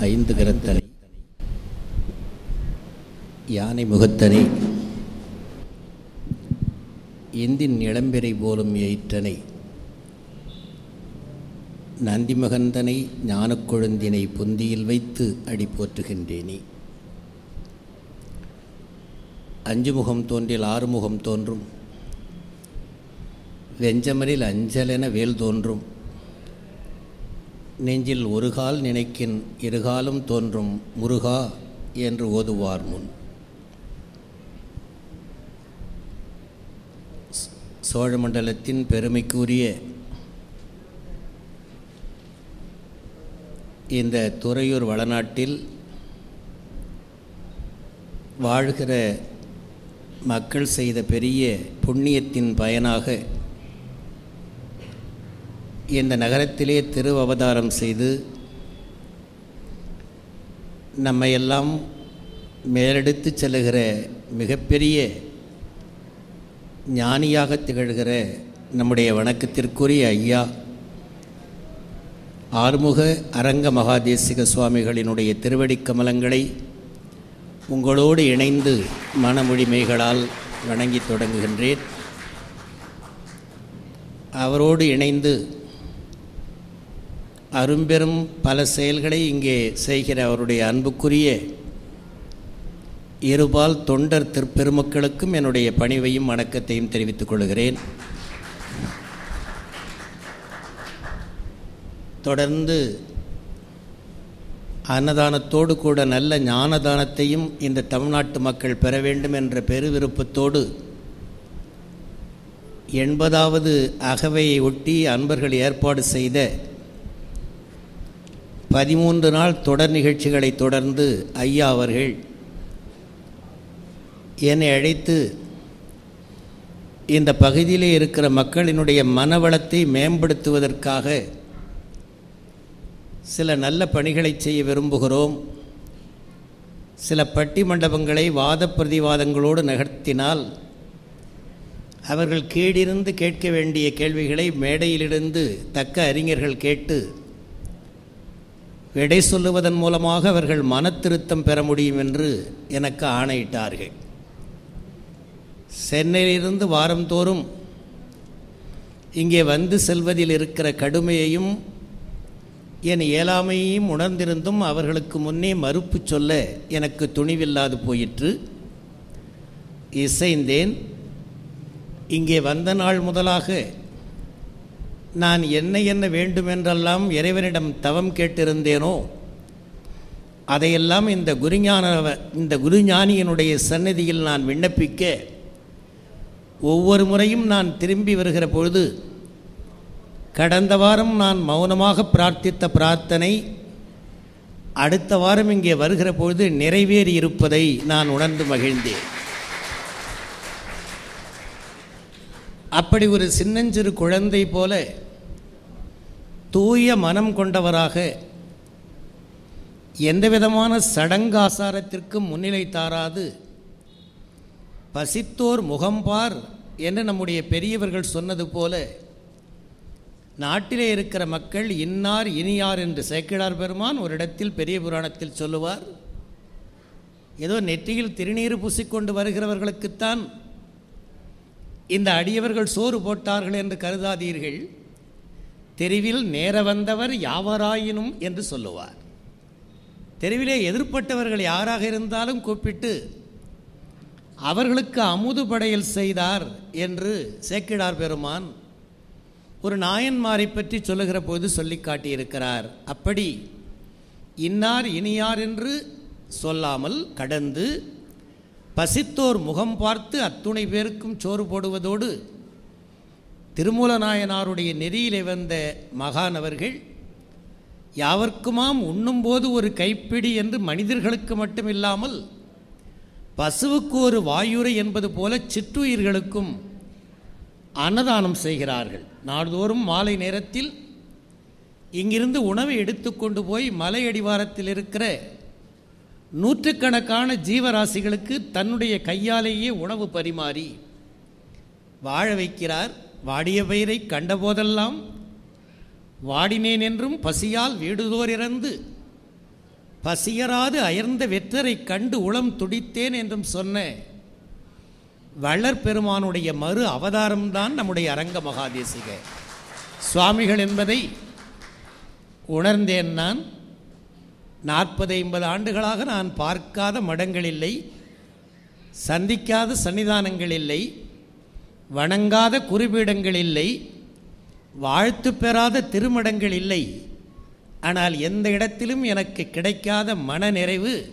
ஐந்து கரத்தனை யானை முகத்தனை. எந்தின் இளம்பெறை போலும் எயிற்றனை. நந்தி மகந்தனை ஞானக் புந்தியில் வைத்து அடி போற்றுகின்றேனே. அஞ்சு முகம் தோன்றில் ஆறு முகம் தோன்றும். வெஞ்சமரில் அஞ்சலென வேல் தோன்றும். நெஞ்சில் ஒரு கால் நினைக்கின் இருகாலும் தோன்றும் முருகா என்று ஓதுவார் முன். சோழமண்டலத்தின் சோழ மண்டலத்தின் பெருமைக்குரிய இந்த துறையூர் வளநாட்டில் வாழ்கிற மக்கள் செய்த பெரிய புண்ணியத்தின் பயனாக இந்த நகரத்திலே திரு அவதாரம் செய்து நம்மையெல்லாம் மேலெடுத்து செல்லுகிற மிகப்பெரிய ஞானியாக திகழ்கிற நம்முடைய வணக்கத்திற்குரிய ஐயா ஆறுமுக அரங்க மகாதேசிக சுவாமிகளினுடைய திருவடி கமலங்களை உங்களோடு இணைந்து மனமொழிமைகளால் வணங்கி தொடங்குகின்றேன். அவரோடு இணைந்து அரும்பெரும் பல செயல்களை இங்கே செய்கிற அவருடைய அன்புக்குரிய இருபால் தொண்டர் திருப்பெருமக்களுக்கும் என்னுடைய பணிவையும் வணக்கத்தையும் தெரிவித்துக் கொள்கிறேன். தொடர்ந்து அன்னதானத்தோடு கூட நல்ல ஞானதானத்தையும் இந்த தமிழ்நாட்டு மக்கள் பெற வேண்டும் என்ற பெருவிருப்பத்தோடு எண்பதாவது அகவையை ஒட்டி அன்பர்கள் ஏற்பாடு செய்த பதிமூன்று நாள் தொடர் நிகழ்ச்சிகளை தொடர்ந்து ஐயா அவர்கள் என்னை அழைத்து இந்த பகுதியிலே இருக்கிற மக்களினுடைய மனவளத்தை மேம்படுத்துவதற்காக சில நல்ல பணிகளை செய்ய விரும்புகிறோம். சில பட்டி மண்டபங்களை வாத பிரதிவாதங்களோடு நகர்த்தினால் அவர்கள் கீழிருந்து கேட்க வேண்டிய கேள்விகளை மேடையிலிருந்து தக்க அறிஞர்கள் கேட்டு விடை சொல்லுவதன் மூலமாக அவர்கள் மனத்திருத்தம் பெற முடியும் என்று எனக்கு ஆணையிட்டார்கள். சென்னையிலிருந்து வாரந்தோறும் இங்கே வந்து செல்வதில் இருக்கிற கடுமையையும் என் இயலாமையையும் உணர்ந்திருந்தும் அவர்களுக்கு முன்னே மறுப்பு சொல்ல எனக்கு துணிவில்லாது போயிற்று. இசைந்தேன். இங்கே வந்த நாள் முதலாக நான் என்ன என்ன வேண்டுமென்றெல்லாம் இறைவனிடம் தவம் கேட்டிருந்தேனோ அதையெல்லாம் இந்த குருஞான இந்த குருஞானியினுடைய சந்நிதியில் நான் விண்ணப்பிக்க ஒவ்வொரு முறையும் நான் திரும்பி வருகிற பொழுது கடந்த வாரம் நான் மௌனமாக பிரார்த்தித்த பிரார்த்தனை அடுத்த வாரம் இங்கே வருகிற பொழுது நிறைவேறி இருப்பதை நான் உணர்ந்து மகிழ்ந்தேன். அப்படி ஒரு சின்னஞ்சிறு குழந்தை போல தூய மனம் கொண்டவராக எந்த விதமான சடங்காசாரத்திற்கும் முன்னிலை தாராது. பசித்தோர் முகம்பார் என்று நம்முடைய பெரியவர்கள் சொன்னது போல நாட்டிலே இருக்கிற மக்கள் இன்னார் இனியார் என்று சேக்கிழார் பெருமான் ஒரு இடத்தில் பெரிய புராணத்தில் சொல்லுவார். ஏதோ நெற்றியில் திருநீர் பூசிக்கொண்டு வருகிறவர்களுக்குத்தான் இந்த அடியவர்கள் சோறு போட்டார்கள் என்று கருதாதீர்கள். தெருவில் நேர வந்தவர் யாவராயினும் என்று சொல்லுவார். தெருவிலே எதிர்ப்பட்டவர்கள் யாராக இருந்தாலும் கூப்பிட்டு அவர்களுக்கு அமுது படையல் செய்தார் என்று சேக்கிடார் பெருமான் ஒரு நாயன்மாரை பற்றி சொல்லுகிற போது சொல்லி காட்டியிருக்கிறார். அப்படி இன்னார் இனியார் என்று சொல்லாமல் கடந்து பசித்தோர் முகம் பார்த்து அத்துணை பேருக்கும் சோறு போடுவதோடு திருமூல நாயனாருடைய நெறியிலே வந்த மகானவர்கள் யாவர்க்குமாம் உண்ணும்போது ஒரு கைப்பிடி என்று மனிதர்களுக்கு மட்டுமில்லாமல் பசுவுக்கு ஒரு வாயுரை என்பது போல சிற்றுயிர்களுக்கும் அன்னதானம் செய்கிறார்கள். நாள்தோறும் மாலை நேரத்தில் இங்கிருந்து உணவை எடுத்துக்கொண்டு போய் மலை அடிவாரத்தில் இருக்கிற நூற்றுக்கணக்கான ஜீவராசிகளுக்கு தன்னுடைய கையாலேயே உணவு பரிமாறி. வாழ வைக்கிறார் வாடிய பயிரை கண்டபோதெல்லாம் வாடினேன் என்றும் பசியால் வீடுதோர் இறந்து. பசியராது அயர்ந்த வெற்றரை கண்டு உளம் துடித்தேன் என்றும் சொன்ன வள்ளற் பெருமானுடைய மறு அவதாரம்தான் நம்முடைய அரங்க மகாதேசிக. சுவாமிகள் என்பதை உணர்ந்தேன் நான். நாற்பது ஐம்பது ஆண்டுகளாக நான் பார்க்காத மடங்கள் இல்லை சந்திக்காத சன்னிதானங்கள் இல்லை வணங்காத குறிப்பீடங்கள் இல்லை வாழ்த்து பெறாத திருமடங்கள் இல்லை ஆனால் எந்த இடத்திலும் எனக்கு கிடைக்காத மன நிறைவு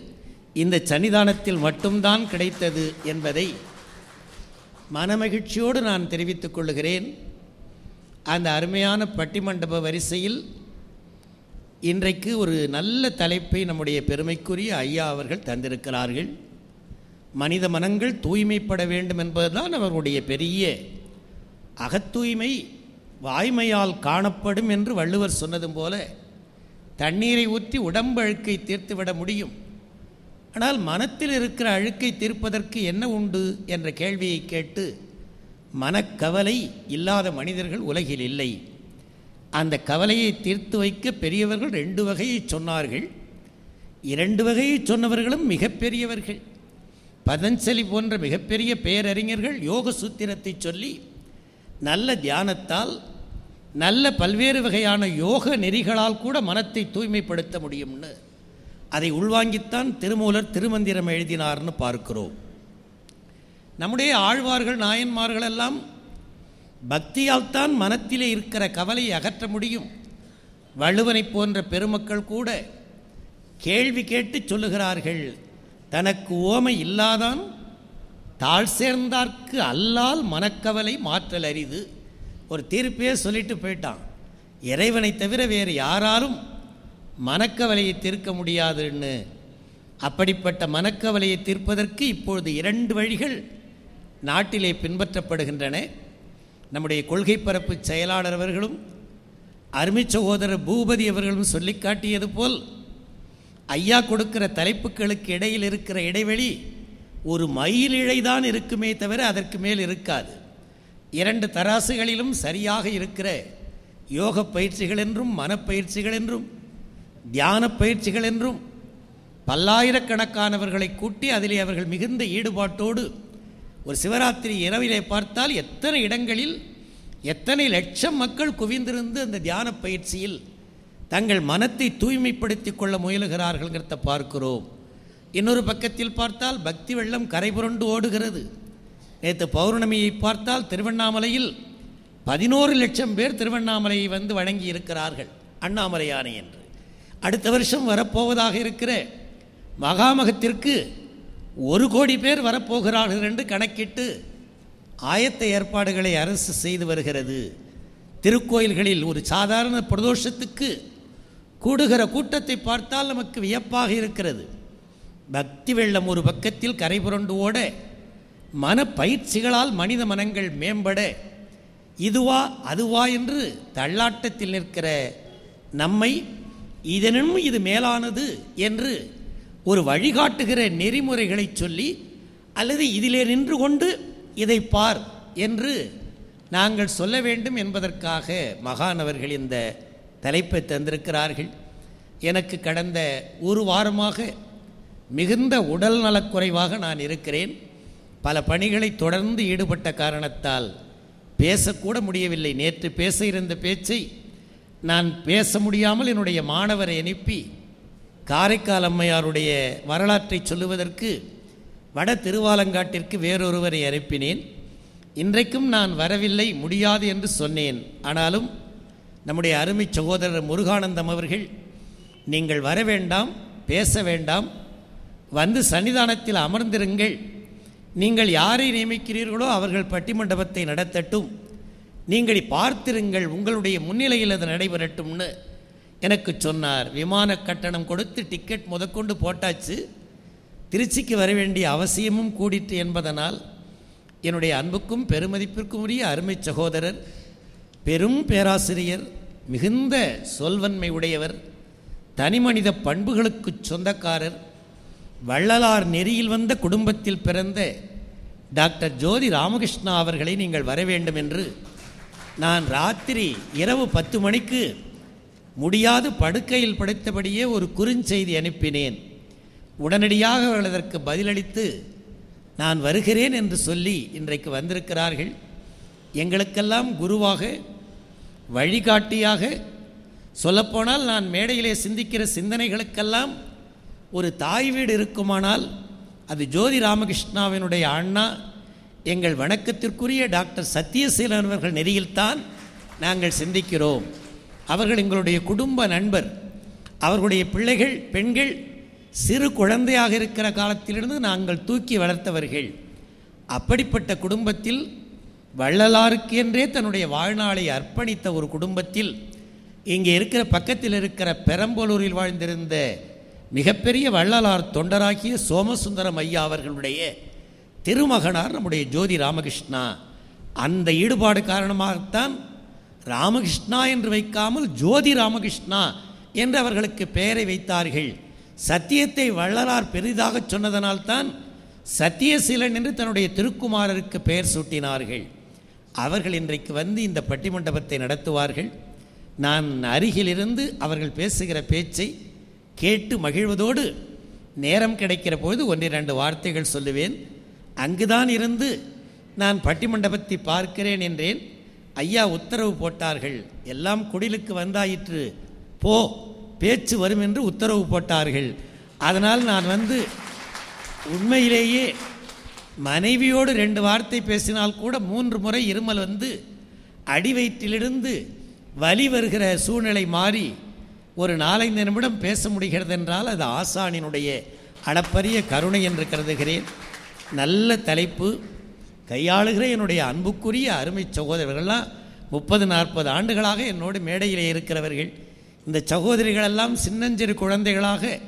இந்த சன்னிதானத்தில் மட்டும்தான் கிடைத்தது என்பதை மனமகிழ்ச்சியோடு நான் தெரிவித்துக் கொள்கிறேன். அந்த அருமையான பட்டிமண்டப வரிசையில் இன்றைக்கு ஒரு நல்ல தலைப்பை நம்முடைய பெருமைக்குரிய ஐயா அவர்கள் தந்திருக்கிறார்கள். மனித மனங்கள் தூய்மைப்பட வேண்டும் என்பதுதான் அவர்களுடைய பெரிய அகத்தூய்மை வாய்மையால் காணப்படும் என்று வள்ளுவர் சொன்னதும் போல தண்ணீரை ஊற்றி உடம்பு அழுக்கை தீர்த்துவிட முடியும். ஆனால் மனத்தில் இருக்கிற அழுக்கை தீர்ப்பதற்கு என்ன உண்டு என்ற கேள்வியை கேட்டு மனக்கவலை இல்லாத மனிதர்கள் உலகில் இல்லை. அந்த கவலையை தீர்த்து வைக்க பெரியவர்கள் ரெண்டு வகையை சொன்னார்கள். இரண்டு வகையை சொன்னவர்களும் மிகப்பெரியவர்கள். பதஞ்சலி போன்ற மிகப்பெரிய பேரறிஞர்கள் யோக சூத்திரத்தை சொல்லி நல்ல தியானத்தால் நல்ல பல்வேறு வகையான யோக நெறிகளால் கூட மனத்தை தூய்மைப்படுத்த முடியும்னு. அதை உள்வாங்கித்தான் திருமூலர் திருமந்திரம் எழுதினார்னு பார்க்கிறோம். நம்முடைய ஆழ்வார்கள் நாயன்மார்கள் எல்லாம் பக்தியால் தான் மனத்திலே இருக்கிற கவலையை அகற்ற முடியும். வள்ளுவனை போன்ற பெருமக்கள் கூட கேள்வி கேட்டு சொல்லுகிறார்கள் தனக்கு ஓமை இல்லாதான் தாழ் சேர்ந்தார்க்கு அல்லால் மனக்கவலை மாற்றல் அரிது. ஒரு தீர்ப்பே சொல்லிட்டு போயிட்டான். இறைவனை தவிர வேறு யாராலும் மனக்கவலையை தீர்க்க முடியாதுன்னு. அப்படிப்பட்ட மனக்கவலையை தீர்ப்பதற்கு இப்பொழுது இரண்டு வழிகள் நாட்டிலே பின்பற்றப்படுகின்றன. நம்முடைய கொள்கை பரப்பு செயலாளர் அவர்களும் அருமை சகோதரர் பூபதி அவர்களும் சொல்லி காட்டியது போல் ஐயா கொடுக்கிற தலைப்புகளுக்கு இடையில் இருக்கிற இடைவெளி ஒரு மயிலிழைதான் இருக்குமே தவிர அதற்கு மேல் இருக்காது. இரண்டு தராசுகளிலும் சரியாக இருக்கிற யோக பயிற்சிகள் என்றும் மனப்பயிற்சிகள் என்றும் தியான பயிற்சிகள் என்றும் பல்லாயிரக்கணக்கானவர்களை கூட்டி அதிலே அவர்கள் மிகுந்த ஈடுபாட்டோடு ஒரு சிவராத்திரி இரவிலே பார்த்தால் எத்தனை இடங்களில் எத்தனை லட்சம் மக்கள் குவிந்திருந்து அந்த தியான பயிற்சியில் தங்கள் மனத்தை தூய்மைப்படுத்தி கொள்ள முயலுகிறார்கள்ங்கிறத பார்க்கிறோம். இன்னொரு பக்கத்தில் பார்த்தால் பக்தி வெள்ளம் கரைபுரண்டு ஓடுகிறது. நேற்று பௌர்ணமியை பார்த்தால் திருவண்ணாமலையில் பதினோரு லட்சம் பேர் திருவண்ணாமலையை வந்து வணங்கி இருக்கிறார்கள் அண்ணாமலையானை என்று. அடுத்த வருஷம் வரப்போவதாக இருக்கிற மகாமகத்திற்கு ஒரு கோடி பேர் வரப்போகிறார்கள் என்று கணக்கிட்டு ஆயத்த ஏற்பாடுகளை அரசு செய்து வருகிறது. திருக்கோயில்களில் ஒரு சாதாரண பிரதோஷத்துக்கு கூடுகிற கூட்டத்தை பார்த்தால் நமக்கு வியப்பாக இருக்கிறது. பக்தி வெள்ளம் ஒரு பக்கத்தில் கரை புரண்டு ஓட மன பயிற்சிகளால் மனித மனங்கள் மேம்பட இதுவா அதுவா என்று தள்ளாட்டத்தில் நிற்கிற நம்மை இதனும் இது மேலானது என்று ஒரு வழிகாட்டுகிற நெறிமுறைகளை சொல்லி அல்லது இதிலே நின்று கொண்டு இதை பார் என்று நாங்கள் சொல்ல வேண்டும் என்பதற்காக மகான் அவர்கள் இந்த தலைப்பை தந்திருக்கிறார்கள். எனக்கு கடந்த ஒரு வாரமாக மிகுந்த உடல் நலக்குறைவாக நான் இருக்கிறேன். பல பணிகளை தொடர்ந்து ஈடுபட்ட காரணத்தால் பேசக்கூட முடியவில்லை. நேற்று பேச இருந்த பேச்சை நான் பேச முடியாமல் என்னுடைய மாணவரை அனுப்பி காரைக்கால் அம்மையாருடைய வரலாற்றை சொல்லுவதற்கு வட திருவாலங்காட்டிற்கு வேறொருவரை அனுப்பினேன். இன்றைக்கும் நான் வரவில்லை முடியாது என்று சொன்னேன். ஆனாலும் நம்முடைய அருமை சகோதரர் முருகானந்தம் அவர்கள் நீங்கள் வர வேண்டாம் பேச வேண்டாம் வந்து சன்னிதானத்தில் அமர்ந்திருங்கள். நீங்கள் யாரை நியமிக்கிறீர்களோ அவர்கள் பட்டிமண்டபத்தை நடத்தட்டும். நீங்கள் பார்த்திருங்கள் உங்களுடைய முன்னிலையில் அது நடைபெறட்டும்னு. எனக்கு சொன்னார் விமான கட்டணம் கொடுத்து டிக்கெட் முதற்கொண்டு போட்டாச்சு. திருச்சிக்கு வர வேண்டிய அவசியமும் கூடிட்டு என்பதனால் என்னுடைய அன்புக்கும் பெருமதிப்பிற்கும் உரிய அருமை சகோதரர் பெரும் பேராசிரியர் மிகுந்த சொல்வன்மை உடையவர் தனிமனித பண்புகளுக்கு சொந்தக்காரர் வள்ளலார் நெறியில் வந்த குடும்பத்தில் பிறந்த டாக்டர் ஜோதி ராமகிருஷ்ணா அவர்களை நீங்கள் வர வேண்டும் என்று நான் ராத்திரி இரவு பத்து மணிக்கு முடியாது படுக்கையில் படுத்தபடியே ஒரு குறுஞ்செய்தி அனுப்பினேன். உடனடியாக அவர்கள் அதற்கு பதிலளித்து நான் வருகிறேன் என்று சொல்லி இன்றைக்கு வந்திருக்கிறார்கள். எங்களுக்கெல்லாம் குருவாக வழிகாட்டியாக சொல்லப்போனால் நான் மேடையிலே சிந்திக்கிற சிந்தனைகளுக்கெல்லாம் ஒரு தாய் வீடு இருக்குமானால் அது ஜோதி ராமகிருஷ்ணாவினுடைய அண்ணா எங்கள் வணக்கத்திற்குரிய டாக்டர் சத்யசீலன் அவர்கள் நெறியில்தான் நாங்கள் சிந்திக்கிறோம். அவர்கள் எங்களுடைய குடும்ப நண்பர். அவர்களுடைய பிள்ளைகள் பெண்கள் சிறு குழந்தையாக இருக்கிற காலத்திலிருந்து நாங்கள் தூக்கி வளர்த்தவர்கள். அப்படிப்பட்ட குடும்பத்தில் வள்ளலாருக்கென்றே தன்னுடைய வாழ்நாளை அர்ப்பணித்த ஒரு குடும்பத்தில் இங்கே இருக்கிற பக்கத்தில் இருக்கிற பெரம்பலூரில் வாழ்ந்திருந்த மிகப்பெரிய வள்ளலார் தொண்டராகிய சோமசுந்தரம் ஐயா அவர்களுடைய திருமகனார் நம்முடைய ஜோதி ராமகிருஷ்ணா. அந்த ஈடுபாடு காரணமாகத்தான் ராமகிருஷ்ணா என்று வைக்காமல் ஜோதி ராமகிருஷ்ணா என்று அவர்களுக்கு பெயரை வைத்தார்கள். சத்தியத்தை வள்ளலார் பெரிதாக சொன்னதனால்தான் சத்தியசீலன் என்று தன்னுடைய திருக்குமாரருக்கு பெயர் சூட்டினார்கள். அவர்கள் இன்றைக்கு வந்து இந்த பட்டிமண்டபத்தை நடத்துவார்கள். நான் அருகிலிருந்து அவர்கள் பேசுகிற பேச்சை கேட்டு மகிழ்வதோடு நேரம் கிடைக்கிற போது ஒன்றிரண்டு வார்த்தைகள் சொல்லுவேன். அங்குதான் இருந்து நான் பட்டிமண்டபத்தை பார்க்கிறேன் என்றேன். ஐயா உத்தரவு போட்டார்கள். எல்லாம் குடிலுக்கு வந்தாயிற்று. போ பேச்சு வரும் என்று உத்தரவு போட்டார்கள். அதனால் நான் வந்து உண்மையிலேயே மனைவியோடு ரெண்டு வார்த்தை பேசினால் கூட மூன்று முறை இருமல் வந்து அடிவயிற்றிலிருந்து வலி வருகிற சூழ்நிலை மாறி ஒரு நாலஞ்சு நிமிடம் பேச முடிகிறது என்றால் அது ஆசானினுடைய அளப்பரிய கருணை என்று கருதுகிறேன். நல்ல தலைப்பு. கையாளுகிற என்னுடைய அன்புக்குரிய அருமை சகோதரர்கள்லாம் முப்பது நாற்பது ஆண்டுகளாக என்னோடு மேடையில் இருக்கிறவர்கள். இந்த சகோதரிகளெல்லாம் சின்னஞ்சிறு குழந்தைகளாக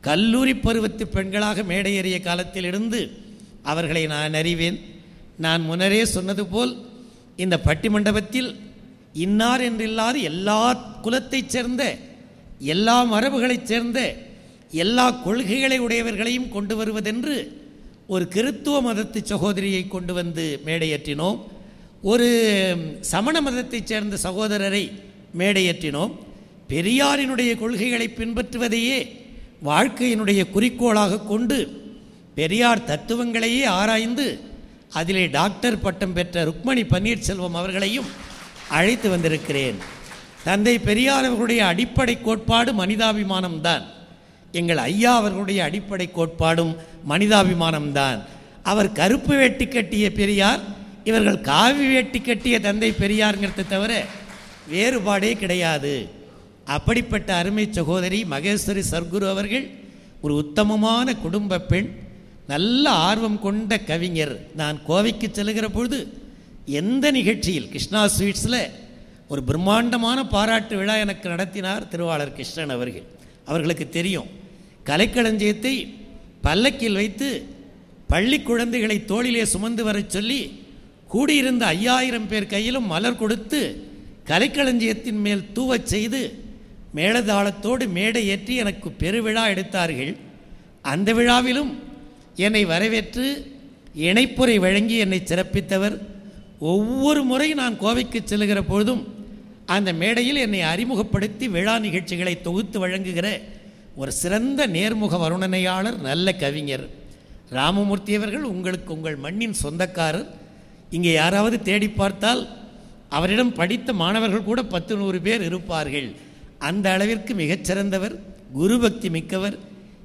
கல்லூரி பருவத்து பெண்களாக மேடையேறிய காலத்திலிருந்து அவர்களை நான் அறிவேன். நான் முன்னரே சொன்னது போல் இந்த பட்டிமண்டபத்தில் இன்னார் என்றில்லாத எல்லா குலத்தைச் சேர்ந்த எல்லா மரபுகளைச் சேர்ந்த எல்லா கொள்கைகளை உடையவர்களையும் கொண்டு வருவதென்று ஒரு கிறித்துவ மதத்து சகோதரியை கொண்டு வந்து மேடையேற்றினோம். ஒரு சமண மதத்தைச் சேர்ந்த சகோதரரை மேடையேற்றினோம். பெரியாரினுடைய கொள்கைகளை பின்பற்றுவதையே வாழ்க்கையினுடைய குறிக்கோளாக கொண்டு பெரியார் தத்துவங்களையே ஆராய்ந்து அதிலே டாக்டர் பட்டம் பெற்ற ருக்மணி பன்னீர்செல்வம் அவர்களையும் அழைத்து வந்திருக்கிறேன். தந்தை பெரியார் அவர்களுடைய அடிப்படை கோட்பாடு மனிதாபிமானம்தான். எங்கள் ஐயா அவர்களுடைய அடிப்படை கோட்பாடும் மனிதாபிமானம்தான் அவர் கருப்பு வேட்டி கட்டிய பெரியார் இவர்கள் காவி வேட்டி கட்டிய தந்தை பெரியாருங்கிறத தவிர வேறுபாடே கிடையாது. அப்படிப்பட்ட அருமை சகோதரி மகேஸ்வரி சர்க்குரு அவர்கள் ஒரு உத்தமமான குடும்ப பெண் நல்ல ஆர்வம் கொண்ட கவிஞர். நான் கோவைக்கு செல்லுகிற பொழுது எந்த நிகழ்ச்சியில் கிருஷ்ணா ஸ்வீட்ஸில் ஒரு பிரம்மாண்டமான பாராட்டு விழா எனக்கு நடத்தினார் திருவாளர் கிருஷ்ணன் அவர்கள். அவர்களுக்கு தெரியும் கலைக்களஞ்சியத்தை பல்லக்கில் வைத்து பள்ளி குழந்தைகளை தோளிலே சுமந்து வரச் சொல்லி கூடியிருந்த ஐயாயிரம் பேர் கையிலும் மலர் கொடுத்து கலைக்களஞ்சியத்தின் மேல் தூவச் செய்து மேளதாளத்தோடு மேடை ஏற்றி எனக்கு பெருவிழா எடுத்தார்கள். அந்த விழாவிலும் என்னை வரவேற்று இணைப்புரை வழங்கி என்னை சிறப்பித்தவர். ஒவ்வொரு முறை நான் கோவைக்கு செல்லுகிற பொழுதும் அந்த மேடையில் என்னை அறிமுகப்படுத்தி விழா நிகழ்ச்சிகளை தொகுத்து வழங்குகிற ஒரு சிறந்த நேர்முக வருணனையாளர் நல்ல கவிஞர். ராமமூர்த்தி அவர்கள் உங்களுக்கு உங்கள் மண்ணின் சொந்தக்காரர். இங்கே யாராவது தேடி பார்த்தால் அவரிடம் படித்த மாணவர்கள் கூட பத்து நூறு பேர் இருப்பார்கள். அந்த அளவிற்கு மிகச்சிறந்தவர் குருபக்தி மிக்கவர்.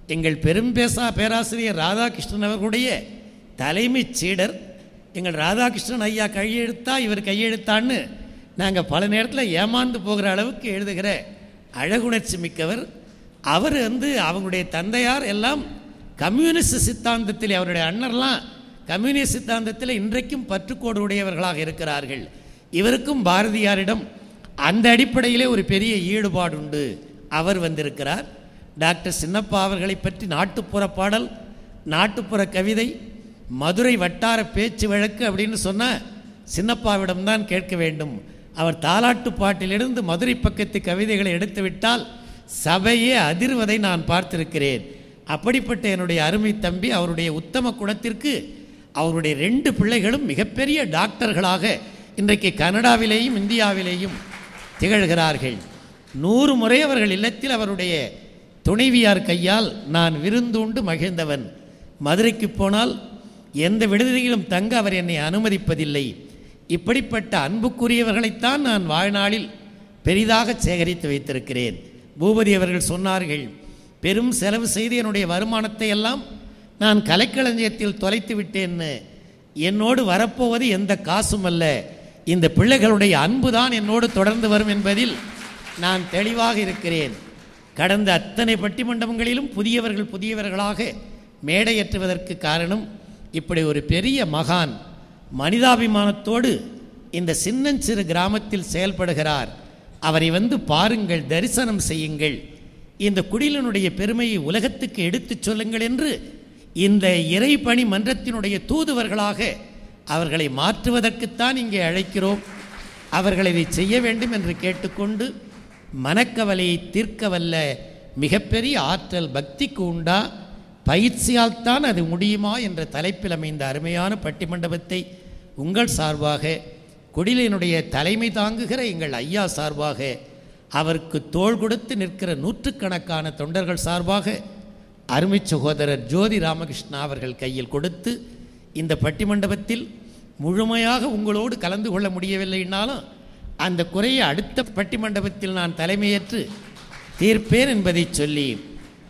எங்கள் பெரும்பேசா பேராசிரியர் ராதாகிருஷ்ணன் அவர்களுடைய தலைமைச் சீடர். எங்கள் ராதாகிருஷ்ணன் ஐயா கையெழுத்தா இவர் கையெழுத்தான்னு நாங்கள் பல நேரத்தில் ஏமாந்து போகிற அளவுக்கு எழுதுகிற அழகுணர்ச்சி மிக்கவர். அவர் வந்து அவங்களுடைய தந்தையார் எல்லாம் கம்யூனிஸ்ட் சித்தாந்தத்தில் அவருடைய அண்ணர்லாம் கம்யூனிஸ்ட் சித்தாந்தத்தில் இன்றைக்கும் பற்றுக்கோடு உடையவர்களாக இருக்கிறார்கள். இவருக்கும் பாரதியாரிடம் அந்த அடிப்படையிலே ஒரு பெரிய ஈடுபாடு உண்டு. அவர் வந்திருக்கிறார். டாக்டர் சின்னப்பா அவர்களை பற்றி நாட்டுப்புற பாடல் நாட்டுப்புற கவிதை மதுரை வட்டார பேச்சு வழக்கு அப்படின்னு சொன்னால் சின்னப்பாவிடம்தான் கேட்க வேண்டும். அவர் தாலாட்டு பாட்டிலிருந்து மதுரை பக்கத்து கவிதைகளை எடுத்துவிட்டால் சபையே அதிர்வதை நான் பார்த்திருக்கிறேன். அப்படிப்பட்ட என்னுடைய அருமை தம்பி அவருடைய உத்தம குணத்திற்கு அவருடைய ரெண்டு பிள்ளைகளும் மிகப்பெரிய டாக்டர்களாக இன்றைக்கு கனடாவிலேயும் இந்தியாவிலேயும் திகழ்கிறார்கள். நூறு முறை அவர்கள் இல்லத்தில் அவருடைய துணைவியார் கையால் நான் விருந்துண்டு மகிழ்ந்தவன். மதுரைக்கு போனால் எந்த விடுதியிலும் தங்க அவர் என்னை அனுமதிப்பதில்லை. இப்படிப்பட்ட அன்புக்குரியவர்களைத்தான் நான் வாழ்நாளில் பெரிதாக சேகரித்து வைத்திருக்கிறேன். பூபதி அவர்கள் சொன்னார்கள் பெரும் செலவு செய்து என்னுடைய வருமானத்தை எல்லாம் நான் கலைக்களஞ்சியத்தில் தொலைத்து விட்டேன்னு. என்னோடு வரப்போவது எந்த காசும் அல்ல. இந்த பிள்ளைகளுடைய அன்பு தான் என்னோடு தொடர்ந்து வரும் என்பதில் நான் தெளிவாக இருக்கிறேன். கடந்த அத்தனை பட்டிமண்டபங்களிலும் புதியவர்கள் புதியவர்களாக மேடையேற்றுவதற்கு காரணம் இப்படி ஒரு பெரிய மகான் மனிதாபிமானத்தோடு இந்த சின்னஞ்சிறு கிராமத்தில் செயல்படுகிறார். அவரை வந்து பாருங்கள் தரிசனம் செய்யுங்கள். இந்த குடிலனுடைய பெருமையை உலகத்துக்கு எடுத்துச் சொல்லுங்கள் என்று இந்த இறைப்பணி மன்றத்தினுடைய தூதுவர்களாக அவர்களை மாற்றுவதற்குத்தான் இங்கே அழைக்கிறோம். அவர்கள் இதை செய்ய வேண்டும் என்று கேட்டுக்கொண்டு மனக்கவலையை தீர்க்க வல்ல மிகப்பெரிய ஆற்றல் பக்திக்கு உண்டா? பயிற்சியால் தான் அது முடியுமா? என்ற தலைப்பில் அமைந்த அருமையான பட்டிமண்டபத்தை உங்கள் சார்பாக குடிலினுடைய தலைமை தாங்குகிற எங்கள் ஐயா சார்பாக அவருக்கு தோள் கொடுத்து நிற்கிற நூற்றுக்கணக்கான தொண்டர்கள் சார்பாக அருமை சகோதரர் ஜோதி ராமகிருஷ்ணா அவர்கள் கையில் கொடுத்து இந்த பட்டிமண்டபத்தில் முழுமையாக உங்களோடு கலந்து கொள்ள முடியவில்லைனாலும் அந்த குறையை அடுத்த பட்டிமண்டபத்தில் நான் தலைமையேற்று தீர்ப்பேன் என்பதை சொல்லி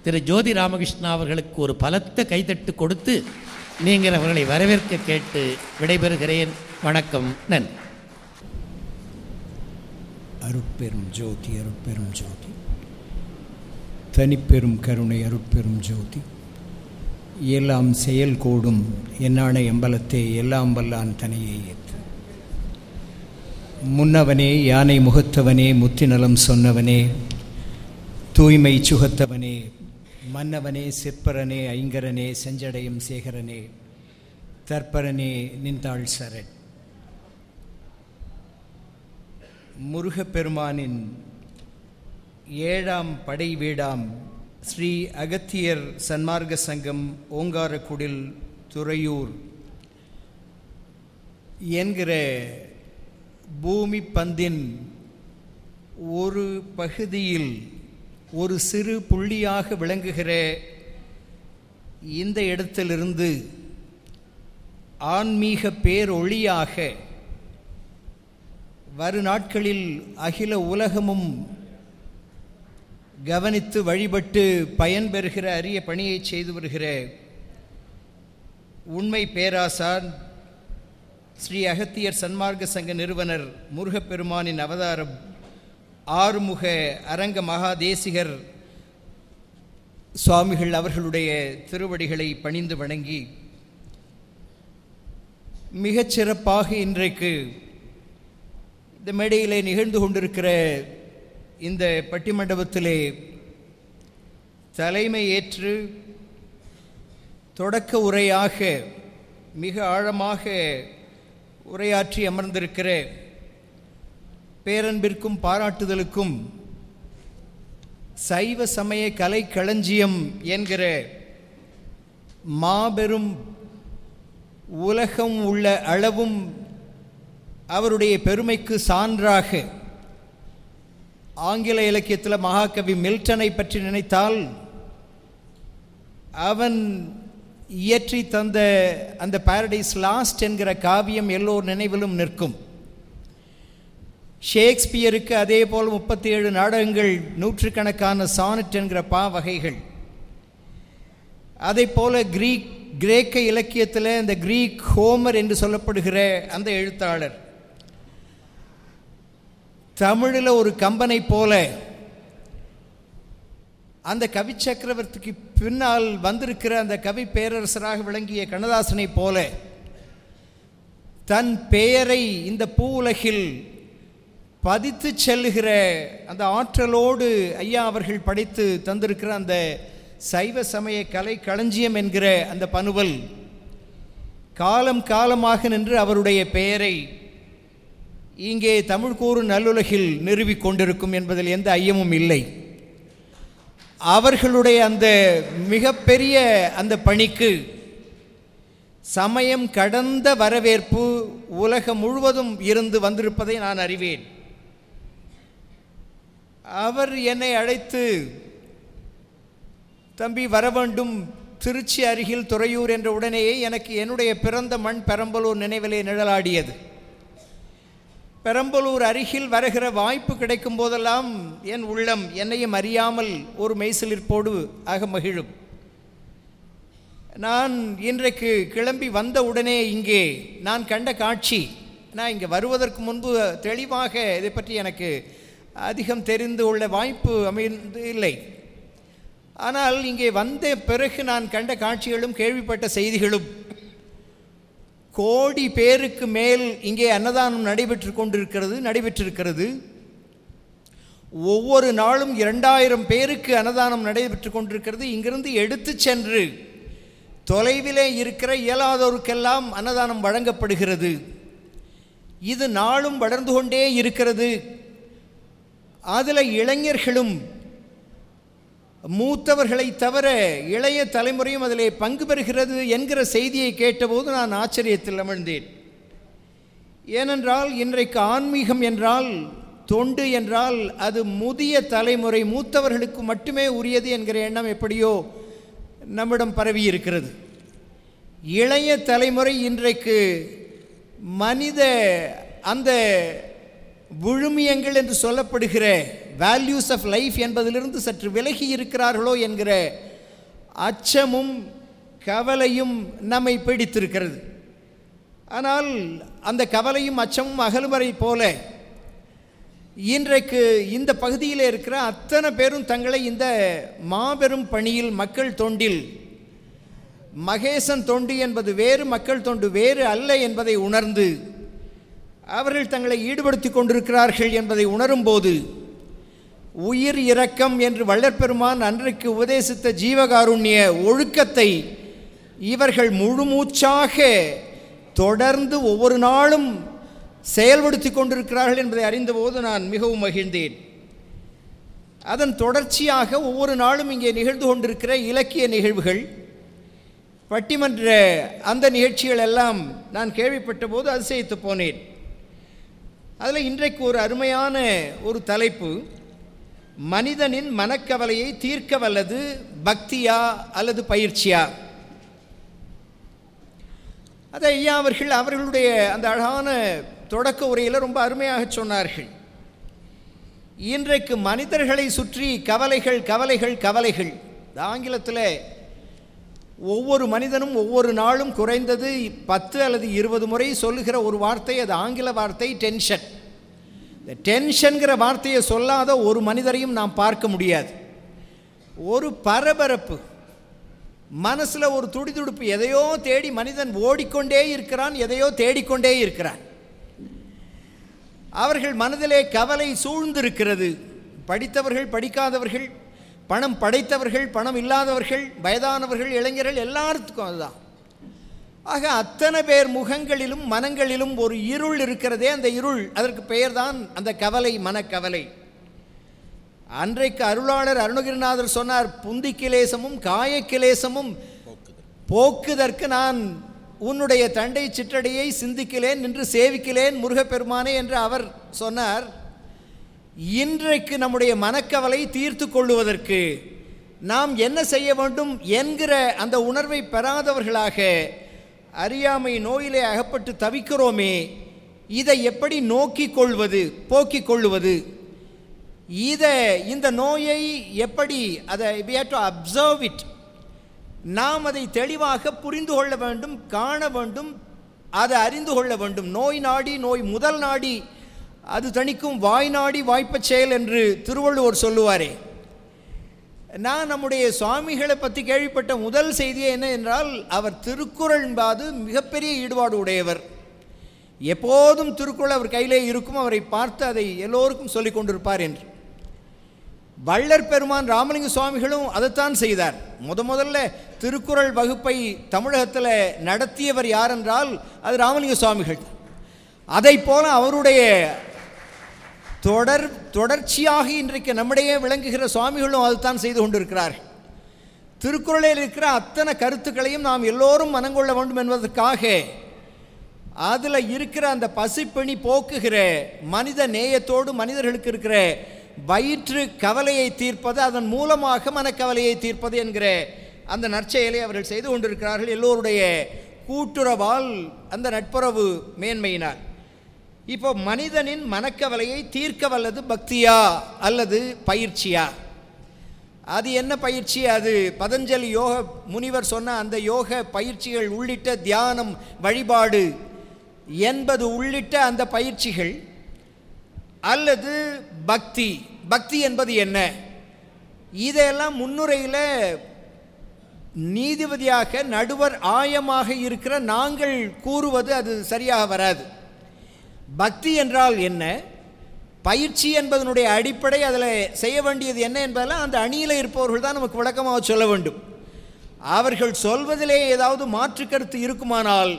திரு ஜோதி ராமகிருஷ்ணா அவர்களுக்கு ஒரு பலத்த கைதட்டு கொடுத்து நீங்கள் அவர்களை வரவேற்க கேட்டு விடைபெறுகிறேன். வணக்கம். நன்றி. அருட்பெரும் ஜோதி அருட்பெரும் ஜோதி. தனிப்பெரும் கருணை அருட்பெரும் ஜோதி. எல்லாம் செயல் கூடும் என்னான எம்பலத்தை எல்லாம் வல்லான் தனியே ஏற்று. முன்னவனே யானை முகத்தவனே முத்திநலம் சொன்னவனே தூய்மை சுகத்தவனே மன்னவனே சிற்பரனே ஐங்கரனே செஞ்சடையும் சேகரனே தற்பரனே நின்றாள் சரண். முருகப்பெருமானின் ஏழாம் படை வீடாம் ஸ்ரீ அகத்தியர் சன்மார்க்க சங்கம் ஓங்காரக்குடில் துறையூர். என்கிற பூமி பந்தின் ஒரு பகுதியில் ஒரு சிறு புள்ளியாக விளங்குகிற இந்த இடத்திலிருந்து ஆன்மீக பேரொளியாக வரு நாட்களில் அகில உலகமும் கவனித்து வழிபட்டு பயன்பெறுகிற அரிய பணியை செய்து வருகிற உண்மை பேராசார் ஸ்ரீ அகத்தியர் சன்மார்க்க சங்க நிறுவனர் முருகப்பெருமானின் அவதாரம் ஆறுமுக அரங்க மகாதேசிகர் சுவாமிகள் அவர்களுடைய திருவடிகளை பணிந்து வணங்கி மிகச்சிறப்பாக இன்றைக்கு இந்த மேடையிலே நிகழ்ந்து கொண்டிருக்கிற இந்த பட்டிமண்டபத்திலே தலைமை ஏற்று தொடக்க உரையாக மிக ஆழமாக உரையாற்றி அமர்ந்திருக்கிற பேரன்பிற்கும் பாராட்டுதலுக்கும் சைவ சமய கலை களஞ்சியம் என்கிற மாபெரும் உலகம் உள்ள அளவும் அவருடைய பெருமைக்கு சான்றாக ஆங்கில இலக்கியத்தில் மகாகவி மில்டனை பற்றி நினைத்தால் அவன் இயற்றி தந்த அந்த பாரடைஸ் லாஸ்ட் என்கிற காவியம் எல்லோர் நினைவிலும் நிற்கும். ஷேக்ஸ்பியருக்கு அதே போல் முப்பத்தி ஏழு நாடகங்கள் நூற்றுக்கணக்கான சானட் என்கிற பா வகைகள். அதே போல கிரீக் கிரேக்க இலக்கியத்தில் இந்த கிரீக் ஹோமர் என்று சொல்லப்படுகிற அந்த எழுத்தாளர். தமிழில் ஒரு கம்பனை போல அந்த கவி சக்கரவர்த்திக்கு பின்னால் வந்திருக்கிற அந்த கவி பேரரசராக விளங்கிய கண்ணதாசனை போல தன் பெயரை இந்த பூ உலகில் பதித்து செல்லுகிற அந்த ஆற்றலோடு ஐயா அவர்கள் படைத்து தந்திருக்கிற அந்த சைவ சமய கலை களஞ்சியம் என்கிற அந்த பனுவல் காலம் காலமாக நின்று அவருடைய பெயரை இங்கே தமிழ் கூறு நல்லுலகில் நிறுவிக் கொண்டிருக்கும் என்பதில் எந்த ஐயமும் இல்லை. அவர்களுடைய அந்த மிகப்பெரிய அந்த பணிக்கு சமயம் கடந்த வரவேற்பு உலகம் முழுவதும் இருந்து வந்திருப்பதை நான் அறிவேன். அவர் என்னை அழைத்து தம்பி வர வேண்டும். திருச்சி அருகில் துறையூர் என்ற உடனேயே எனக்கு என்னுடைய பிறந்த மண் பெரம்பலூர் நினைவிலே நிழலாடியது. பெரம்பலூர் அருகில் வருகிற வாய்ப்பு கிடைக்கும் போதெல்லாம் என் உள்ளம் என்னையும் அறியாமல் ஒரு மெய்சிலிருப்போடு ஆக மகிழும். நான் இன்றைக்கு கிளம்பி வந்த உடனே இங்கே நான் கண்ட காட்சி நான் இங்கே வருவதற்கு முன்பு தெளிவாக இதை பற்றி எனக்கு அதிகம் தெரிந்து உள்ள வாய்ப்பு அமைந்து இல்லை. ஆனால் இங்கே வந்த பிறகு நான் கண்ட காட்சிகளும் கேள்விப்பட்ட செய்திகளும் கோடி பேருக்கு மேல் இங்கே அன்னதானம் நடைபெற்று கொண்டிருக்கிறது நடைபெற்றிருக்கிறது. ஒவ்வொரு நாளும் இரண்டாயிரம் பேருக்கு அன்னதானம் நடைபெற்று கொண்டிருக்கிறது. இங்கிருந்து எடுத்து சென்று தொலைவிலே இருக்கிற இயலாதோருக்கெல்லாம் அன்னதானம் வழங்கப்படுகிறது. இது நாளும் வளர்ந்து கொண்டே இருக்கிறது. அதில் இளைஞர்களும் மூத்தவர்களை தவிர இளைய தலைமுறையும் அதிலே பங்கு பெறுகிறது என்கிற செய்தியை கேட்டபோது நான் ஆச்சரியத்தில் அமிழ்ந்தேன் ஏனென்றால் இன்றைக்கு ஆன்மீகம் என்றால் தொண்டு என்றால் அது முதிய தலைமுறை மூத்தவர்களுக்கு மட்டுமே உரியது என்கிற எண்ணம் எப்படியோ நம்மிடம் பரவி இருக்கிறது. இளைய தலைமுறை இன்றைக்கு மனித அந்த விழுமியங்கள் என்று சொல்லப்படுகிற வேல்யூஸ் ஆஃப் லைஃப் என்பதிலிருந்து சற்று விலகி இருக்கிறார்களோ என்கிற அச்சமும் கவலையும் நம்மை பிடித்திருக்கிறது. ஆனால் அந்த கவலையும் அச்சமும் அகலுமறை போல இன்றைக்கு இந்த பகுதியில் இருக்கிற அத்தனை பேரும் தங்களை இந்த மாபெரும் பணியில் மக்கள் தொண்டில் மகேசன் தொண்டு என்பது வேறு மக்கள் தொண்டு வேறு அல்ல என்பதை உணர்ந்து அவர்கள் தங்களை ஈடுபடுத்தி கொண்டிருக்கிறார்கள் என்பதை உணரும்போது உயிர் இரக்கம் என்று வள்ளற்பெருமான் அன்றைக்கு உபதேசித்த ஜீவகாருண்ய ஒழுக்கத்தை இவர்கள் முழுமூச்சாக தொடர்ந்து ஒவ்வொரு நாளும் செயல்படுத்தி கொண்டிருக்கிறார்கள் என்பதை அறிந்தபோது நான் மிகவும் மகிழ்ந்தேன். அதன் தொடர்ச்சியாக ஒவ்வொரு நாளும் இங்கே நிகழ்ந்து கொண்டிருக்கிற இலக்கிய நிகழ்வுகள் பட்டிமன்ற அந்த நிகழ்ச்சிகள் எல்லாம் நான் கேள்விப்பட்ட போது அதிசயித்து போனேன். அதில் இன்றைக்கு ஒரு அருமையான ஒரு தலைப்பு மனிதனின் மனக்கவலையை தீர்க்க வல்லது பக்தியா அல்லது பயிற்சியா? அதை ஐயா அவர்கள் அவர்களுடைய அந்த அழகான தொடக்க உரையில் ரொம்ப அருமையாக சொன்னார்கள். இன்றைக்கு மனிதர்களை சுற்றி கவலைகள் கவலைகள் கவலைகள். இந்த ஆங்கிலத்தில் ஒவ்வொரு மனிதனும் ஒவ்வொரு நாளும் குறைந்தது பத்து அல்லது இருபது முறை சொல்லுகிற ஒரு வார்த்தை அது ஆங்கில வார்த்தை டென்ஷன் இந்த டென்ஷன்கிற வார்த்தையை சொல்லாத ஒரு மனிதரையும் நாம் பார்க்க முடியாது. ஒரு பரபரப்பு. மனசில் ஒரு துடிதுடுப்பு எதையோ தேடி மனிதன் ஓடிக்கொண்டே இருக்கிறான் எதையோ தேடிக்கொண்டே இருக்கிறான். அவர்கள் மனதிலே கவலை சூழ்ந்திருக்கிறது. படித்தவர்கள் படிக்காதவர்கள் பணம் படைத்தவர்கள் பணம் இல்லாதவர்கள் வயதானவர்கள் இளைஞர்கள் எல்லாத்துக்கும் அதுதான். ஆக அத்தனை பேர் முகங்களிலும் மனங்களிலும் ஒரு இருள் இருக்கிறதே அந்த இருள். அதற்கு பெயர்தான் அந்த கவலை மனக்கவலை. அன்றைக்கு அருளாளர் அருணகிரிநாதர் சொன்னார் புந்தி கிளேசமும் காய போக்குதற்கு நான் உன்னுடைய தண்டை சிற்றடையை சிந்திக்கிலேன் நின்று சேவிக்கிலேன் முருகப்பெருமானே என்று அவர் சொன்னார். இன்றைக்கு நம்முடைய மனக்கவலை தீர்த்து கொள்ளுவதற்கு நாம் என்ன செய்ய வேண்டும் என்கிற அந்த உணர்வை பெறாதவர்களாக அறியாமை நோயிலே அகப்பட்டு தவிக்கிறோமே இதை எப்படி நோக்கிக் கொள்வது போக்கிக் கொள்வது இதை இந்த நோயை எப்படி அதை we have to observe it நாம் அதை தெளிவாக புரிந்து கொள்ள வேண்டும் காண வேண்டும் அதை அறிந்து கொள்ள வேண்டும். நோய் நாடி நோய் முதல் நாடி அது தணிக்கும் வாய் நாடி வாய்ப்பச் செயல் என்று திருவள்ளுவர் சொல்லுவாரே. நான் நம்முடைய சுவாமிகளை பற்றி கேள்விப்பட்ட முதல் செய்தியே என்ன என்றால் அவர் திருக்குறள் என்பது மிகப்பெரிய ஈடுபாடு உடையவர். எப்போதும் திருக்குறள் அவர் கையிலே இருக்கும் அவரை பார்த்து அதை எல்லோருக்கும் சொல்லிக் கொண்டிருப்பார் என்று. வள்ளர் பெருமான் ராமலிங்க சுவாமிகளும் அதைத்தான் செய்தார். முத முதல்ல திருக்குறள் வகுப்பை தமிழகத்தில் நடத்தியவர் யார் என்றால் அது ராமலிங்க சுவாமிகள். அதை போல அவருடைய தொடர் தொடர்ச்சியாக இன்றைக்கு நம்மிடையே விளங்குகிற சுவாமிகளும் அதுதான் செய்து கொண்டிருக்கிறார் திருக்குறளில் இருக்கிற அத்தனை கருத்துக்களையும் நாம் எல்லோரும் மனங்கொள்ள வேண்டும் என்பதற்காக அதில் இருக்கிற அந்த பசிப்பணி போக்குகிற மனித நேயத்தோடு மனிதர்களுக்கு இருக்கிற வயிற்று கவலையை தீர்ப்பது அதன் மூலமாக மனக்கவலையை தீர்ப்பது என்கிற அந்த நற்செயலை அவர்கள் செய்து கொண்டிருக்கிறார்கள். எல்லோருடைய கூட்டுறவால் அந்த நட்புறவு மேன்மையினால். இப்போ மனிதனின் மனக்கவலையை தீர்க்க வல்லது பக்தியா அல்லது பயிற்சியா? அது என்ன பயிற்சி? அது பதஞ்சலி யோக முனிவர் சொன்ன அந்த யோக பயிற்சிகள் உள்ளிட்ட தியானம் வழிபாடு என்பது உள்ளிட்ட அந்த பயிற்சிகள் அல்லது பக்தி. பக்தி என்பது என்ன? இதையெல்லாம் முன்னுரையில் நீதிபதியாக நடுவர் ஆயமாக இருக்கிற நாங்கள் கூறுவது அது சரியாக வராது. பக்தி என்றால் என்ன? பயிற்சி என்பதனுடைய அடிப்படை அதில் செய்ய வேண்டியது என்ன என்பதெல்லாம் அந்த அணியில் இருப்பவர்கள் தான் நமக்கு விளக்கமாக சொல்ல வேண்டும். அவர்கள் சொல்வதிலே ஏதாவது மாற்று கருத்து இருக்குமானால்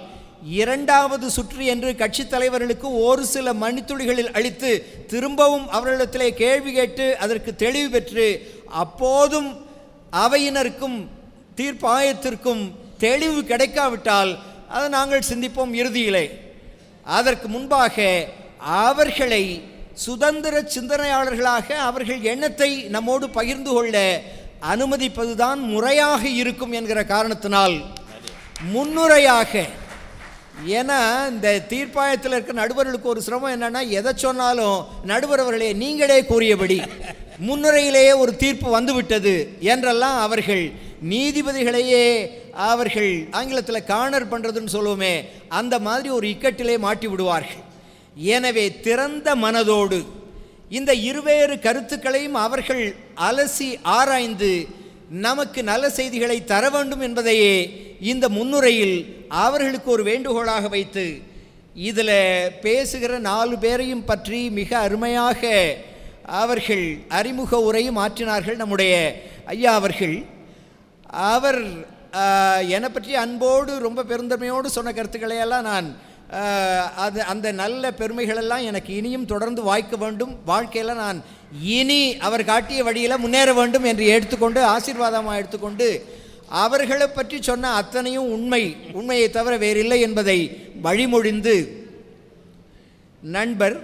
இரண்டாவது சுற்று என்று கட்சித் தலைவர்களுக்கு ஒரு சில மணித்துளிகளில் அளித்து திரும்பவும் அவர்களிடத்திலே கேள்வி கேட்டு அதற்கு தெளிவு பெற்று அப்போதும் அவையினருக்கும் தீர்ப்பாயத்திற்கும் தெளிவு கிடைக்காவிட்டால் அதை நாங்கள் சிந்திப்போம் இறுதியிலே. அதற்கு முன்பாக அவர்களை சுதந்திர சிந்தனையாளர்களாக அவர்கள் எண்ணத்தை நம்மோடு பகிர்ந்து கொள்ள அனுமதிப்பதுதான் முறையாக இருக்கும் என்கிற காரணத்தினால் முன்னுரையாக ஏன்னா இந்த தீர்ப்பாயத்தில் இருக்க நடுவர்களுக்கு ஒரு சிரமம் என்னன்னா எதை சொன்னாலும் நடுவர் அவர்களே நீங்களே கூறியபடி முன்னுரையிலேயே ஒரு தீர்ப்பு வந்துவிட்டது என்றெல்லாம் அவர்கள் நீதிபதிகளையே அவர்கள் ஆங்கிலத்தில் காணர் பண்ணுறதுன்னு சொல்லுவோமே அந்த மாதிரி ஒரு இக்கட்டிலே மாட்டி விடுவார்கள். எனவே திறந்த மனதோடு இந்த இருவேறு கருத்துக்களையும் அவர்கள் அலசி ஆராய்ந்து நமக்கு நல்ல செய்திகளை தர வேண்டும் என்பதையே இந்த முன்னுரையில் அவர்களுக்கு ஒரு வேண்டுகோளாக வைத்து இதில் பேசுகிற நாலு பேரையும் பற்றி மிக அருமையாக அவர்கள் அறிமுக உரையும் ஆற்றினார்கள். நம்முடைய ஐயா அவர்கள் அவர் என்னை பற்றி அன்போடு ரொம்ப பெருந்தன்மையோடு சொன்ன கருத்துக்களை எல்லாம் நான் அது அந்த நல்ல பெருமைகளெல்லாம் எனக்கு இனியும் தொடர்ந்து வாய்க்க வேண்டும். வாழ்க்கையில் நான் இனி அவர் காட்டிய வழியில் முன்னேற வேண்டும் என்று எடுத்துக்கொண்டு ஆசீர்வாதமாக எடுத்துக்கொண்டு அவர்களை பற்றி சொன்ன அத்தனையும் உண்மை உண்மையை தவிர வேறில்லை என்பதை வழிமொழிந்து நண்பர்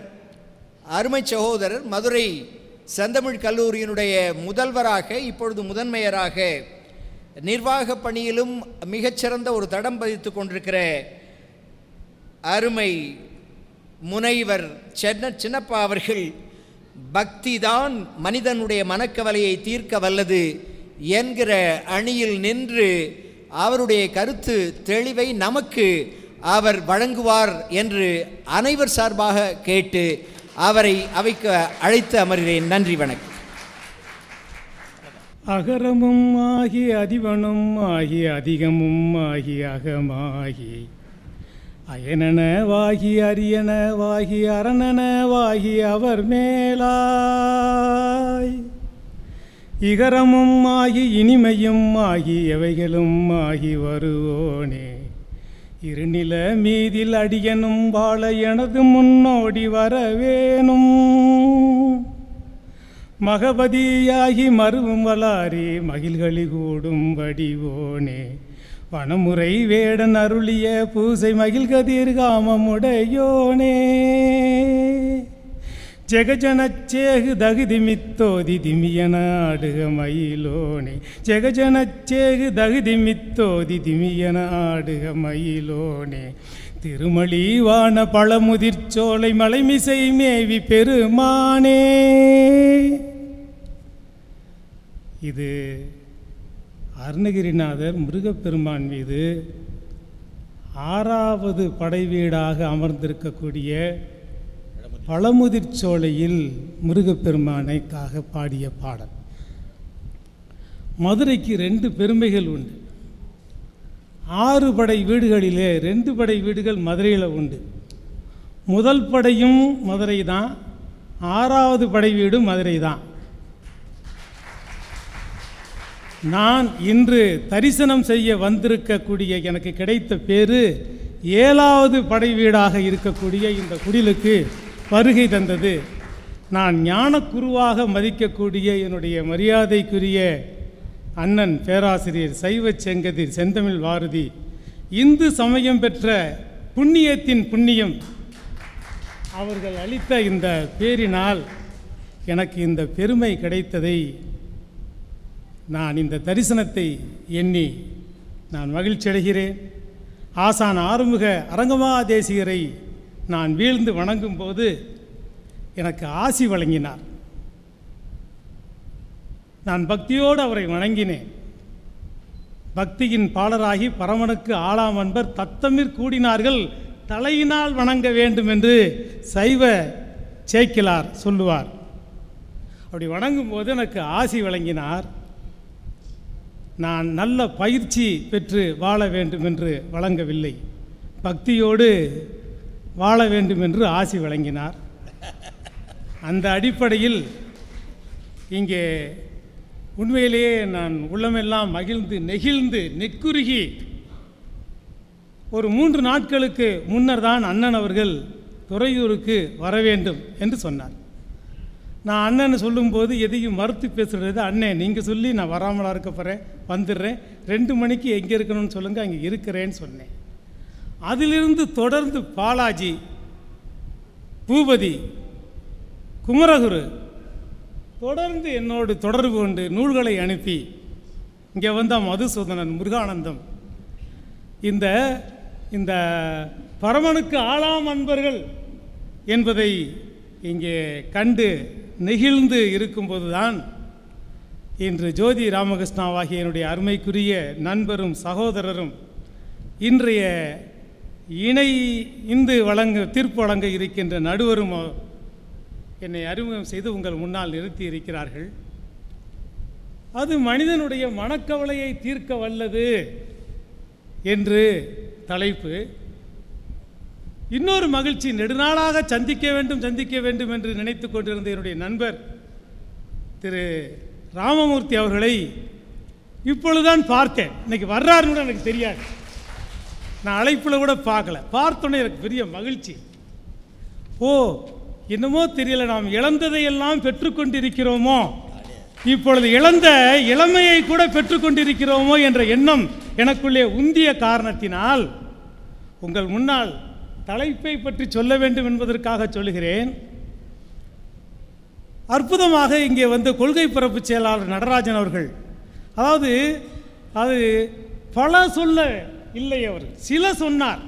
அருமை சகோதரர் மதுரை செந்தமிழ் கல்லூரியினுடைய முதல்வராக இப்பொழுது முதன்மையராக நிர்வாக பணியிலும் மிகச்சிறந்த ஒரு தடம் பதித்து கொண்டிருக்கிற அருமை முனைவர் சென்ன சின்னப்பா அவர்கள் பக்திதான் மனிதனுடைய மனக்கவலையை தீர்க்க வல்லது என்கிற அணியில் நின்று அவருடைய கருத்து தெளிவை நமக்கு அவர் வழங்குவார் என்று அனைவர் சார்பாக கேட்டு அவரை அவைக்க அழைத்து அமர்கிறேன். நன்றி வணக்கம். அகரமும் ஆகி அதிவனும் ஆகி அதிகமும் ஆகி அகமாகி. அயனனவாகி அரியனவாகி அரணனவாகி அவர் மேலாய். இகரமும் ஆகி இனிமையும் ஆகி எவைகளும் ஆகி வருவோனே. இருநில மீதில் அடியனும் வாழ எனது முன்னோடி வரவேணும். மகபதியாகி மருவும் வளாரி மகிழ்களி கூடும் வடிவோனே. வனமுறை வேடன் அருளிய பூசை மகிழ்கதிர் காமமுடையோனே. ஜெகஜனச்சேகு தகுதி மித்தோதி திமியன ஆடுக மயிலோனே. ஜெகஜனச்சேகு தகுதி மித்தோதி திமியன ஆடுக மயிலோனே. திருமலிவான பழமுதிர்ச்சோலை மலைமிசை மேவி பெருமானே. இது அருணகிரிநாதர் முருகப்பெருமான் மீது ஆறாவது படைவீடாக அமர்ந்திருக்கக்கூடிய பழமுதிர்ச்சோலையில் முருகப்பெருமானைக்காக பாடிய பாடல். மதுரைக்கு ரெண்டு பெருமைகள் உண்டு. ஆறு படை வீடுகளிலே ரெண்டு படை வீடுகள் மதுரையில் உண்டு. முதல் படையும் மதுரை தான் ஆறாவது படை வீடும் மதுரை தான் நான் இன்று தரிசனம் செய்ய வந்திருக்கக்கூடிய எனக்கு கிடைத்த பேரு ஏழாவது படை வீடாக இருக்கக்கூடிய இந்த குடிலுக்கு வருகை தந்தது. நான் ஞானக்குருவாக மதிக்கக்கூடிய என்னுடைய மரியாதைக்குரிய அண்ணன் பேராசிரியர் சைவச் செங்கதிர் செந்தமிழ் வாரதி இந்து சமயம் பெற்ற புண்ணியத்தின் புண்ணியம். அவர்கள் அளித்த இந்த பேரினால் எனக்கு இந்த பெருமை கிடைத்ததை நான் இந்த தரிசனத்தை எண்ணி நான் மகிழ்ச்சி அடைகிறேன். ஆசான் ஆறுமுக அரங்கமா தேசிகரை நான் வீழ்ந்து வணங்கும் போது எனக்கு ஆசி வழங்கினார். நான் பக்தியோடு அவரை வணங்கினேன். பக்தியின் பாலராகி பரமனுக்கு ஆளாம் அன்பர் தத்தமிர் கூடினார்கள் தலையினால் வணங்க வேண்டும் என்று சைவ சேக்கிலார் சொல்லுவார். அப்படி வணங்கும் போது எனக்கு ஆசி வழங்கினார் நான் நல்ல பயிற்சி பெற்று வாழ வேண்டும் என்று வழங்கவில்லை. பக்தியோடு வாழ வேண்டும் என்று ஆசி வழங்கினார். அந்த அடிப்படையில் இங்கே உண்மையிலேயே நான் உள்ளமெல்லாம் மகிழ்ந்து நெகிழ்ந்து நெக்குருகி ஒரு மூன்று நாட்களுக்கு முன்னர் தான் அண்ணன் அவர்கள் துறையூருக்கு வர வேண்டும் என்று சொன்னார். நான் அண்ணன் சொல்லும்போது எதையும் மறுத்து பேசுகிறது அண்ணே நீங்கள் சொல்லி நான் வராமலா இருக்க போகிறேன் வந்துடுறேன் ரெண்டு மணிக்கு எங்கே இருக்கணும்னு சொல்லுங்கள் அங்கே இருக்கிறேன்னு சொன்னேன். அதிலிருந்து தொடர்ந்து பாலாஜி பூபதி குமரகுரு தொடர்ந்து என்னோடு தொடர்பு கொண்டு நூல்களை அனுப்பி இங்கே வந்த மதுசூதனன் முருகானந்தம். இந்த இந்த பரமனுக்கு ஆளாம் அன்பர்கள் என்பதை இங்கே கண்டு நெகிழ்ந்து இருக்கும்போதுதான் இன்று ஜோதி ராமகிருஷ்ணாவாகிய என்னுடைய அருமைக்குரிய நண்பரும் சகோதரரும் இன்றைய இணை இந்து வழங்க தீர்ப்பு வழங்க இருக்கின்ற நடுவரும் என்னை அறிமுகம் செய்து உங்கள் முன்னால் நிறுத்தி இருக்கிறார்கள் அது மனிதனுடைய மனக்கவலையை தீர்க்க வல்லது என்று தலைப்பு. இன்னொரு மகிழ்ச்சி நெடுநாளாக சந்திக்க வேண்டும் சந்திக்க வேண்டும் என்று நினைத்து கொண்டிருந்த என்னுடைய நண்பர் திரு ராமமூர்த்தி அவர்களை இப்பொழுதுதான் பார்த்தேன். இன்னைக்கு வர்றாருன்னு கூட எனக்கு தெரியாது. நான் அழைப்பில் கூட பார்க்கல. பார்த்தோன்னே எனக்கு பெரிய மகிழ்ச்சி. ஓ என்னமோ தெரியல நாம் இழந்ததையெல்லாம் பெற்றுக்கொண்டிருக்கிறோமோ? இப்பொழுது இழந்த இளமையை கூட பெற்றுக்கொண்டிருக்கிறோமோ என்ற எண்ணம் எனக்குள்ளே உந்திய காரணத்தினால் உங்கள் முன்னால் தலைப்பை பற்றி சொல்ல வேண்டும் என்பதற்காக சொல்லுகிறேன். அற்புதமாக இங்கே வந்து கொள்கை பரப்பு செயலாளர் நடராஜன் அவர்கள் அதாவது அது பல சொல்ல இல்லை அவர் சில சொன்னார்.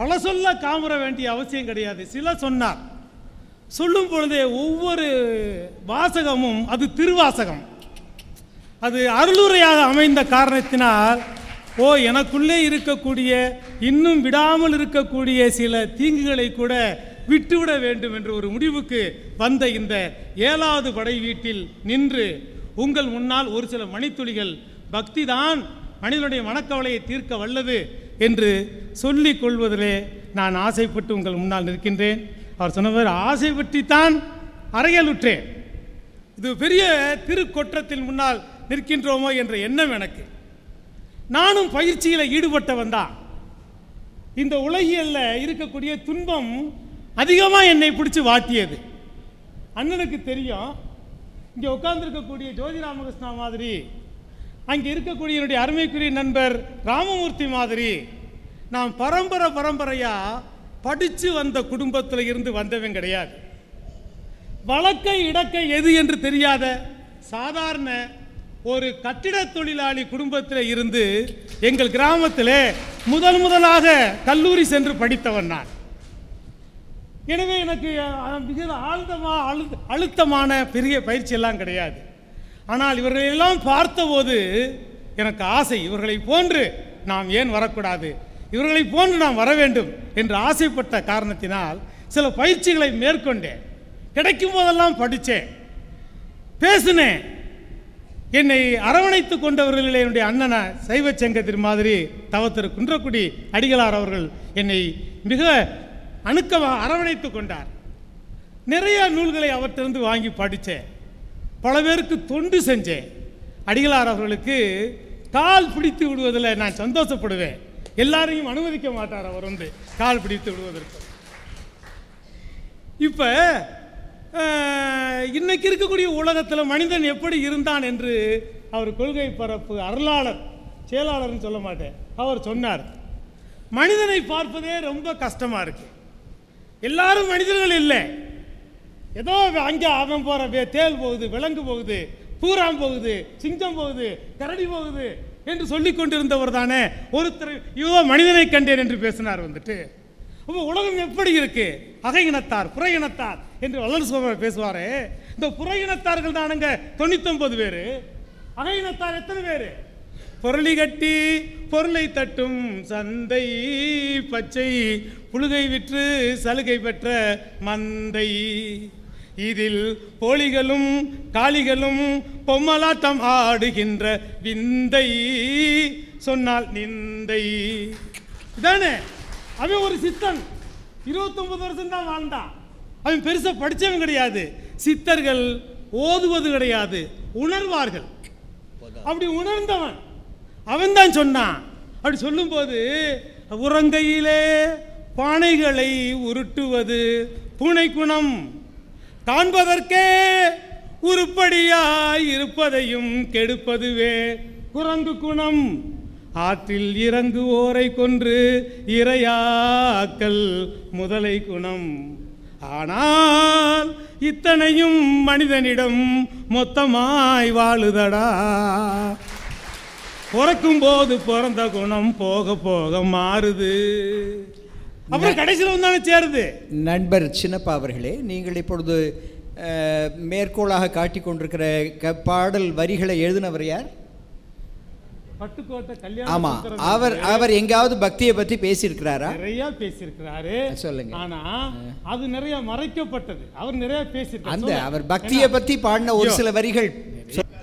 பல சொல்ல காமுற வேண்டிய அவசியம் கிடையாது. சில சொன்னார். சொல்லும் பொழுதே ஒவ்வொரு வாசகமும் அது திருவாசகம். அது அருளுரையாக அமைந்த காரணத்தினால் ஓ எனக்குள்ளே இருக்கக்கூடிய இன்னும் விடாமல் இருக்கக்கூடிய சில தீங்குகளை கூட விட்டுவிட வேண்டும் என்ற ஒரு முடிவுக்கு வந்த இந்த ஏழாவது படை வீட்டில் நின்று உங்கள் முன்னால் ஒரு சில மணித்துளிகள் பக்தி தான் மனிதனுடைய மனக்கவலையை தீர்க்க வல்லது. என்று சொல்லிக் கொள்வதிலே நான் ஆசைப்பட்டு உங்கள் முன்னால் நிற்கின்றேன். அவர் சொன்னவர் ஆசை பற்றித்தான் அறையலுற்றேன். இது பெரிய திருக்கொற்றத்தின் முன்னால் நிற்கின்றோமோ என்ற எண்ணம் எனக்கு. நானும் பயிற்சியில் ஈடுபட்டவன் தான் இந்த உலகியல்ல இருக்கக்கூடிய துன்பம் அதிகமாக என்னை பிடிச்சி வாட்டியது. அண்ணனுக்கு தெரியும் இங்கே உட்கார்ந்துருக்கக்கூடிய ஜோதி ராமகிருஷ்ணா மாதிரி அங்கே இருக்கக்கூடிய என்னுடைய அருமைக்குரிய நண்பர் ராமமூர்த்தி மாதிரி. நான் பரம்பரை பரம்பரையாக படித்து வந்த குடும்பத்தில் இருந்து வந்தவன் கிடையாது. வழக்கை இடக்கை எது என்று தெரியாத சாதாரண ஒரு கட்டிட தொழிலாளி குடும்பத்தில் இருந்து எங்கள் கிராமத்தில் முதல் முதலாக கல்லூரி சென்று படித்தவன் நான். எனவே எனக்கு மிக ஆழ்ந்தமாக அழு அழுத்தமான பெரிய பயிற்சி எல்லாம் கிடையாது. ஆனால் இவர்களையெல்லாம் பார்த்தபோது எனக்கு ஆசை இவர்களை போன்று நாம் ஏன் வரக்கூடாது? இவர்களை போன்று நாம் வர வேண்டும் என்று ஆசைப்பட்ட காரணத்தினால் சில பயிற்சிகளை மேற்கொண்டேன். கிடைக்கும் போதெல்லாம் படித்தேன். பேசினேன். என்னை அரவணைத்து கொண்டவர்களில் என்னுடைய அண்ணனை சைவ சங்கத்தின் மாதிரி தவத்திரு குன்றக்குடி அடிகளார் அவர்கள் என்னை மிக அணுக்கமாக அரவணைத்து கொண்டார். நிறைய நூல்களை அவற்றிலிருந்து வாங்கி படித்தேன். பல பேருக்கு தொண்டு செஞ்சேன். அடிகளார் அவர்களுக்கு கால் பிடித்து விடுவதில் நான் சந்தோஷப்படுவேன். எல்லாரையும் அனுமதிக்க மாட்டார் அவர் வந்து கால் பிடித்து விடுவதற்கு. இப்போ இன்னைக்கு இருக்கக்கூடிய உலகத்தில் மனிதன் எப்படி இருந்தான் என்று அவர் கொள்கை பரப்பு அருளாளர் செயலாளர்னு சொல்ல மாட்டேன். அவர் சொன்னார் மனிதனை பார்ப்பதே ரொம்ப கஷ்டமாக இருக்கு. எல்லாரும் மனிதர்கள் இல்லை. ஏதோ அங்கே அவன் போகிற வே- தேல் போகுது விலங்கு போகுது பூரான் போகுது சிங்கம் போகுது கரடி போகுது என்று சொல்லி கொண்டிருந்தவர் தானே. ஒருத்தர் இவ்வளோ மனிதனை கண்டேன் என்று பேசினார் வந்துட்டு. அப்போ உலகம் எப்படி இருக்கு? அகை இனத்தார் புற இனத்தார் என்று வல்லரசு பேசுவார் பேசுவாரே. இந்த புற இனத்தார்கள் தானுங்க தொண்ணூத்தொம்பது பேரு. அகை இனத்தார் எத்தனை பேர்? பொருளி கட்டி பொருளை தட்டும் சந்தை பச்சை புழுகை விற்று சலுகை பெற்ற மந்தை. இதில் போலிகளும் காளிகளும் பொம்மலாட்டம் ஆடுகின்ற விந்தை சொன்னால் நிந்தை. இதானே? அவன் ஒரு சித்தன். இருபத்தொன்பது வருஷம் தான் வாழ்ந்தான். அவன் பெருசாக படித்தவன் கிடையாது. சித்தர்கள் ஓதுவது கிடையாது. உணர்வார்கள். அப்படி உணர்ந்தவன். அவன் தான் சொன்னான். அப்படி சொல்லும்போது உறங்கையிலே பானைகளை உருட்டுவது பூனை குணம் காண்பதற்கே உருப்படியாய் இருப்பதையும் கெடுப்பதுவே குரங்கு குணம். ஆற்றில் இறங்குவோரை கொன்று இரையாக்கல் முதலை குணம். ஆனால் இத்தனையும் மனிதனிடம் மொத்தமாய் வாழுதடா. பிறக்கும் போது பிறந்த குணம் போக போக மாறுது. அப்புறம் கடைசியில் வந்தானே சேருது. நண்பர் சின்னப்பா அவர்களே நீங்கள் இப்பொழுது மேற்கோளாக காட்டிக் கொண்டிருக்கிற க பாடல் வரிகளை எழுதினவர் யார்? ஆமா அவர் அவர் எங்காவது பக்தியை பத்தி பேசியிருக்கிறாரா? நிறைய பேசியிருக்கிறாரு. சொல்லுங்க. ஆனா அது நிறைய மறைக்கப்பட்டது. அவர் நிறைய பேசியிருக்காரு. அந்த. அவர் பக்தியை பத்தி பாடின ஒரு சில வரிகள்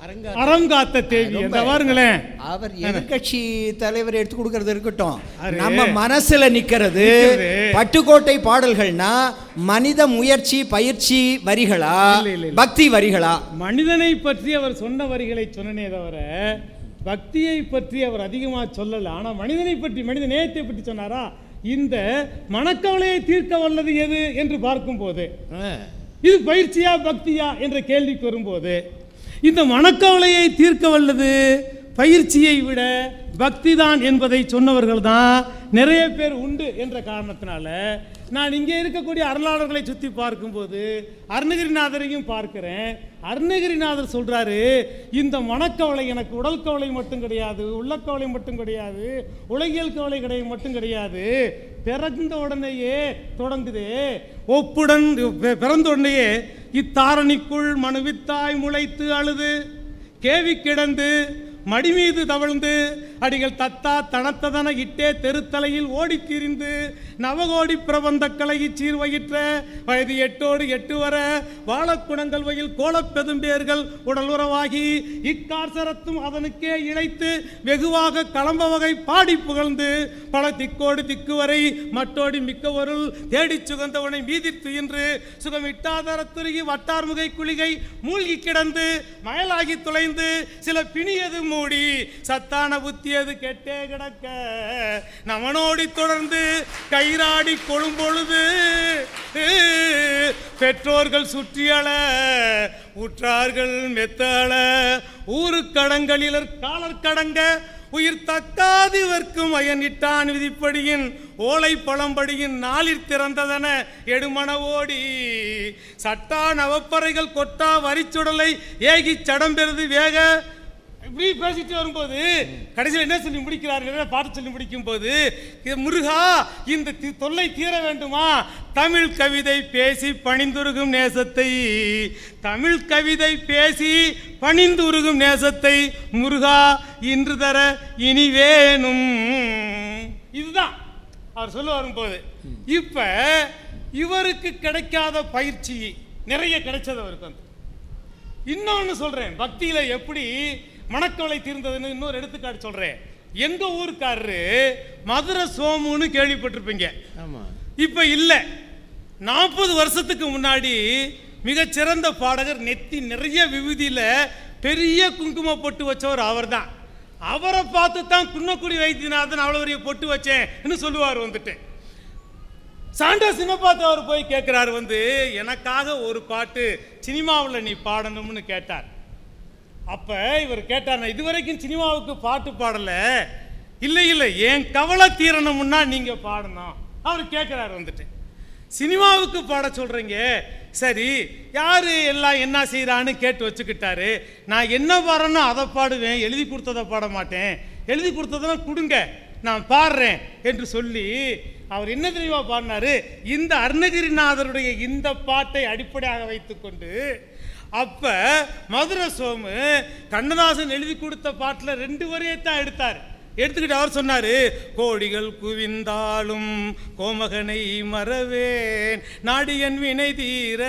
அரங்கா அறம் காத்த தேவி பாருங்களேன் அவர் எதிர்கட்சி தலைவர் எடுத்து கொடுக்கறது இருக்கட்டும். நம்ம மனசுல நிக்கிறது. பட்டுக்கோட்டை பாடல்கள்னா மனித முயற்சி பயிற்சி வரிகளா. பக்தி வரிகளா மனிதனை பற்றி அவர் சொன்ன வரிகளை சொன்னனே தவிர பக்தியை பற்றி அவர் அதிகமாக சொல்லல ஆனா மனிதனை பற்றி மனித நேயத்தை பற்றி சொன்னாரா இந்த மனக்கவலையை தீர்க்க வல்லது எது என்று பார்க்கும்போது. இது பயிற்சியா பக்தியா என்ற கேள்விக்கு வரும்போது இந்த மனக்கவலையை தீர்க்க வல்லது. பயிற்சியை விட பக்தி தான் என்பதை சொன்னவர்கள் தான் நிறைய பேர் உண்டு என்ற காரணத்தினால நான் இங்கே இருக்கக்கூடிய அருளாளர்களை சுற்றி பார்க்கும்போது அருணகிரிநாதரையும் பார்க்கிறேன். அருணகிரிநாதர் சொல்கிறாரு இந்த மனக்கவலை எனக்கு உடல் கவலை மட்டும் கிடையாது உள்ளக்கவலை மட்டும் கிடையாது உலகியல் கவலை கிடையாது மட்டும் கிடையாது. பிறந்த உடனேயே தொடங்குது. ஒப்புடன் பிறந்த உடனேயே இத்தாரணிக்குள் மனுவித்தாய் முளைத்து அழுது கேவி கிடந்து மடி மீது தவழ்ந்து அடிகள் தத்தா தனத்ததன இட்டே தெருத்தலையில் ஓடித் திரிந்து நவகோடி பிரபந்த கலையை சீர்வயிற்ற வயது எட்டோடு எட்டு வர வாழக்குணங்கள் வயில் கோலப்பெதும்பேர்கள் உடல் உறவாகி இக்கார்சரத்தும் அதனுக்கே இழைத்து வெகுவாக களம்ப வகை பாடி புகழ்ந்து பல திக்கோடு திக்கு வரை மட்டோடி மிக்கவருள் தேடி சுகந்தவனை மீதித்து இன்று சுகமிட்டாதரத்துருகி வட்டார்முகை குளிகை மூழ்கி கிடந்து மயலாகி துளைந்து சில பிணியது மூடி சத்தான புத்தி புத்தியது கெட்டே கிடக்க? நமனோடி தொடர்ந்து கைராடி கொழும்பொழுது பெற்றோர்கள் சுற்றியள உற்றார்கள் மெத்தள ஊருக்கடங்களிலர் காலர் கடங்க உயிர் தக்காதிவர்க்கும் அயனிட்டான் விதிப்படியின் ஓலை பழம்படியின் நாளில் திறந்ததென எடுமன ஓடி சட்டா நவப்பறைகள் கொட்டா வரிச்சுடலை ஏகிச் சடம்பெறுது வேக இப்படி பேசிட்டு வரும்போது கடைசியில் என்ன சொல்லி முடிக்கிறார்கள் என்ன பாட்டு சொல்லி முடிக்கும் போது முருகா இந்த தொல்லை தீர வேண்டுமா? தமிழ் கவிதை பேசி பணிந்துருகும் நேசத்தை தமிழ் கவிதை பேசி பணிந்துருகும் நேசத்தை முருகா இன்று தர இனி வேணும். இதுதான் அவர் சொல்ல வரும்போது. இப்போ இவருக்கு கிடைக்காத பயிற்சி நிறைய கிடைச்சது அவருக்கு வந்து. இன்னொன்று சொல்கிறேன் பக்தியில் எப்படி மனக்கவலை தீர்ந்ததுன்னு இன்னொரு எடுத்துக்காட்டு சொல்றேன். எங்க ஊருக்காரரு மதுரை சோமுன்னு கேள்விப்பட்டிருப்பீங்க. ஆமா. இப்ப இல்ல. நாற்பது வருஷத்துக்கு முன்னாடி மிகச்சிறந்த பாடகர் நெத்தி நிறைய விபூதியில பெரிய குங்கும பொட்டு வச்சவர் அவர்தான். அவரை பார்த்து தான் குன்னக்குடி வைத்தியநாதன் அவ்வளோ பெரிய பொட்டு வச்சேன்னு சொல்லுவார் வந்துட்டு. சாண்டா சின்னப்பாத்து அவர் போய் கேட்குறாரு வந்து எனக்காக ஒரு பாட்டு சினிமாவில் நீ பாடணும்னு கேட்டார். அப்போ இவர் கேட்டார் நான் இதுவரைக்கும் சினிமாவுக்கு பாட்டு பாடலை. இல்லை இல்லை என் கவலை தீரணும்னா நீங்கள் பாடணும். அவர் கேட்குறாரு வந்துட்டு. சினிமாவுக்கு பாட சொல்கிறீங்க சரி யார் எல்லாம் என்ன செய்கிறான்னு கேட்டு வச்சுக்கிட்டாரு. நான் என்ன பாடுறேனோ அதை பாடுவேன். எழுதி கொடுத்ததை பாட மாட்டேன். எழுதி கொடுத்ததெல்லாம் கொடுங்க நான் பாடுறேன் என்று சொல்லி அவர் என்ன தெளிவாக பாடினாரு? இந்த அருணகிரிநாதருடைய இந்த பாட்டை அடிப்படையாக வைத்துக்கொண்டு அப்போ மதுரை சோமு கண்ணதாசன் எழுதி கொடுத்த பாட்டில் ரெண்டு வரையை தான் எடுத்தார். எடுத்துக்கிட்டு அவர் சொன்னாரு கோடிகள் குவிந்தாலும் கோமகனை மறவேன். நாடியன் வினை தீர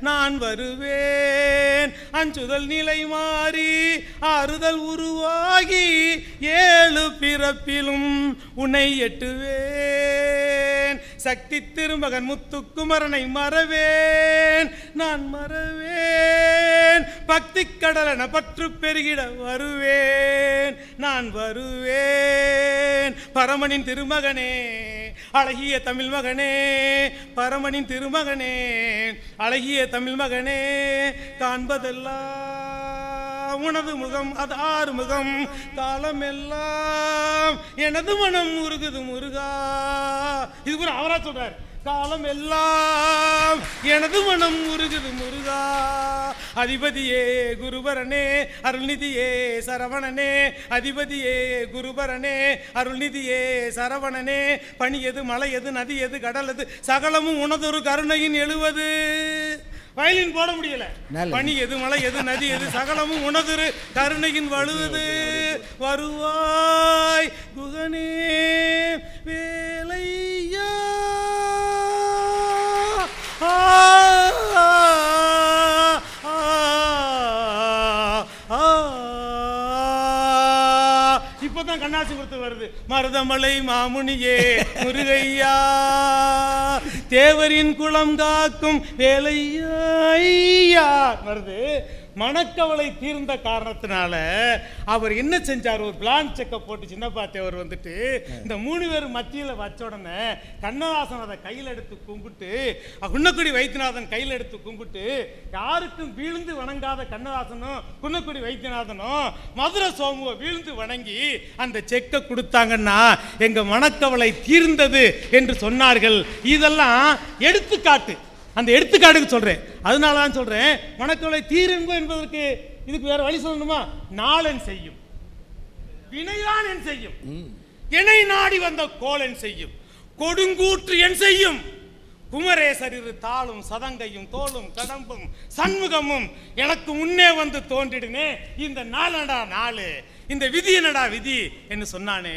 நான் வருவேன். அஞ்சுதல் நிலை மாறி ஆறுதல் உருவாகி ஏழு பிறப்பிலும் உன்னை எட்டுவேன். சக்தி திருமகன் முத்துக்குமரனை மறவேன். நான் மறவேன். பக்தி கடலன பற்று பெருகிட வருவேன். நான் வருவேன். பரமனின் திருமகனே அழகிய தமிழ் மகனே பரமனின் திருமகனே அழகிய தமிழ் மகனே காண்பதெல்லாம் உனது முகம் அது ஆறு முகம். காலமெல்லாம் எனது மனம் முருகுது முருகா. இது கூட அவரா சொல்றாரு. காலம் எல்லாம் எனது மனம் முருகுது முருகா. அதிபதியே குருபரனே அருள்நிதியே சரவணனே. அதிபதியே குருபரனே அருள்நிதியே சரவணனே. பனி எது மலை எது நதி எது கடல் எது சகலமும் உனதொரு கருணையின் எழுவது. வயலின் போட முடியல. பனி எது மலை எது நதி எது சகலமும் உனதொரு கருணையின் வழுவது. வருவாய் குகனே வேலையா. இப்பதான் கண்ணாசி கொடுத்து வருது. மருதமலை மாமுனியே முருகையா. தேவரின் குளம் காக்கும் வேலையா வருது. மனக்கவலை தீர்ந்த காரணத்தினால அவர் என்ன செஞ்சார்? ஒரு பிளான் செக்கை போட்டு சின்னப்பா தேவர் வந்துட்டு இந்த மூணு பேர் மத்தியில் வச்ச உடனே கண்ணதாசன் அதை கையில் எடுத்து கும்பிட்டு குன்னக்குடி வைத்தியநாதன் கையில் எடுத்து கும்பிட்டு யாருக்கும் வீழ்ந்து வணங்காத கண்ணதாசனும் குன்னக்குடி வைத்தியநாதனும் மதுரை சோமுவை வீழ்ந்து வணங்கி அந்த செக்கை கொடுத்தாங்கன்னா எங்க மனக்கவலை தீர்ந்தது என்று சொன்னார்கள். இதெல்லாம் எடுத்துக்காட்டு. அந்த எடுத்துக்காட்டுக்கு சொல்றேன். அதனால தான் சொல்றேன். மனக்கவலை தீருங்க என்பதற்கு இதுக்கு வேற வழி சொல்லணுமா? நாளன் செய்யும். வினைதான் என் செய்யும். இணை நாடி வந்த கோலன் செய்யும். கொடுங்கூற்று என் செய்யும். குமரேசர் இரு தாளும் சதங்கையும் தோளும் கடம்பும் சண்முகமும் எனக்கு முன்னே வந்து தோன்றிடுனே இந்த நாளடா நாளு. இந்த விதி என்னடா விதி என்று சொன்னானே.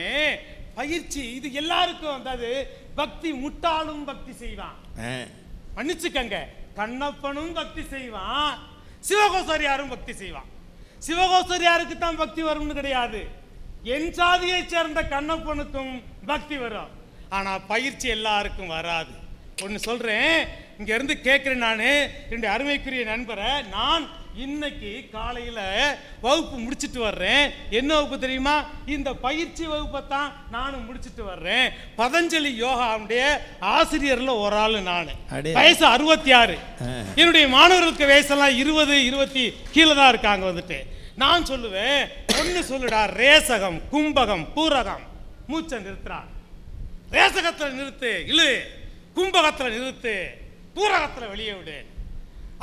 பயிற்சி இது எல்லாருக்கும் அதாவது பக்தி முட்டாளும் பக்தி செய்வான். மன்னிச்சுக்கங்க. கண்ணப்பனும் பக்தி செய்வான். சிவகோசரியாரும் பக்தி செய்வான். சிவகோசரியாருக்கு தான் பக்தி வரும்னு கிடையாது. என் சாதியை சேர்ந்த கண்ணப்பனுக்கும் பக்தி வரும். ஆனா பயிற்சி எல்லாருக்கும் வராது. ஒன்று சொல்றேன். இங்க இருந்து கேட்கிறேன் நானு. என்னுடைய அருமைக்குரிய நண்பரை நான் இன்னைக்கு காலையில வகுப்பு முடிச்சிட்டு வர்றேன். என்ன வகுப்பு தெரியுமா? இந்த பயிற்சி வகுப்பை தான் நானும் முடிச்சிட்டு வர்றேன். பதஞ்சலி யோகாவுடைய ஆசிரியர்ல ஒரு ஆளு நான். வயசு அறுபத்தி ஆறு என்னுடைய மாணவர்களுக்கு வயசெல்லாம் இருபது இருபத்தி கீழே தான் இருக்காங்க வந்துட்டு. நான் சொல்லுவேன் ஒன்னு சொல்லுடா ரேசகம் கும்பகம் பூரகம். மூச்சை நிறுத்துறா ரேசகத்துல நிறுத்து இழு. கும்பகத்துல நிறுத்து. பூரகத்துல வெளியே விடு.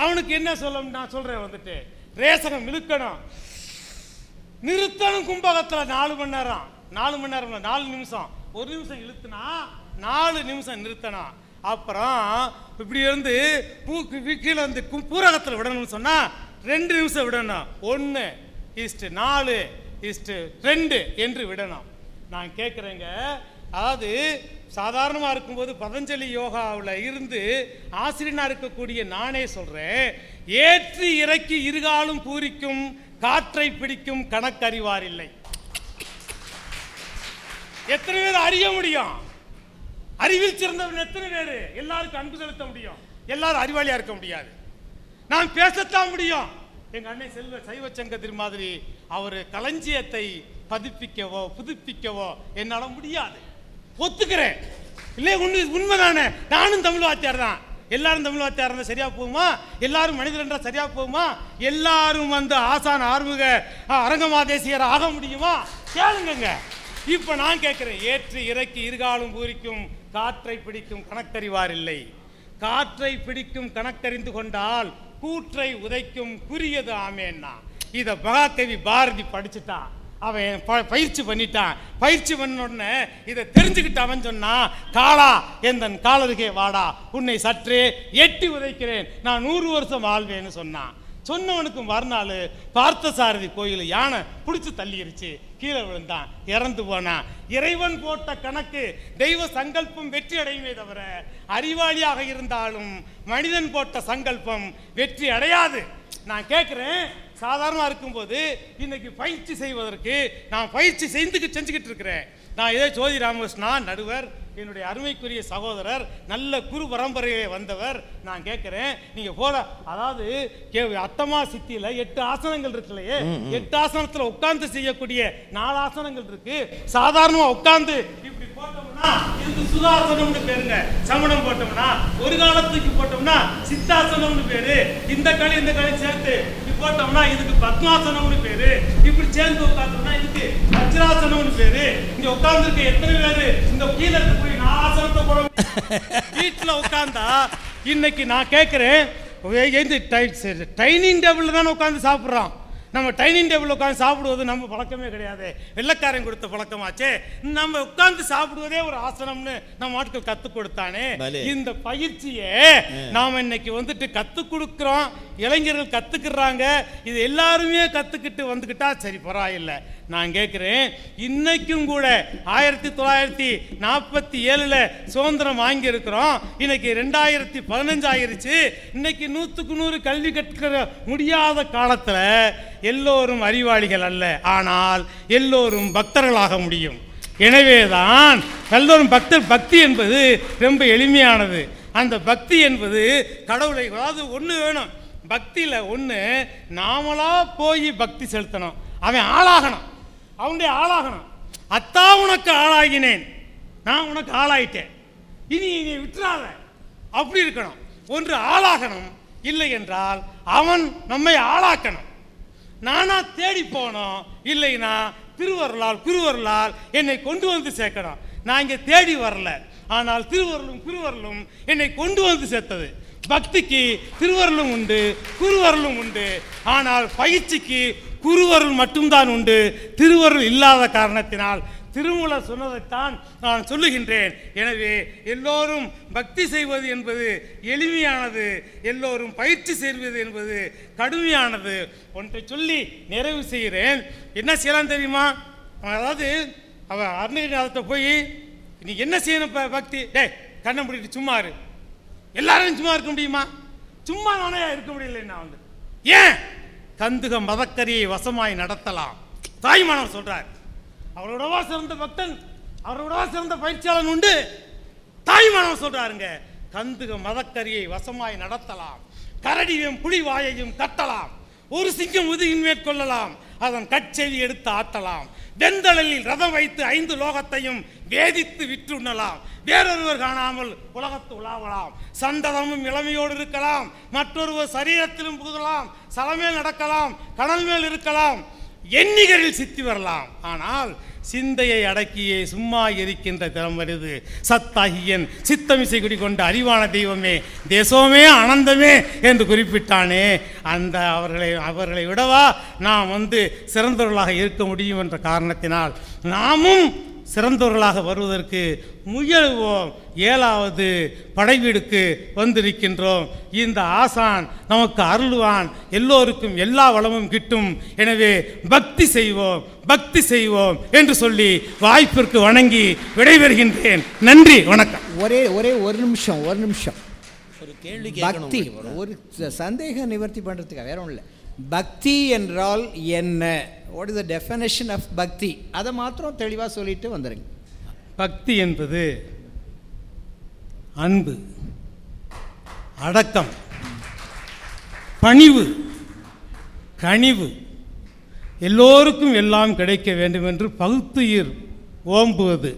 அவனுக்கு என்ன சொல்ல நான் சொல்கிறேன் வந்துட்டு. ரேசனை இழுக்கணும். நிறுத்தணும் கும்பகத்தில் நாலு மணி நேரம். நாலு மணி நேரம் நாலு நிமிஷம். ஒரு நிமிஷம் இழுத்துனா நாலு நிமிஷம் நிறுத்தணும். அப்புறம் இப்படி இருந்து பூக்கு கீழே வந்து கு- பூரகத்துல விடணும்னு சொன்னால் ரெண்டு நிமிஷம் விடணும். ஒன்று இஸ்ட்டு நாலு இஸ்ட்டு ரெண்டு என்று விடணும். நான் கேட்குறேங்க அதாவது சாதாரணமாக இருக்கும்போது பதஞ்சலி யோகாவில் இருந்து ஆசிரியனா இருக்கக்கூடிய நானே சொல்கிறேன் ஏற்றி இறக்கி இருகாலும் பூரிக்கும் காற்றை பிடிக்கும் கணக்கறிவார் இல்லை. எத்தனை பேர் அறிய முடியும்? அறிவில் சிறந்தவன் எத்தனை பேர்? எல்லாருக்கும் அன்பு செலுத்த முடியும். எல்லாரும் அறிவாளியாக இருக்க முடியாது. நான் பேசத்தான் முடியும். எங்கள் அண்ணன் செல்வ சைவ சங்கத்தின் மாதிரி அவர் களஞ்சியத்தை பதிப்பிக்கவோ புதுப்பிக்கவோ என்னால் முடியாது. ஒத்துக்கிறேன். இல்லை உண்மை உண்மைதானே? நானும் தமிழ் வாத்தியார் தான் எல்லாரும் தமிழ் வாத்தியார் இருந்தால் சரியாக போகுமா? எல்லாரும் மனிதர் சரியாக போகுமா? எல்லாரும் வந்து ஆசான் ஆர்முக அரங்கமாதேசியர் ஆக முடியுமா? கேளுங்கங்க. இப்போ நான் கேட்குறேன் ஏற்று இறக்கி இருகாலும் பூரிக்கும் காற்றை பிடிக்கும் கணக்கறிவார் இல்லை. காற்றை பிடிக்கும் கணக்கறிந்து கொண்டால் கூற்றை உதைக்கும் குறியது ஆமேன்னா. இதை மகாகவி பாரதி படிச்சுட்டான் அவன் ப- பயிற்சி பண்ணிட்டான். பயிற்சி பண்ண உடனே இதை தெரிஞ்சுக்கிட்டவன் சொன்னான் காளா எந்தன் காலருகே வாடா உன்னை சற்றே எட்டி உதைக்கிறேன் நான் நூறு வருஷம் வாழ்வேன்னு சொன்னான். சொன்னவனுக்கு மறுநாள் பார்த்தசாரதி கோயில் யானை பிடிச்சி தள்ளிருச்சு. கீழே விழுந்தான். இறந்து போனான் இறைவன் போட்ட கணக்கு தெய்வ சங்கல்பம் வெற்றி அடையுமே தவிர அறிவாளியாக இருந்தாலும் மனிதன் போட்ட சங்கல்பம் வெற்றி அடையாது. நான் கேட்குறேன் சாதாரணமாக இருக்கும்போது இன்னைக்கு பயிற்சி செய்வதற்கு நான் பயிற்சி செய்துக்கு செஞ்சுக்கிட்டு இருக்கிறேன். நான் இதே ஜோதி ராமகிருஷ்ணா நடுவர் என்னுடைய அருமைக்குரிய சகோதரர் நல்ல குரு பரம்பரையிலே வந்தவர். நான் கேட்குறேன் நீங்கள் போல அதாவது அத்தமா சித்தியில் எட்டு ஆசனங்கள் இருக்குல்லையே எட்டு ஆசனத்தில் உட்கார்ந்து செய்யக்கூடிய நாலு ஆசனங்கள் இருக்கு. சாதாரணமாக உட்கார்ந்து இப்படி போட்டோம்னா இதுக்கு சுதாசனம்னு பேருங்க. சமணம் போட்டோம்னா ஒரு காலத்துக்கு போட்டோம்னா சித்தாசனம்னு பேரு. இந்த களி இந்த களி சேர்த்து போட்டோம்னா இதுக்கு பத்மாசனம்னு பேரு. இப்படி சேர்ந்து உட்கார்ந்தோம்னா இதுக்கு வஜ்ராசனம்னு பேரு. இங்க உட்கார்ந்துருக்க எத்தனை பேரு இந்த கீழே வீட்டில் உட்கார்ந்தா இன்னைக்கு நான் கேட்குறேன் டைனிங் டேபிளில் தானே உட்காந்து சாப்பிட்றோம் நம்ம டைனிங் டேபிள் உட்காந்து சாப்பிடுவது நம்ம பழக்கமே கிடையாது. வெள்ளைக்காரன் கொடுத்த பழக்கமாச்சே. நம்ம உட்கார்ந்து சாப்பிடுவதே ஒரு ஆசனம்னு நம்ம ஆட்கள் கற்றுக் கொடுத்தானே. இந்த பயிற்சியை நாம இன்னைக்கு வந்துட்டு கற்றுக் கொடுக்குறோம். இளைஞர்கள் கற்றுக்குறாங்க இது எல்லாருமே கற்றுக்கிட்டு வந்துக்கிட்டா சரி பரவாயில்லை. நான் கேட்குறேன் இன்னைக்கும் கூட ஆயிரத்தி தொள்ளாயிரத்தி நாற்பத்தி ஏழில் சுதந்திரம் வாங்கியிருக்கிறோம். இன்னைக்கு ரெண்டாயிரத்தி பதினஞ்சு ஆயிருச்சு. இன்னைக்கு நூற்றுக்கு நூறு கல்வி கற்கிற முடியாத காலத்தில் எல்லோரும் அறிவாளிகள் அல்ல. ஆனால் எல்லோரும் பக்தர்களாக முடியும். எனவேதான் எல்லோரும் பக்தர் பக்தி என்பது ரொம்ப எளிமையானது. அந்த பக்தி என்பது கடவுளை அதாவது ஒன்று வேணும். பக்தியில் ஒன்று நாமளாக போய் பக்தி செலுத்தணும். அவன் ஆளாகணும். அவனுடைய ஆளாகணும். அத்தா உனக்கு ஆளாகினேன். நான் உனக்கு ஆளாயிட்டேன். இனி நீ விட்டுறாத. அப்படி இருக்கணும். ஒன்று ஆளாகணும். இல்லை என்றால் அவன் நம்மை ஆளாக்கணும். நானா தேடி போனோம். இல்லைனா திருவருளால் குருவருளால் என்னை கொண்டு வந்து சேர்க்கணும். நான் இங்கே தேடி வரல. ஆனால் திருவருளும் குருவருளும் என்னை கொண்டு வந்து சேர்த்தது. பக்திக்கு திருவருளும் உண்டு குருவருளும் உண்டு. ஆனால் பயிற்சிக்கு குருவருள் மட்டும்தான் உண்டு. திருவருள் இல்லாத காரணத்தினால் திருமூலர் சொன்னதைத்தான் நான் சொல்லுகின்றேன். எனவே எல்லோரும் பக்தி செய்வது என்பது எளிமையானது. எல்லோரும் பயிற்சி செய்வது என்பது கடுமையானது. ஒன்றை சொல்லி நிறைவு செய்கிறேன். என்ன செய்யலாம் தெரியுமா? அவன் அதாவது அவன் அருணகிரிநாதத்தை போய் நீ என்ன செய்யணும் இப்போ பக்தி? டேய் கண்ணை முடிட்டு சும்மா இரு. எல்லாரும் சும்மா இருக்க முடியுமா? சும்மா நானே இருக்க முடியல நான் வந்து. ஏன்? கந்துக மதக்கரியை வசமாய் நடத்தலாம். தாய்மானவர் சொல்றார் அவரோடவா சிறந்த பக்தன் அவரோடவா சிறந்த பயிற்சியாளன் உண்டு? தாய்மானவர் சொல்றாருங்க கந்துக மதக்கரியை வசமாய் நடத்தலாம். கரடியும் புலி வாயையும் கட்டலாம். ஒரு சிங்கம் முதுகின் மேற்கொள்ளலாம் அதன் கட்செவி எடுத்து ஆட்டலாம். வெண்தளலில் ரதம் வைத்து ஐந்து லோகத்தையும் வேதித்து விற்றுண்ணலாம் வேறொருவர் காணாமல் உலகத்து உலாவலாம். சந்ததமும் இளமையோடு இருக்கலாம். மற்றொருவர் சரீரத்திலும் புகலாம் சலமேல் நடக்கலாம். கடல் மேல் இருக்கலாம். எண்ணிகளில் சித்தி வரலாம். ஆனால் சிந்தையை அடக்கியே சும்மா இருக்கின்ற திறம் வருது. சத்தாகியன் சித்தமிசை குடி கொண்ட அறிவான தெய்வமே தேசோமே ஆனந்தமே என்று குறிப்பிட்டானே. அந்த அவர்களை அவர்களை விடவா நாம் வந்து சிறந்தவர்களாக இருக்க முடியும் என்ற காரணத்தினால் நாமும் சிறந்தவர்களாக வருவதற்கு முயல்வோம். ஏழாவது படைவீடுக்கு வந்திருக்கின்றோம். இந்த ஆசான் நமக்கு அருள்வான். எல்லோருக்கும் எல்லா வளமும் கிட்டும். எனவே பக்தி செய்வோம் பக்தி செய்வோம் என்று சொல்லி வாய்ப்பிற்கு வணங்கி விடைபெறுகின்றேன். நன்றி வணக்கம். ஒரே ஒரே ஒரு நிமிஷம் ஒரு நிமிஷம். ஒரு கேள்வி பக்தி கேட்கணும் ஒரு சந்தேகம் நிவர்த்தி பண்ணுறதுக்காக வேற ஒன்றும் இல்லை. பக்தி என்றால் என்ன? What is the definition of bhakti அதை மாத்திரம் தெளிவாக சொல்லிட்டு வந்துடுங்க பக்தி என்பது அன்பு அடக்கம் பணிவு கனிவு. எல்லோருக்கும் எல்லாம் கிடைக்க வேண்டும் என்று பகுத்துயிர் ஓம்புவது.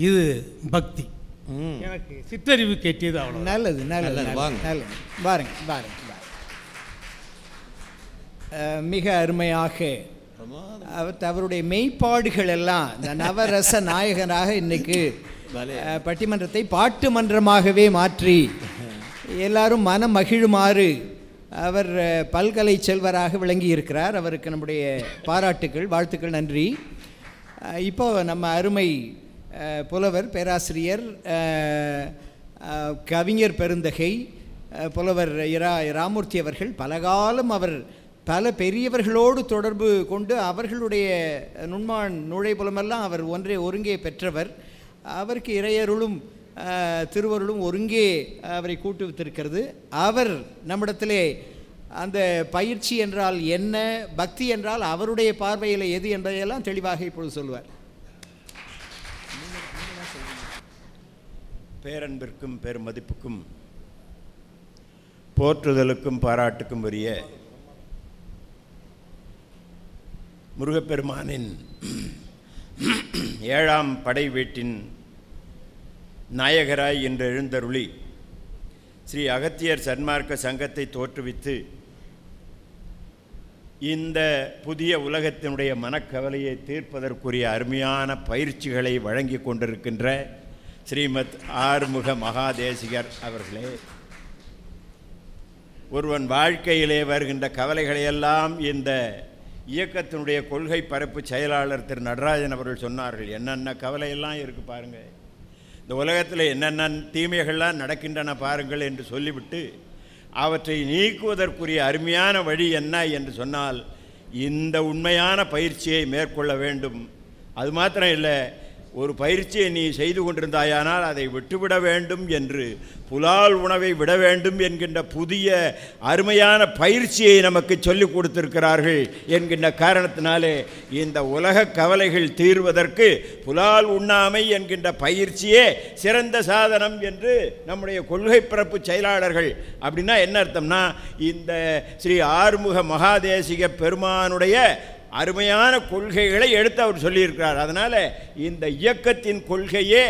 இது பக்தி. ம். எனக்கு சிற்றறிவு கேட்டியது அவ்வளோ நல்லது நல்லது நல்லது, பாருங்க பாருங்க மிக அருமையாக அவருடைய மெய்ப்பாடுகள் எல்லாம் இந்த நவரச நாயகனாக இன்னைக்கு பட்டிமன்றத்தை பாட்டு மன்றமாகவே மாற்றி எல்லாரும் மனம் மகிழுமாறு அவர் பல்கலை செல்வராக விளங்கி இருக்கிறார். அவருக்கு நம்முடைய பாராட்டுக்கள் வாழ்த்துக்கள் நன்றி. இப்போ நம்ம அருமை புலவர் பேராசிரியர் கவிஞர் பெருந்தகை புலவர் இரா ராமூர்த்தி அவர்கள் பலகாலம் அவர் பல பெரியவர்களோடு தொடர்பு கொண்டு அவர்களுடைய நுண்மான் நுழைபுலமெல்லாம் அவர் ஒன்றே ஒருங்கே பெற்றவர். அவருக்கு இறையருளும் திருவருளும் ஒருங்கே அவரை கூட்டு வைத்திருக்கிறது அவர் நம்மிடத்திலே அந்த பயிற்சி என்றால் என்ன பக்தி என்றால் அவருடைய பார்வையில் எது என்பதையெல்லாம் தெளிவாக இப்பொழுது சொல்வார். பேரன்பிற்கும் பெருமதிப்புக்கும் போற்றுதலுக்கும் பாராட்டுக்கும் உரிய முருகப்பெருமானின் ஏழாம் படை வீட்டின் நாயகராய் என்று எழுந்தருளி ஸ்ரீ அகத்தியர் சன்மார்க்க சங்கத்தை தோற்றுவித்து இந்த புதிய உலகத்தினுடைய மனக்கவலையை தீர்ப்பதற்குரிய அருமையான பயிற்சிகளை வழங்கி கொண்டிருக்கின்ற ஸ்ரீமத் ஆறுமுக மகாதேசிகர் அவர்களே. ஒருவன் வாழ்க்கையிலே வருகின்ற கவலைகளையெல்லாம் இந்த இயக்கத்தினுடைய கொள்கை பரப்பு செயலாளர் திரு நடராஜன் அவர்கள் சொன்னார்கள். என்னென்ன கவலையெல்லாம் இருக்கு பாருங்க. இந்த உலகத்தில் என்னென்ன தீமைகள்லாம் நடக்கின்றன பாருங்கள் என்று சொல்லிவிட்டு அவற்றை நீக்குவதற்குரிய அருமையான வழி என்ன என்று சொன்னால் இந்த உண்மையான பயிற்சியை மேற்கொள்ள வேண்டும். அது மாத்திரம் இல்லை ஒரு பயிற்சியை நீ செய்து கொண்டிருந்தாயானால் அதை விட்டுவிட வேண்டும் என்று புலால் உணவை விட வேண்டும் என்கின்ற புதிய அருமையான பயிற்சியை நமக்கு சொல்லிக் கொடுத்திருக்கிறார்கள் என்கின்ற காரணத்தினாலே இந்த உலக கவலைகள் தீர்வதற்கு புலால் உண்ணாமை என்கின்ற பயிற்சியே சிறந்த சாதனம் என்று நம்முடைய கொள்கை பிறப்பு செயலாளர்கள். அப்படின்னா என்ன அர்த்தம்னா இந்த ஸ்ரீ ஆறுமுக மகாதேசிக பெருமானுடைய அருமையான கொள்கைகளை எடுத்து அவர் சொல்லியிருக்கிறார். அதனால் இந்த இயக்கத்தின் கொள்கையே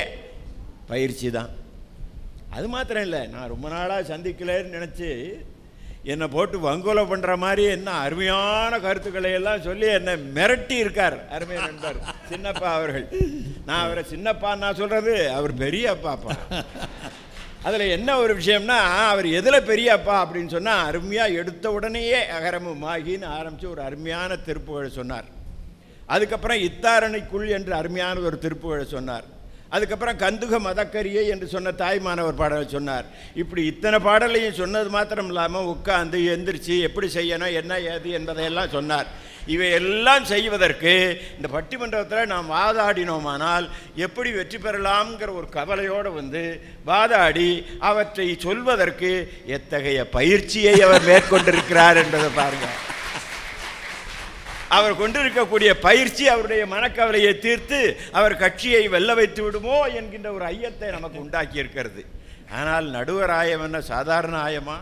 பயிற்சி தான். அது மாத்திரம் இல்லை நான் ரொம்ப நாளாக சந்திக்கலன்னு நினச்சி என்னை போட்டு வங்கோலை பண்ணுற மாதிரி என்ன அருமையான கருத்துக்களை எல்லாம் சொல்லி என்னை மிரட்டி இருக்கார் அருமை நண்பர் சின்னப்பா அவர்கள். நான் அவரை சின்னப்பா நான் சொல்கிறது அவர் பெரிய அப்பாப்பா அதில் என்ன ஒரு விஷயம்னா அவர் எதில் பெரியப்பா அப்படின்னு சொன்னால் அருமையாக எடுத்த உடனேயே அகரமும் மாகின்னு ஆரம்பித்து ஒரு அருமையான திருப்புகழ் சொன்னார். அதுக்கப்புறம் இத்தாரணைக்குள் என்று அருமையான ஒரு திருப்புகழை சொன்னார். அதுக்கப்புறம் கந்துக மதக்கரியை என்று சொன்ன தாய்மானவர் பாடலை சொன்னார். இப்படி இத்தனை பாடலையும் சொன்னது மாத்திரம் இல்லாமல் உட்காந்து எந்திரிச்சு எப்படி செய்யணும் என்ன ஏது என்பதையெல்லாம் சொன்னார். இவை எல்லாம் செய்வதற்கு இந்த பட்டிமன்றத்தில் நாம் வாதாடினோமானால் எப்படி வெற்றி பெறலாம்ங்கிற ஒரு கவலையோடு வந்து வாதாடி அவற்றை சொல்வதற்கு எத்தகைய பயிற்சியை அவர் மேற்கொண்டிருக்கிறார் என்பதை பாருங்கள் அவர் கொண்டிருக்கக்கூடிய பயிற்சி அவருடைய மனக்கவலையை தீர்த்து அவர் கட்சியை வெல்ல வைத்து விடுமோ என்கின்ற ஒரு ஐயத்தை நமக்கு உண்டாக்கி இருக்கிறது ஆனால் நடுவர் ஆயம் என்ன? சாதாரண ஆயமா?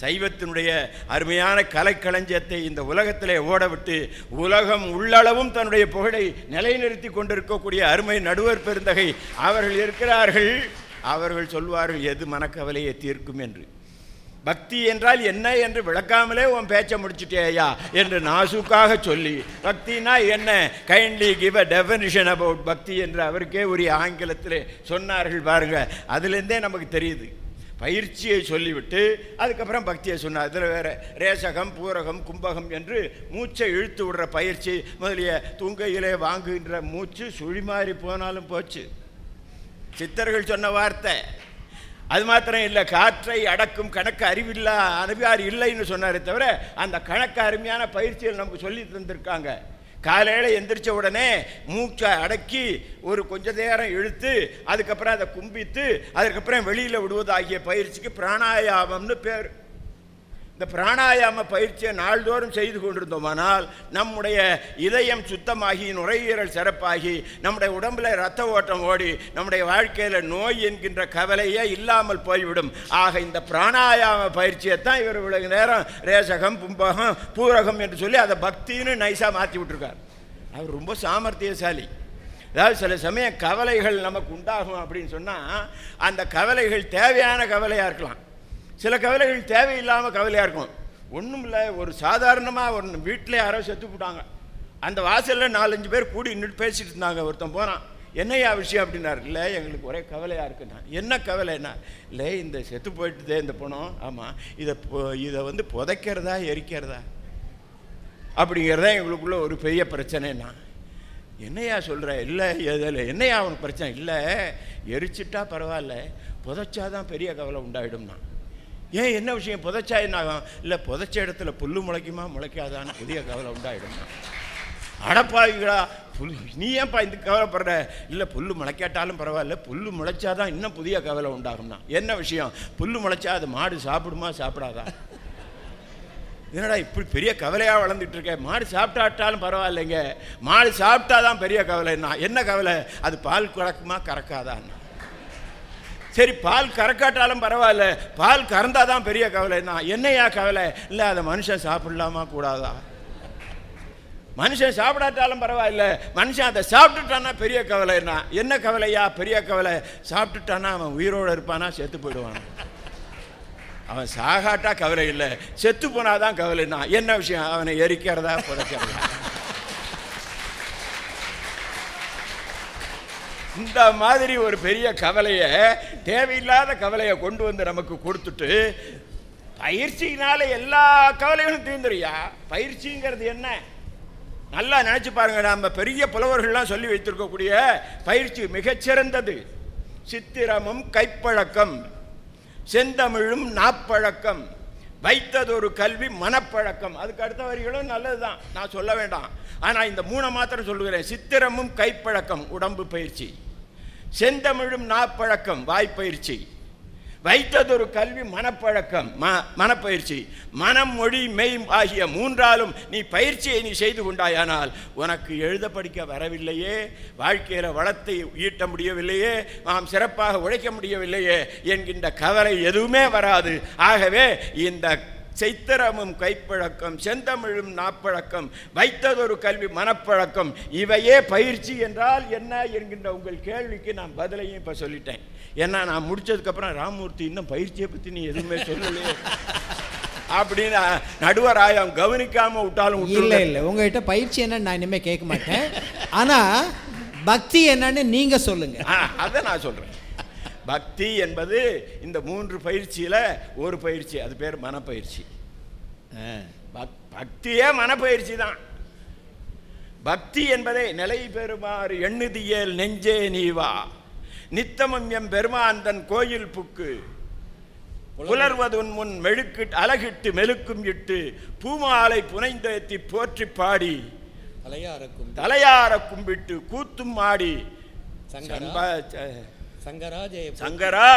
சைவத்தினுடைய அருமையான கலைக்களஞ்சியத்தை இந்த உலகத்திலே ஓடவிட்டு உலகம் உள்ளளவும் தன்னுடைய புகழை நிலைநிறுத்தி கொண்டிருக்கக்கூடிய அருமை நடுவர் பெருந்தகை அவர்கள் இருக்கிறார்கள். அவர்கள் சொல்வார்கள் எது மனக்கவலையை தீர்க்கும்? என்று. பக்தி என்றால் என்ன என்று விளக்காமலே உன் பேச்சை முடிச்சிட்டேயா என்று நாசுக்காக சொல்லி பக்தினா என்ன? Kindly give a definition about bhakti என்று அவருக்கே உரிய ஆங்கிலத்தில் சொன்னார்கள் பாருங்கள் அதுலேருந்தே நமக்கு தெரியுது. பயிற்சியை சொல்லிவிட்டு அதுக்கப்புறம் பக்தியை சொன்னார். இதில் வேறு ரேசகம் பூரகம் கும்பகம் என்று மூச்சை இழுத்து விடுற பயிற்சி முதலிய தூங்கையிலே வாங்குகின்ற மூச்சு சுழிமாறி போனாலும் போச்சு. சித்தர்கள் சொன்ன வார்த்தை. அது மாத்திரம் இல்லை காற்றை அடக்கும் கணக்கு அறிவில்லா அறிவார் இல்லைன்னு சொன்னாரே தவிர அந்த கணக்கு அருமையான பயிற்சிகள் நமக்கு சொல்லி தந்திருக்காங்க. காலையில் எந்திரிச்ச உடனே மூச்சை அடக்கி ஒரு கொஞ்ச நேரம் இழுத்து அதுக்கப்புறம் அதை கும்பித்து அதுக்கப்புறம் வெளியில் விடுவதாகிய பயிற்சிக்கு பிராணாயாமம்னு பேர். இந்த பிராணாயாம பயிற்சியை நாள்தோறும் செய்து கொண்டிருந்தோமானால் நம்முடைய இதயம் சுத்தமாகி நுரையீரல் சிறப்பாகி நம்முடைய உடம்புல ரத்த ஓட்டம் ஓடி நம்முடைய வாழ்க்கையில் நோய் என்கின்ற கவலையே இல்லாமல் போய்விடும். ஆக இந்த பிராணாயாம பயிற்சியை தான் இவர் இவ்வளவு நேரம் ரேசகம் பும்பகம் பூரகம் என்று சொல்லி அதை பக்தின்னு நைஸாக மாற்றி விட்டுருக்கார். அவர் ரொம்ப சாமர்த்தியசாலி. அதாவது சில சமயம் கவலைகள் நமக்கு உண்டாகும் அப்படின்னு சொன்னால் அந்த கவலைகள் தேவையான கவலையாக இருக்கலாம். சில கவலைகள் தேவையில்லாமல் கவலையாக இருக்கும். ஒன்றும் இல்லை ஒரு சாதாரணமாக ஒரு வீட்டில் யாரோ செத்து போட்டாங்க. அந்த வாசலில் நாலஞ்சு பேர் கூடி நின்று பேசிட்டு இருந்தாங்க. ஒருத்தன் போனான் என்னையா விஷயம்? அப்படின்னாரு. இல்லை எங்களுக்கு ஒரே கவலையாக இருக்குண்ணா. என்ன கவலைன்னா? இல்லை இந்த செத்து போயிட்டுதே இந்த பணம் ஆமாம் இதை பொ- இதை வந்து புதைக்கிறதா எரிக்கிறதா? அப்படிங்கிறதா எங்களுக்குள்ள ஒரு பெரிய பிரச்சனைனா என்னையா சொல்கிற இல்லை எதில் என்னையா அவனுக்கு பிரச்சனை? இல்லை எரிச்சிட்டா பரவாயில்ல. புதைச்சாதான் பெரிய கவலை உண்டாயிடும்னா ஏன் என்ன விஷயம்? புதைச்சா என்ன ஆகும்? இல்லை புதைச்ச இடத்துல புல்லு முளைக்குமா? முளைக்காதான்னு புதிய கவலை உண்டாயிடும்னா அடப்பாவிகளா புல் நீ ஏன்ப்பா இந்த கவலைப்படுற? இல்லை புல் முளைக்காட்டாலும் பரவாயில்ல. புல் முளைச்சாதான் இன்னும் புதிய கவலை உண்டாகும்னா. என்ன விஷயம்? புல் முளைச்சா அது மாடு சாப்பிடுமா சாப்பிடாதா? என்னடா இப்படி பெரிய கவலையாக வளர்ந்துட்டு இருக்க? மாடு சாப்பிட்டாட்டாலும் பரவாயில்லைங்க. மாடு சாப்பிட்டாதான் பெரிய கவலைன்னா. என்ன கவலை? அது பால் கறக்குமா கறக்காதான்னு? சரி பால் கறக்காட்டாலும் பரவாயில்ல. பால் கறந்தாதான் பெரிய கவலை. தான் என்னையா கவலை? இல்லை அதை மனுஷன் சாப்பிடலாமா கூடாதா? மனுஷன் சாப்பிடாட்டாலும் பரவாயில்ல. மனுஷன் அதை சாப்பிட்டுட்டானா பெரிய கவலைன்னா என்ன கவலையா? பெரிய கவலை. சாப்பிட்டுட்டானா அவன் உயிரோடு இருப்பானா? செத்து போயிடுவான்? அவன் சாகாட்டா கவலை இல்லை. செத்து போனாதான் கவலைன்னா என்ன விஷயம்? அவனை எரிக்கிறதா புதைக்கிறதா? இந்த மாதிரி ஒரு பெரிய கவலையை தேவையில்லாத கவலையை கொண்டு வந்து நமக்கு கொடுத்துட்டு பயிற்சியினால எல்லா கவலைகளும் தீர்ந்துருயா? பயிற்சிங்கிறது என்ன? நல்லா நினச்சி பாருங்க நம்ம பெரிய புலவர்கள்லாம் சொல்லி வைத்திருக்கக்கூடிய பயிற்சி மிகச்சிறந்தது. சித்திரமும் கைப்பழக்கம் செந்தமிழும் நாப்பழக்கம் வைத்ததொரு கல்வி மனப்பழக்கம். அதுக்கு அடுத்த வரிகளும் நல்லது தான் நான் சொல்ல வேண்டாம். ஆனால் இந்த மூணை மாத்திரம் சொல்லுகிறேன். சித்திரமும் கைப்பழக்கம் உடம்பு பயிற்சி. செந்தமிழும் நாப்பழக்கம் வாய்ப்பயிற்சி. வைத்ததொரு கல்வி மனப்பழக்கம் ம மனப்பயிற்சி. மனம் மொழி மெய் ஆகிய மூன்றாலும் நீ பயிற்சியை நீ செய்து கொண்டாயானால் உனக்கு எழுத படிக்க வரவில்லையே வாழ்க்கையில் வளத்தை ஈட்ட முடியவில்லையே நாம் சிறப்பாக உழைக்க முடியவில்லையே என்கின்ற கவலை எதுவுமே வராது. ஆகவே இந்த செய்த்திரமும் கைப்பழக்கம் செந்தமிழும் நாப்பழக்கம் வைத்ததொரு கல்வி மனப்பழக்கம் இவையே பயிற்சி என்றால் என்ன என்கின்ற உங்கள் கேள்விக்கு நான் பதிலையும் இப்போ சொல்லிட்டேன். ஏன்னா நான் முடிச்சதுக்கப்புறம் ராமூர்த்தி இன்னும் பயிற்சியை பற்றி நீ எதுவுமே சொல்லலையே. அப்படின்னு நடுவராயம் கவனிக்காம விட்டாலும் இல்ல. இல்ல உங்ககிட்ட பயிற்சி என்னன்னு நான் இனிமே கேட்க மாட்டேன். ஆனா பக்தி என்னன்னு நீங்க சொல்லுங்க. ஆ, அதை நான் சொல்றேன். பக்தி என்பது இந்த மூன்று பயிற்சியில ஒரு பயிற்சி அது பேர் மனப்பயிற்சி. பக்- பக்தியே மனப்பயிற்சி தான். பக்தி என்பதை நிலை பெறுமாறு எண்ணுதியல் நெஞ்சே நீவா நித்தமும் எம் பெருமான் தன் கோயில் புக்கு. புலர்வதுன் முன் மெழுக்கிட்டு அலகிட்டு மெழுக்கும் இட்டு பூமாலை புனைந்தேத்தி போற்றி பாடி. தலையாரக்கும் தலையார கும்பிட்டு கூத்தும் ஆடி. சண்பா- ச- சங்கரா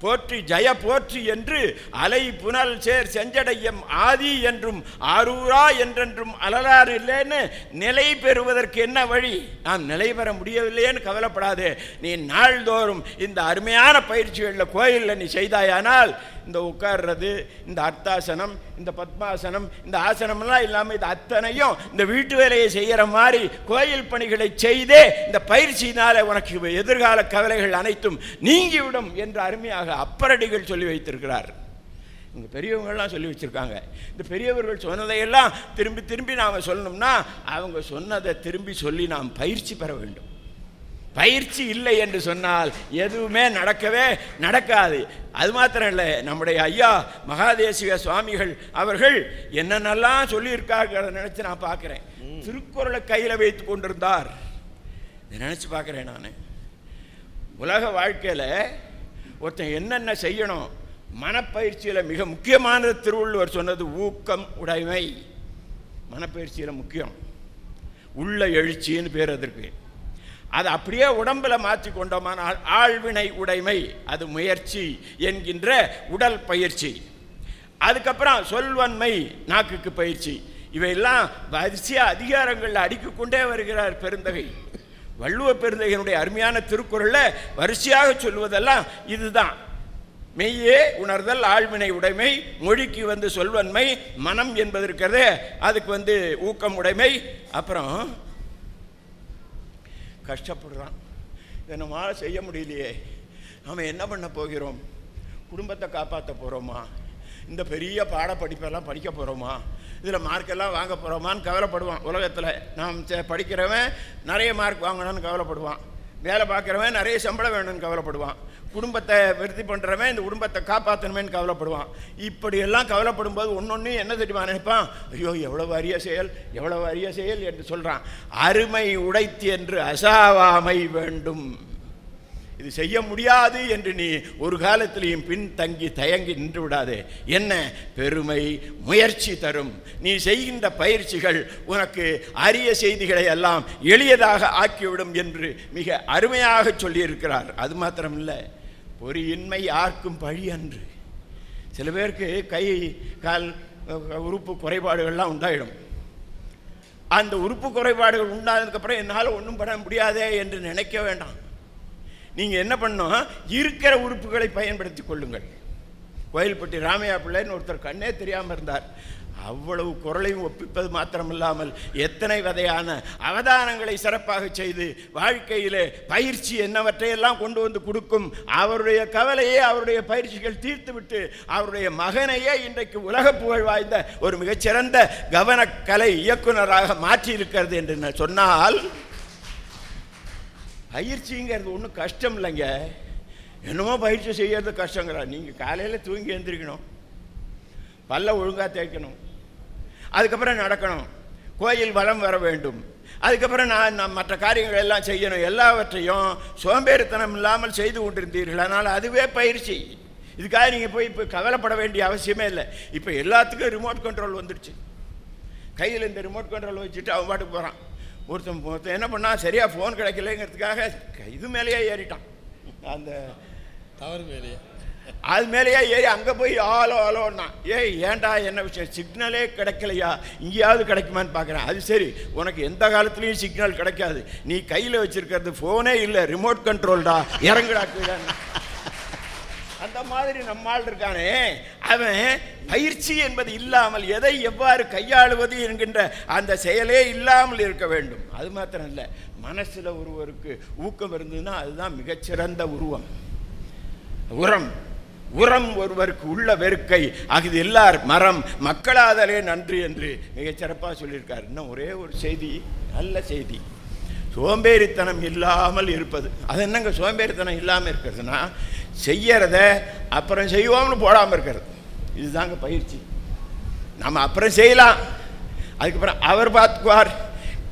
போற்றி ஜய போற்றி என்று அலை புனல் சேர் செஞ்சடையம் ஆதி என்றும் ஆரூரா என்றென்றும் அலலாறு இல்லைன்னு நிலை பெறுவதற்கு என்ன வழி? நாம் நிலை பெற முடியவில்லையேன்னு கவலைப்படாதே. நீ நாள்தோறும் இந்த அருமையான பயிற்சிகளில் கோயிலில் நீ செய்தாயானால் இந்த உட்கார்றது இந்த அர்த்தாசனம் இந்த பத்மாசனம் இந்த ஆசனம்லாம் இல்லாமல் இது அத்தனையும் இந்த வீட்டு வேலையை செய்கிற மாதிரி கோயில் பணிகளை செய்தே இந்த பயிற்சியினால் உனக்கு எதிர்கால கவலைகள் அனைத்தும் நீங்கிவிடும் என்று அருமையாக அப்பரடிகள் சொல்லி வைத்திருக்கிறார். இங்கே பெரியவங்கள்லாம் சொல்லி வச்சுருக்காங்க. இந்த பெரியவர்கள் சொன்னதையெல்லாம் திரும்பி திரும்பி நாம் சொல்லணும்னா அவங்க சொன்னதை திரும்பி சொல்லி நாம் பயிற்சி பெற வேண்டும். பயிற்சி இல்லை என்று சொன்னால் எதுவுமே நடக்கவே நடக்காது. அது மாத்திரம் இல்லை நம்முடைய ஐயா மகாதேசிக சுவாமிகள் அவர்கள் என்னென்னலாம் சொல்லியிருக்காங்கிறத நினச்சி நான் பார்க்குறேன். திருக்குறளை கையில் வைத்து கொண்டிருந்தார். நினச்சி பார்க்குறேன் நான். உலக வாழ்க்கையில் ஒருத்தன் என்னென்ன செய்யணும் மனப்பயிற்சியில் மிக முக்கியமானது திருவள்ளுவர் சொன்னது ஊக்கம் உடைமை. மனப்பயிற்சியில் முக்கியம். உள்ள எழுச்சின்னு பேர் அதற்கு. அதை அப்படியே உடம்பில் மாற்றி கொண்டோமானால் ஆழ்வினை உடைமை அது முயற்சி என்கின்ற உடல் பயிற்சி. அதுக்கப்புறம் சொல்வன்மை நாக்குக்கு பயிற்சி. இவையெல்லாம் வரிசையாக அதிகாரங்களில் அடுக்கிக்கொண்டே வருகிறார் பெருந்தகை. வள்ளுவ பெருந்தகையினுடைய அருமையான திருக்குறளில் வரிசையாக சொல்வதெல்லாம் இதுதான். மெய்யே உணர்தல் ஆழ்வினை உடைமை மொழிக்கு வந்து சொல்வன்மை மனம் என்பது இருக்கிறது அதுக்கு வந்து ஊக்கம் உடைமை அப்புறம் கஷ்டப்படுறான். இதை நம்மளால் செய்ய முடியலையே. நாம் என்ன பண்ண போகிறோம்? குடும்பத்தை காப்பாற்ற போகிறோமா இந்த பெரிய பாடப்படிப்பெல்லாம் படிக்க போகிறோமா இதில் மார்க்கெல்லாம் வாங்க போகிறோமான்னு கவலைப்படுவான். உலகத்தில் நாம் படிக்கிறவன் நிறைய மார்க் வாங்கணும்னு கவலைப்படுவான். வேலை பார்க்குறவன் நிறைய சம்பளம் வேணும்னு கவலைப்படுவான். குடும்பத்தை விருத்தி பண்ணுறவன் இந்த குடும்பத்தை காப்பாற்றணுமேன்னு கவலைப்படுவான். இப்படியெல்லாம் கவலைப்படும் போது ஒன்று என்ன தெரியுமா நினைப்பான்? ஐயோ எவ்வளவு அரிய செயல் எவ்வளவு அரிய செயல் என்று சொல்கிறான் அருமை உடைத்து என்று அசாவாமை வேண்டும். இது செய்ய முடியாது என்று நீ ஒரு காலத்திலையும் பின் தங்கி தயங்கி நின்று விடாதே. என்ன? பெருமை முயற்சி தரும். நீ செய்கின்ற பயிற்சிகள் உனக்கு அரிய செய்திகளை எல்லாம் எளியதாக ஆக்கிவிடும் என்று மிக அருமையாக சொல்லியிருக்கிறார். அது மாத்திரமில்லை. பொறியின்மை யாருக்கும் பழி அன்று. சில பேருக்கு கை கால் உறுப்பு குறைபாடுகள்லாம் உண்டாயிடும். அந்த உறுப்பு குறைபாடுகள் உண்டானதுக்கப்புறம் என்னால் ஒன்றும் பண்ண முடியாதே என்று நினைக்க வேண்டாம். நீங்கள் என்ன பண்ணோம் இருக்கிற உறுப்புகளை பயன்படுத்தி கொள்ளுங்கள். கோயில்பட்டி ராமையா பிள்ளைன்னு ஒருத்தர் கண்ணே தெரியாமல் இருந்தார். அவ்வளவு குரலையும் ஒப்பிப்பது மாத்திரமில்லாமல் எத்தனை வகையான அவதானங்களை சிறப்பாக செய்து வாழ்க்கையிலே பயிற்சி என்னவற்றையெல்லாம் கொண்டு வந்து கொடுக்கும் அவருடைய கவலையே அவருடைய பயிற்சிகள் தீர்த்துவிட்டு அவருடைய மகனையே இன்றைக்கு உலக புகழ் வாய்ந்த ஒரு மிகச்சிறந்த கவனக்கலை இயக்குனராக மாற்றி இருக்கிறது என்று நான் சொன்னால் பயிற்சிங்கிறது ஒன்றும் கஷ்டம் இல்லைங்க. என்னமோ பயிற்சி செய்யறது கஷ்டங்கிறா. நீங்கள் காலையில் தூங்கி எழுந்திரிக்கணும் பல்ல ஒழுங்காக தேய்க்கணும். அதுக்கப்புறம் நடக்கணும்? கோயில் வளம் வர வேண்டும். அதுக்கப்புறம் நான் நான் மற்ற காரியங்கள் எல்லாம் செய்யணும். எல்லாவற்றையும் சோம்பேறித்தனம் இல்லாமல் செய்து கொண்டிருந்தீர்கள். அதனால் அதுவே பயிற்சி. இதுக்காக நீங்கள் போய் இப்போ கவலைப்பட வேண்டிய அவசியமே இல்லை. இப்போ எல்லாத்துக்கும் ரிமோட் கண்ட்ரோல் வந்துடுச்சு. கையில் இந்த ரிமோட் கண்ட்ரோல் வச்சுட்டு அவன் பாட்டுக்கு போகிறான் ஒருத்தன் ஒருத்தன் என்ன பண்ணான்? சரியாக ஃபோன் கிடைக்கலங்கிறதுக்காக இது மேலேயே ஏறிட்டான். அந்த தவறு மேலேயே. அது மேலேயே ஏறி அங்கே போய் ஆலோ ஆலோன்னா ஏய் ஏன்டா என்ன விஷயம்? சிக்னலே கிடைக்கலையா? இங்கேயாவது கிடைக்குமான்னு பார்க்குறேன். அது சரி உனக்கு எந்த காலத்துலேயும் சிக்னல் கிடைக்காது. நீ கையில் வச்சுருக்கிறது ஃபோனே இல்லை ரிமோட் கண்ட்ரோல்டா இறங்குடா கீழே. அந்த மாதிரி நம்மால் இருக்கானே. அவன் பயிற்சி என்பது இல்லாமல் எதை எவ்வாறு கையாளுவது என்கின்ற அந்த செயலே இல்லாமல் இருக்க வேண்டும். அது மாத்திரம் இல்லை மனசில் ஒருவருக்கு ஊக்கம் இருந்ததுன்னா அதுதான் மிகச்சிறந்த உருவம். உரம். உரம் ஒருவருக்கு உள்ள வெறுக்கை. அஃது எல்லார் மரம். மக்களாதலே நன்றி என்று மிகச்சிறப்பாக சொல்லியிருக்கார். இன்னும் ஒரே ஒரு செய்தி நல்ல செய்தி. சோம்பேறித்தனம் இல்லாமல் இருப்பது. அது என்னங்க சோம்பேறித்தனம் இல்லாமல் இருக்கிறதுனா செய்யறத அப்புறம் செய்வோம்னு போடாமல் இருக்கிறது. இதுதாங்க பயிற்சி. நம்ம அப்புறம் செய்யலாம். அதுக்கப்புறம் அவர் பார்த்துக்குவார்.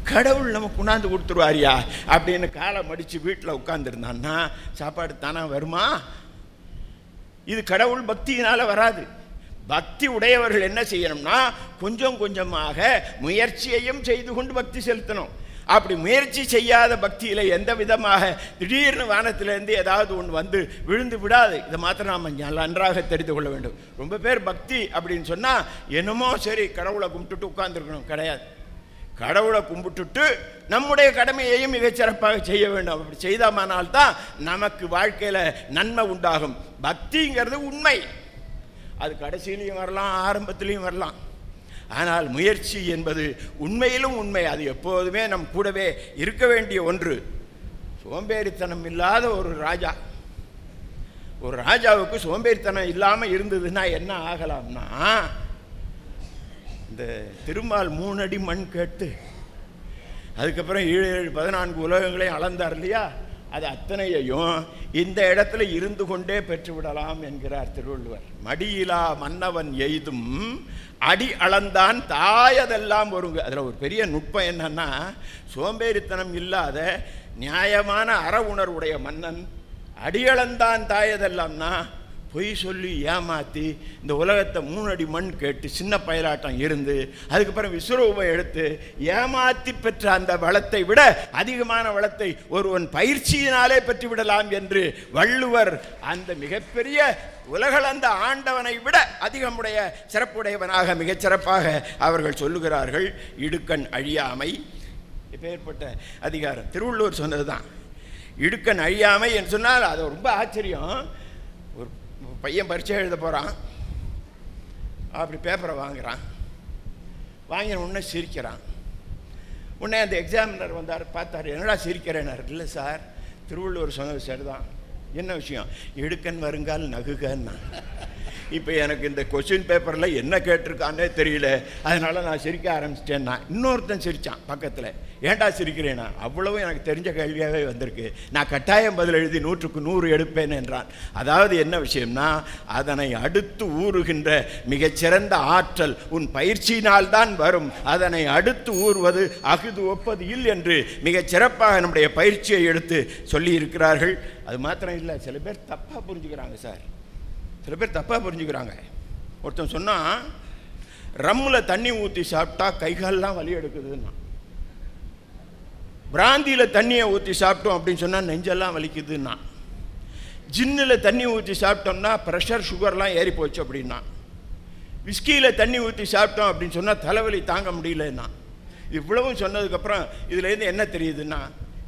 கடவுள் நமக்கு கொண்டாந்து கொடுத்துருவாரியா அப்படின்னு காலை மடித்து வீட்டில் உட்காந்துருந்தான்னா சாப்பாடு தானே வருமா? இது கடவுள் பக்தியினால் வராது. பக்தி உடையவர்கள் என்ன செய்யணும்னா கொஞ்சம் கொஞ்சமாக முயற்சியையும் செய்து கொண்டு பக்தி செலுத்தணும். அப்படி முயற்சி செய்யாத பக்தியில் எந்த விதமாக திடீர்னு வானத்திலேருந்து ஏதாவது ஒன்று வந்து விழுந்து விடாது. இதை மாத்திரம் நாம் நன்றாக தெரிந்து கொள்ள வேண்டும். ரொம்ப பேர் பக்தி அப்படின்னு சொன்னால் என்னமோ சரி கடவுளை கும்பிட்டுட்டு உட்காந்துருக்கணும் கிடையாது. கடவுளை கும்பிட்டுட்டு நம்முடைய கடமையையும் மிகச்சிறப்பாக செய்ய வேண்டும். அப்படி செய்தாமானால்தான் நமக்கு வாழ்க்கையில் நன்மை உண்டாகும். பக்திங்கிறது உண்மை. அது கடைசியிலையும் வரலாம் ஆரம்பத்திலையும் வரலாம். ஆனால் முயற்சி என்பது உண்மையிலும் உண்மை. அது எப்போதுமே நம் கூடவே இருக்க வேண்டிய ஒன்று. சோம்பேறித்தனம் இல்லாத ஒரு ராஜா. ஒரு ராஜாவுக்கு சோம்பேறித்தனம் இல்லாமல் இருந்ததுன்னா என்ன ஆகலாம்னா இந்த திருமால் மூணடி மண் கேட்டு அதுக்கப்புறம் ஏழு ஏழு பதினான்கு உலகங்களையும் அளந்தார் இல்லையா? அது அத்தனையையும் இந்த இடத்துல இருந்து கொண்டே பெற்றுவிடலாம் என்கிறார் திருவள்ளுவர். மடியிலா மன்னவன் எய்தும் அடி அளந்தான் தாயதெல்லாம் வருங்க அதில் ஒரு பெரிய நுட்பம் என்னன்னா சோம்பேறித்தனம் இல்லாத நியாயமான அற உணர்வுடைய மன்னன் அடியளந்தான் தாயதெல்லாம்னா பொய் சொல்லி ஏமாற்றி இந்த உலகத்தை மூணு அடி மண் கேட்டு சின்ன பயலாட்டம் இருந்து அதுக்கப்புறம் விஸ்வரூபம் எடுத்து ஏமாற்றி பெற்ற அந்த வளத்தை விட அதிகமான வளத்தை ஒருவன் பயிற்சியினாலே பெற்று விடலாம் என்று வள்ளுவர் அந்த மிகப்பெரிய உலகளந்த ஆண்டவனை விட அதிகமுடைய சிறப்புடையவனாக மிகச் சிறப்பாக அவர்கள் சொல்லுகிறார்கள். இடுக்கண் அழியாமை இப்பேற்பட்ட அதிகாரம். திருவள்ளுவர் சொன்னதுதான். இடுக்கண் அழியாமை என்று சொன்னால் அது ரொம்ப ஆச்சரியம். பையன் பரீட்சை எழுத போகிறான் அப்படி பேப்பரை வாங்குகிறான் வாங்கின உடனே சிரிக்கிறான். உடனே அந்த எக்ஸாமினர் வந்தார் பார்த்தார் என்னடா சிரிக்கிறேனார் இல்லை சார் திருவள்ளுவர் சொன்னது சரிதான். என்ன விஷயம்? எடுக்கன் வருங்கால் நகுகன்னா. இப்போ எனக்கு இந்த கொஸ்டின் பேப்பரில் என்ன கேட்டிருக்கானே தெரியல. அதனால் நான் சிரிக்க ஆரம்பிச்சிட்டேன்னா இன்னொருத்தன் சிரித்தான் பக்கத்தில். ஏன்டா சிரிக்கிறேனா? அவ்வளவும் எனக்கு தெரிஞ்ச கேள்வியாகவே வந்திருக்கு. நான் கட்டாயம் பதில் எழுதி நூற்றுக்கு நூறு எடுப்பேன் என்றான். அதாவது என்ன விஷயம்னா அதனை அடுத்து ஊறுகின்ற மிகச்சிறந்த ஆற்றல் உன் பயிற்சியினால் தான் வரும். அதனை அடுத்து ஊறுவது அகுது ஒப்பது இல் என்று மிகச் சிறப்பாக நம்முடைய பயிற்சியை எடுத்து சொல்லியிருக்கிறார்கள். அது மாத்திரம் இல்லை சில பேர் தப்பாக புரிஞ்சுக்கிறாங்க சார். சில பேர் தப்பாக புரிஞ்சுக்கிறாங்க. ஒருத்தன் சொன்னால் ரம்மில் தண்ணி ஊற்றி சாப்பிட்டா கைகாலெலாம் வலி எடுக்குதுன்னா. பிராந்தியில் தண்ணியை ஊற்றி சாப்பிட்டோம் அப்படின்னு சொன்னால் நெஞ்செல்லாம் வலிக்குதுன்னா. ஜின்னில் தண்ணி ஊற்றி சாப்பிட்டோம்னா ப்ரெஷர் சுகர்லாம் ஏறி போச்சு அப்படின்னா. விஸ்கியில் தண்ணி ஊற்றி சாப்பிட்டோம் அப்படின்னு சொன்னால் தலைவலி தாங்க முடியலன்னா. இவ்வளவும் சொன்னதுக்கப்புறம் இதுலேருந்து என்ன தெரியுதுன்னா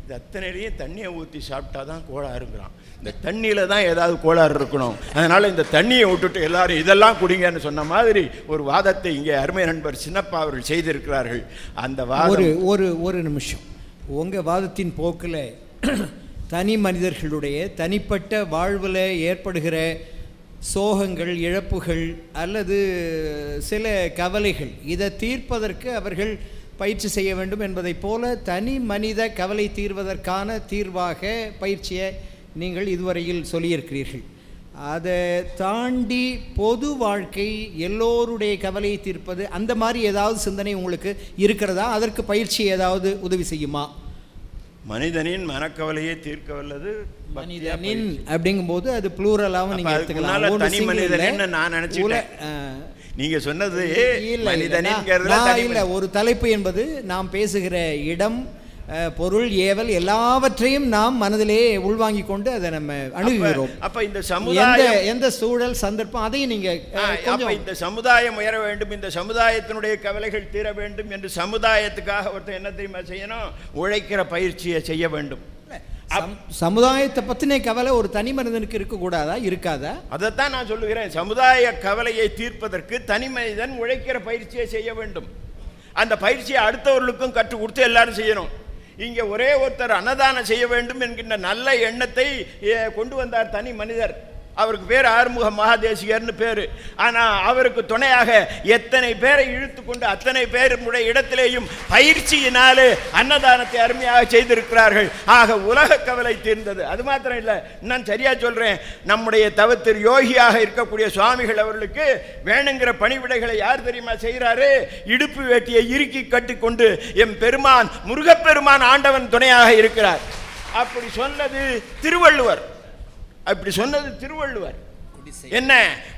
இந்த அத்தனையிலையும் தண்ணியை ஊற்றி சாப்பிட்டா தான் கோளாறுங்கிறான் இந்த தண்ணியில் தான் ஏதாவது கோளாறு இருக்கணும். அதனால் இந்த தண்ணியை விட்டுட்டு எல்லாரும் இதெல்லாம் குடிங்கன்னு சொன்ன மாதிரி ஒரு வாதத்தை இங்கே அருமை நண்பர் சின்னப்பா அவர்கள் செய்திருக்கிறார்கள். அந்த ஒரு வாதம் ஒரு ஒரு நிமிஷம். உங்கள் வாதத்தின் போக்கில் தனி மனிதர்களுடைய தனிப்பட்ட வாழ்வில் ஏற்படுகிற சோகங்கள் இழப்புகள் அல்லது சில கவலைகள் இதை தீர்ப்பதற்கு அவர்கள் பயிற்சி செய்ய வேண்டும் என்பதைப் போல தனி மனித கவலை தீர்வதற்கான தீர்வாக பயிற்சியை நீங்கள் இதுவரையில் சொல்லியிருக்கிறீர்கள். அதை தாண்டி பொது வாழ்க்கை எல்லோருடைய கவலையை தீர்ப்பது அந்த மாதிரி ஏதாவது சிந்தனை உங்களுக்கு இருக்கிறதா? அதற்கு பயிற்சி ஏதாவது உதவி செய்யுமா? மனிதனின் மனக்கவலையை தீர்க்க வல்லது மனிதனின் அப்படிங்கும்போது அது ப்ளூரலாகவும் அப்ப நீங்க அதுக்கு எடுத்துக்கலாம். நான் நினைச்சிட்டேன். நீங்க சொன்னது இல்ல, ஒரு தலைப்பு என்பது நாம் பேசுகிற இடம் பொருள் ஏவல் எல்லாவற்றையும் நாம் மனதிலே உள்வாங்கிக் கொண்டு அதை நம்ம அணுகுகிறோம். அப்ப- இந்த சமுதாயம் எந்த சூழல் சந்தர்ப்பம் அதையும் நீங்க இந்த சமுதாயம் உயர வேண்டும் இந்த சமுதாயத்தினுடைய கவலைகள் தீர வேண்டும் என்று சமுதாயத்துக்காக ஒருத்தர் என்ன தெரியுமா செய்யணும்? உழைக்கிற பயிற்சியை செய்ய வேண்டும். சமுதாயத்தை பத்தின கவலை ஒரு தனி மனிதனுக்கு இருக்கக்கூடாதா? இருக்காதா? அதைத்தான் நான் சொல்லுகிறேன். சமுதாய கவலையை தீர்ப்பதற்கு தனி மனிதன் உழைக்கிற பயிற்சியை செய்ய வேண்டும். அந்த பயிற்சியை அடுத்தவர்களுக்கும் கற்றுக் கொடுத்து எல்லாரும் செய்யணும். இங்கே ஒரே ஒருத்தர் அன்னதானம் செய்ய வேண்டும் என்கின்ற நல்ல எண்ணத்தை கொண்டு வந்தார் தனி மனிதர். அவருக்கு பேர் ஆறுமுக மகாதேசிகர்னு பேர். ஆனால் அவருக்கு துணையாக எத்தனை பேரை இழுத்து கொண்டு அத்தனை பேருடைய இடத்திலேயும் பயிற்சியினாலே அன்னதானத்தை அருமையாக செய்திருக்கிறார்கள். ஆக உலக கவலை தீர்ந்தது. அது மாத்திரம் இல்லை நான் சரியா சொல்றேன். நம்முடைய தவத்தில் யோகியாக இருக்கக்கூடிய சுவாமிகள் அவர்களுக்கு வேணுங்கிற பணிவிடைகளை யார் தெரியுமா செய்கிறாரு இடுப்பு வேட்டியை இறுக்கி கட்டிக்கொண்டு எம் பெருமான் முருகப்பெருமான் ஆண்டவன் துணையாக இருக்கிறார். அப்படி சொன்னது திருவள்ளுவர். அப்படி சொன்னது திருவள்ளுவர். என்ன?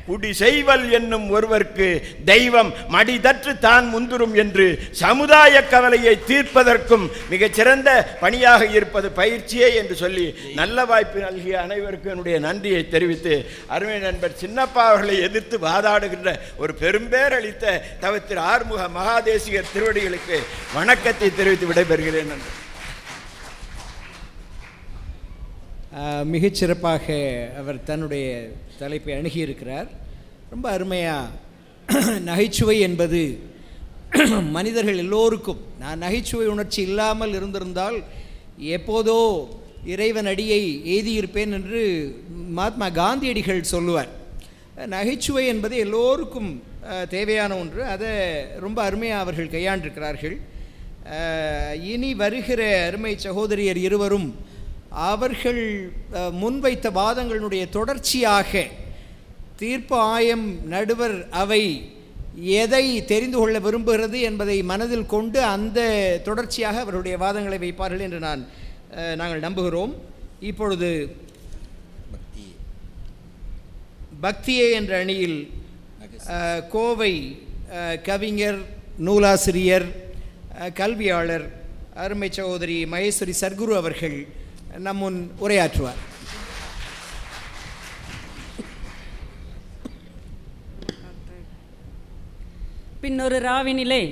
குடி செய்வல் என்னும் ஒருவர்க்கு தெய்வம் மடிதற்று தான் முந்துரும் என்று சமுதாய கவலையை தீர்ப்பதற்கும் மிகச்சிறந்த பணியாக இருப்பது பயிற்சியே என்று சொல்லி நல்ல வாய்ப்பு நல்கிய அனைவருக்கும் என்னுடைய நன்றியை தெரிவித்து அருமை நண்பர் சின்னப்பா அவர்களை எதிர்த்து வாதாடுகின்ற ஒரு பெரும்பேர் அளித்த தவத்திரு ஆறுமுக மகாதேசிகர் திருவடிகளுக்கு வணக்கத்தை தெரிவித்து விடைபெறுகிறேன் நன்றி மிகச்சிறப்பாக சிறப்பாக அவர் தன்னுடைய தலைப்பை அணுகியிருக்கிறார். ரொம்ப அருமையாக நகைச்சுவை என்பது மனிதர்கள் எல்லோருக்கும் நான் நகைச்சுவை உணர்ச்சி இல்லாமல் இருந்திருந்தால் எப்போதோ இறைவன் அடியை எய்தியிருப்பேன் என்று மகாத்மா காந்தியடிகள் சொல்லுவார். நகைச்சுவை என்பது எல்லோருக்கும் தேவையான ஒன்று. அதை ரொம்ப அருமையாக அவர்கள் கையாண்டிருக்கிறார்கள். இனி வருகிற அருமை சகோதரியர் இருவரும் அவர்கள் முன்வைத்த வாதங்களினுடைய தொடர்ச்சியாக தீர்ப்பு ஆயம் நடுவர் அவை எதை தெரிந்து கொள்ள விரும்புகிறது என்பதை மனதில் கொண்டு அந்த தொடர்ச்சியாக அவருடைய வாதங்களை வைப்பார்கள் என்று நான் நாங்கள் நம்புகிறோம். இப்பொழுது பக்தியே என்ற அணியில் கோவை கவிஞர் நூலாசிரியர் கல்வியாளர் அருமை சகோதரி மகேஸ்வரி சர்க்குரு அவர்கள் நம் முன் உரையாற்றுவார் பின்னொரு ராவினிலே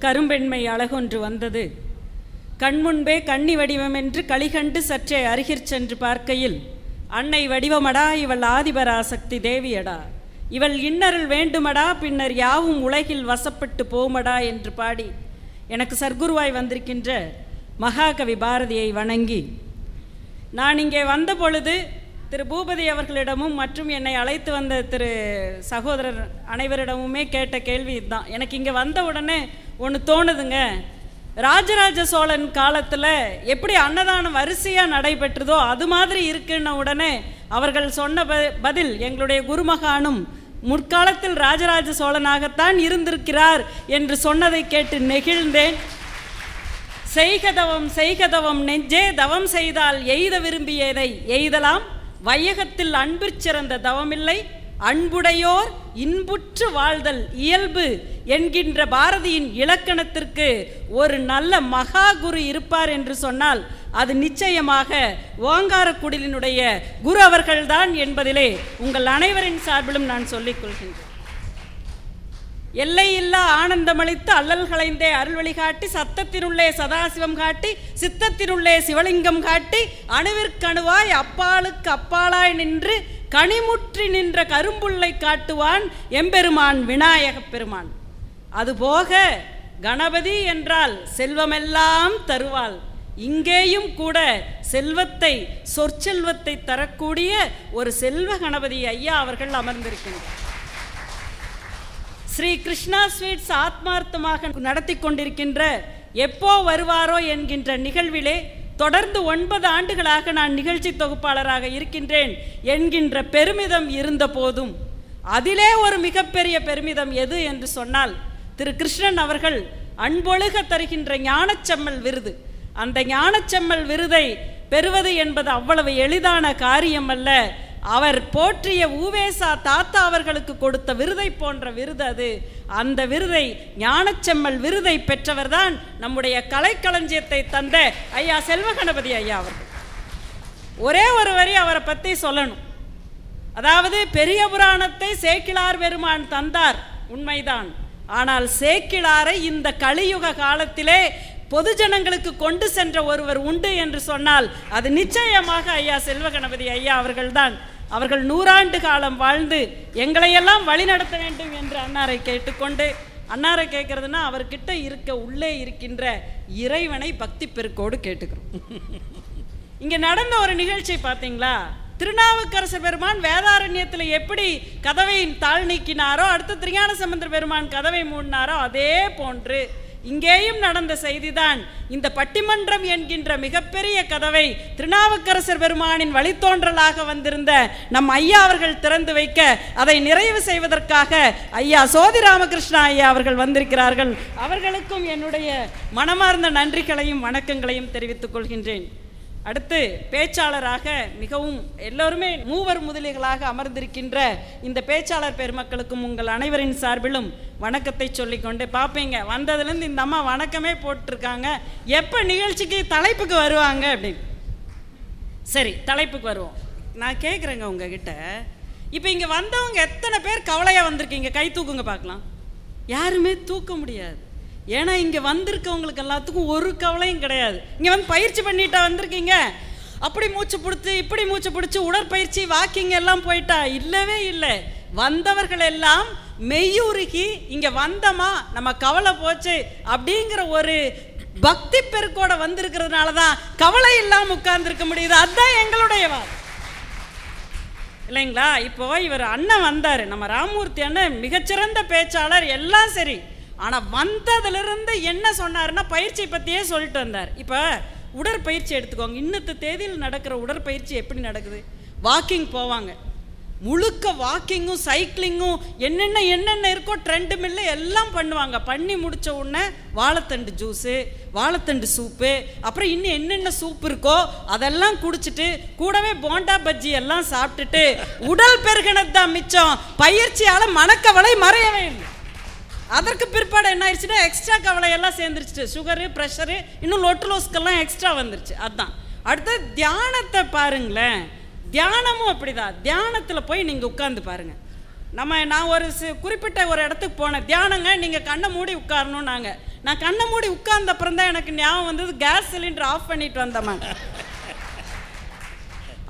கரும்பெண்மை அழகொன்று வந்தது. கண்முன்பே கன்னி வடிவமென்று களிகண்டு சற்றே அருகிற் சென்று பார்க்கையில் அன்னை வடிவமடா இவள் ஆதிபராசக்தி தேவியடா. இவள் இன்னருள் வேண்டுமடா பின்னர் யாவும் உலகில் வசப்பட்டு போமடா என்று பாடி எனக்கு சர்க்குருவாய் வந்திருக்கின்ற மகாகவி பாரதியை வணங்கி நான் இங்கே வந்த பொழுது திரு பூபதி அவர்களிடமும் மற்றும் என்னை அழைத்து வந்த திரு சகோதரர் அனைவரிடமுமே கேட்ட கேள்வி இதுதான். எனக்கு இங்கே வந்த உடனே ஒன்று தோணுதுங்க. ராஜராஜ சோழன் காலத்தில் எப்படி அன்னதானம் வரிசையாக நடைபெற்றதோ அது மாதிரி இருக்குன்ன உடனே அவர்கள் சொன்ன ப பதில் எங்களுடைய குருமகானும் முற்காலத்தில் ராஜராஜ சோழனாகத்தான் இருந்திருக்கிறார் என்று சொன்னதை கேட்டு நெகிழ்ந்தேன். செய்கதவம் செய்கதவம் நெஞ்சே தவம் செய்தால் எய்த விரும்பியதை எய்தலாம். வையகத்தில் அன்பிற் சிறந்த தவமில்லை. அன்புடையோர் இன்புற்று வாழ்தல் இயல்பு என்கின்ற பாரதியின் இலக்கணத்திற்கு ஒரு நல்ல மகா குரு இருப்பார் என்று சொன்னால் அது நிச்சயமாக ஓங்காரக்குடிலினுடைய குரு அவர்கள்தான் என்பதிலே உங்கள் அனைவரின் சார்பிலும் நான் சொல்லிக் கொள்கின்றேன். எல்லையில்லா ஆனந்தமளித்து அல்லல் களைந்தே அருள்வழி காட்டி சத்தத்தினுள்ளே சதாசிவம் காட்டி சித்தத்தினுள்ளே சிவலிங்கம் காட்டி அணுவிற்கணுவாய் அப்பாலுக்கு அப்பாலாய் நின்று கனிமுற்றி நின்ற கரும்புள்ளை காட்டுவான் எம்பெருமான் விநாயகப் பெருமான். அதுபோக கணபதி என்றால் செல்வமெல்லாம் தருவாள். இங்கேயும் கூட செல்வத்தை சொற்செல்வத்தை தரக்கூடிய ஒரு செல்வ கணபதி ஐயா அவர்கள் அமர்ந்திருக்கின்றார். ஸ்ரீ கிருஷ்ணா ஸ்வீட்ஸ் ஆத்மார்த்தமாக நடத்தி கொண்டிருக்கின்ற எப்போ வருவாரோ என்கின்ற நிகழ்விலே தொடர்ந்து ஒன்பது ஆண்டுகளாக நான் நிகழ்ச்சி தொகுப்பாளராக இருக்கின்றேன் என்கின்ற பெருமிதம் இருந்த போதும். அதிலே ஒரு மிகப்பெரிய பெருமிதம் எது என்று சொன்னால் திரு கிருஷ்ணன் அவர்கள் அன்பொழுக தருகின்ற ஞானச்செம்மல் விருது. அந்த ஞானச்செம்மல் விருதை பெறுவது என்பது அவ்வளவு எளிதான காரியம் அல்ல அவர் போற்றிய ஊவேசா தாத்தா அவர்களுக்கு கொடுத்த விருதை போன்ற விருது அது. அந்த விருதை ஞானச்செம்மல் விருதை பெற்றவர்தான் நம்முடைய கலைக்களஞ்சியத்தை தந்த ஐயா செல்வகணபதி ஐயா அவர்கள். ஒரே ஒரு வரி அவரை பற்றி சொல்லணும். அதாவது பெரிய புராணத்தை சேக்கிழார் பெருமான் தந்தார். உண்மைதான். ஆனால் சேக்கிழாரை இந்த கலியுக காலத்திலே பொதுஜனங்களுக்கு கொண்டு சென்ற ஒருவர் உண்டு என்று சொன்னால் அது நிச்சயமாக ஐயா செல்வகணபதி ஐயா அவர்கள்தான். அவர்கள் நூறாண்டு காலம் வாழ்ந்து எங்களையெல்லாம் வழி நடத்த வேண்டும் என்று அன்னாரை கேட்டுக்கொண்டு அன்னாரை கேட்குறதுன்னா அவர்கிட்ட இருக்க உள்ளே இருக்கின்ற இறைவனை பக்தி பெருக்கோடு கேட்டுக்கிறோம். இங்கே நடந்த ஒரு நிகழ்ச்சி பார்த்தீங்களா திருநாவுக்கரசர் பெருமான் வேதாரண்யத்தில் எப்படி கதவை தாழ் நீக்கினாரோ அடுத்த திருஞான சம்பந்தர் பெருமான் கதவை மூடினாரோ அதே போன்று இங்கேயும் நடந்த செய்திதான். இந்த பட்டிமன்றம் என்கின்ற மிகப்பெரிய கதவை திருநாவுக்கரசர் பெருமானின் வழித்தோன்றலாக வந்திருந்த நம் ஐயா அவர்கள் திறந்து வைக்க அதை நிறைவு செய்வதற்காக ஐயா சோதி ராமகிருஷ்ணா ஐயா அவர்கள் வந்திருக்கிறார்கள். அவர்களுக்கும் என்னுடைய மனமார்ந்த நன்றிகளையும் வணக்கங்களையும் தெரிவித்துக் கொள்கின்றேன். அடுத்து பேச்சாளராக மிகவும் எல்லோருமே மூவர் முதலிகளாக அமர்ந்திருக்கின்ற இந்த பேச்சாளர் பெருமக்களுக்கும் உங்கள் அனைவரின் சார்பிலும் வணக்கத்தை சொல்லிக்கொண்டு பார்ப்பீங்க வந்ததுலேருந்து இந்த அம்மா வணக்கமே போட்டிருக்காங்க. எப்போ நிகழ்ச்சிக்கு தலைப்புக்கு வருவாங்க அப்படின்னு. சரி தலைப்புக்கு வருவோம். நான் கேட்குறேங்க உங்ககிட்ட. இப்போ இங்கே வந்தவங்க எத்தனை பேர் கவலையாக வந்திருக்கீங்க? கை தூக்குங்க பார்க்கலாம். யாருமே தூக்க முடியாது. ஏன்னா இங்கே வந்திருக்கவங்களுக்கு எல்லாத்துக்கும் ஒரு கவலையும் கிடையாது. இங்கே வந்து பயிற்சி பண்ணிட்டா வந்திருக்கீங்க. அப்படி மூச்சு பிடிச்சி இப்படி மூச்சு பிடிச்சி உடற்பயிற்சி வாக்கிங் எல்லாம் போயிட்டா இல்லவே இல்லை. வந்தவர்கள் எல்லாம் மெய்யுருகி இங்கே வந்தமா நம்ம கவலை போச்சு அப்படிங்கிற ஒரு பக்தி பெருக்கோட வந்திருக்கிறதுனால தான் கவலை இல்லாமல் உட்கார்ந்துருக்க முடியுது. அதுதான் எங்களுடைய வாதம் இல்லைங்களா? இப்போ இவர் அண்ணன் வந்தார். நம்ம ராமூர்த்தி அண்ணன் மிகச்சிறந்த பேச்சாளர். எல்லாம் சரி. ஆனால் வந்ததுலேருந்து என்ன சொன்னார்னா பயிற்சியை பற்றியே சொல்லிட்டு வந்தார். இப்போ உடற்பயிற்சி எடுத்துக்கோங்க. இன்னத்து தேதியில் நடக்கிற உடற்பயிற்சி எப்படி நடக்குது? வாக்கிங் போவாங்க. முழுக்க வாக்கிங்கும் சைக்கிளிங்கும் என்னென்ன என்னென்ன இருக்கோ ட்ரெண்டு மில்ல எல்லாம் பண்ணுவாங்க. பண்ணி முடித்த உடனே வாழைத்தண்டு ஜூஸு வாழைத்தண்டு சூப்பு அப்புறம் இன்னும் என்னென்ன சூப் இருக்கோ அதெல்லாம் குடிச்சிட்டு கூடவே போண்டா பஜ்ஜி எல்லாம் சாப்பிட்டுட்டு உடல் பெருகினது தான் மிச்சம். பயிற்சியால் மணக்கவலை மறையவே இல்லை. அதற்கு பிற்பாடு என்ன ஆயிடுச்சுன்னா எக்ஸ்ட்ரா கவலை எல்லாம் சேர்ந்துருச்சு சுகரு ப்ரெஷரு இன்னும் லொட்டு லோஸ்க்கெல்லாம் எக்ஸ்ட்ரா வந்துருச்சு. அதுதான் அடுத்து தியானத்தை பாருங்களேன். தியானமும் அப்படிதான். தியானத்தில் போய் நீங்கள் உட்கார்ந்து பாருங்க. நம்ம நான் ஒரு சி- குறிப்பிட்ட ஒரு இடத்துக்கு போனேன். தியானங்க நீங்கள் கண்ணை மூடி உட்காரணும் நாங்கள் நான் கண்ணை மூடி உட்கார்ந்த அப்புறம் தான் எனக்கு ஞாபகம் வந்தது கேஸ் சிலிண்டர் ஆஃப் பண்ணிட்டு வந்தேன்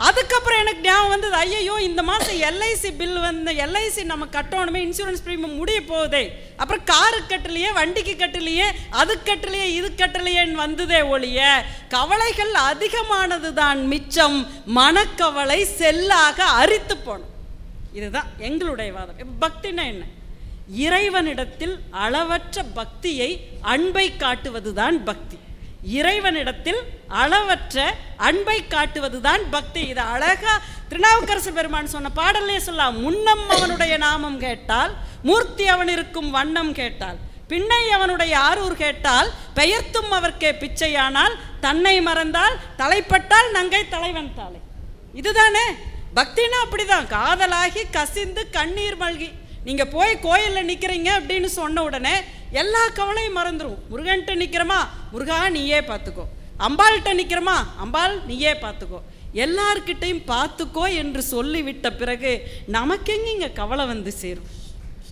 அதுக்கப்புறம் எனக்கு ஞாபகம் வந்தது ஐயோ இந்த மாதம் எல்ஐசி பில் வந்து எல்ஐசி நம்ம கட்டணுமே இன்சூரன்ஸ் ப்ரீமியம் முடிய போகுதே. அப்புறம் காரு கட்டலையே வண்டிக்கு கட்டலையே அது கட்டலையே இது கட்டலையேன்னு வந்ததே ஒழிய கவலைகள் அதிகமானது தான் மிச்சம். மனக்கவலை செல்லாக அரித்து போனோம். இதுதான் எங்களுடைய வாதம். இப்போ பக்தினா என்ன? இறைவனிடத்தில் அளவற்ற பக்தியை அன்பை காட்டுவது தான் பக்தி. இறைவனிடத்தில் அளவற்ற அன்பை காட்டுவதுதான் பக்தி. இது அழகா திருநாவுக்கரசு பெருமான் சொன்ன பாடலே சொல்லலாம். முன்னம் அவனுடைய நாமம் கேட்டால் மூர்த்தி அவன் இருக்கும் வண்ணம் கேட்டால் பின்னை அவனுடைய ஆரூர் கேட்டால் பெயர்த்தும் அவர்க்கே பிச்சையானால் தன்னை மறந்தால் தலைப்பட்டால் நங்கை தலைவன் தாளை. இதுதானே? பக்தினா அப்படிதான். காதலாகி கசிந்து கண்ணீர் மல்கி. நீங்கள் போய் கோயிலில் நிற்கிறீங்க அப்படின்னு சொன்ன உடனே எல்லா கவலையும் மறந்துடும் முருகன்ட்ட நிற்கிறமா முருகா நீயே பார்த்துக்கோ அம்பாள்கிட்ட நிற்கிறமா அம்பாள் நீயே பார்த்துக்கோ எல்லார்கிட்டையும் பார்த்துக்கோ என்று சொல்லிவிட்ட பிறகு நமக்கெங்க இங்கே கவலை வந்து சேரும்?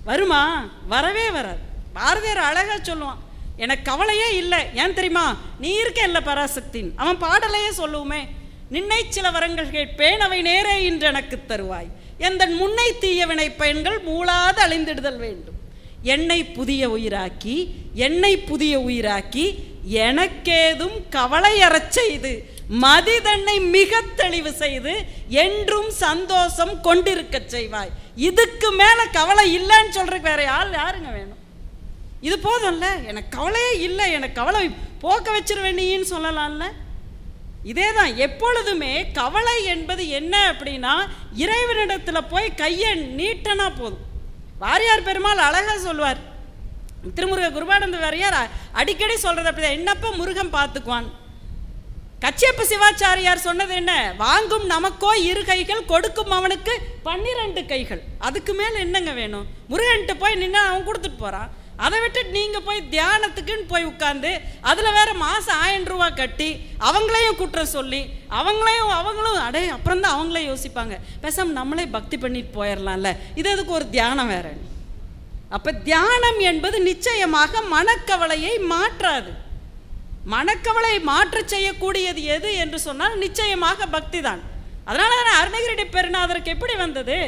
வருமா? வரவே வராது. பாரதியார் அழகாக சொல்லுவான். எனக்கு கவலையே இல்லை. ஏன் தெரியுமா? நீ இருக்க இல்லை பராசக்தின். அவன் பாடலையே சொல்லுவோமே. நின்னை சில வரங்கள் கேட்பேன். அவை நேரே இன்று எனக்கு தருவாய். எந்தன் முன்னை தீயவினை பயன்கள் மூளாது அழிந்திடுதல் வேண்டும். என்னை புதிய உயிராக்கி என்னை புதிய உயிராக்கி எனக்கேதும் கவலையறச் செய்து மதி தன்னை மிக தெளிவு செய்து என்றும் சந்தோஷம் கொண்டிருக்கச் செய்வாய். இதுக்கு மேல கவலை இல்லைன்னு சொல்றதுக்கு வேற ஆள் யாருங்க வேணும்? இது போதும்ல? எனக்கு கவலையே இல்லை எனக்கு கவலை. போக்க வச்சிருவேன் நீன்னு சொல்லலாம்ல? இதே தான் எப்பொழுதுமே கவலை என்பது என்ன அப்படின்னா இறைவனிடத்தில் போய் கையை நீட்டனா போதும். வாரியார் பெருமாள் அழகாக சொல்வார். திருமுருக குருபானந்த வாரியார் அடிக்கடி சொல்கிறது அப்படிதான் என்னப்பா முருகன் பார்த்துக்குவான் கச்சியப்ப சிவாச்சாரியார் சொன்னது என்ன? வாங்கும் நமக்கோ இரு கைகள் கொடுக்கும் அவனுக்கு பன்னிரண்டு கைகள். அதுக்கு மேலே என்னங்க வேணும்? முருகன்ட்டு போய் நின்று அவன் கொடுத்துட்டு போகிறான் அதை விட்டுட்டு நீங்கள் போய் தியானத்துக்குன்னு போய் உட்காந்து அதில் வேறு மாதம் ஆயிரம் ரூபா கட்டி அவங்களையும் குற்றம் சொல்லி அவங்களையும் அவங்களும் அடே அப்புறம் தான் அவங்களே யோசிப்பாங்க. பேசாம நம்மளே பக்தி பண்ணிட்டு போயிடலாம்ல இது எதுக்கு ஒரு தியானம் வேற? அப்போ தியானம் என்பது நிச்சயமாக மனக்கவலையை மாற்றாது. மனக்கவலை மாற்றச் செய்யக்கூடியது எது என்று சொன்னால் நிச்சயமாக பக்தி தான் அதனால தான் அருணகிரி பெருநாதருக்கு எப்படி வந்தது?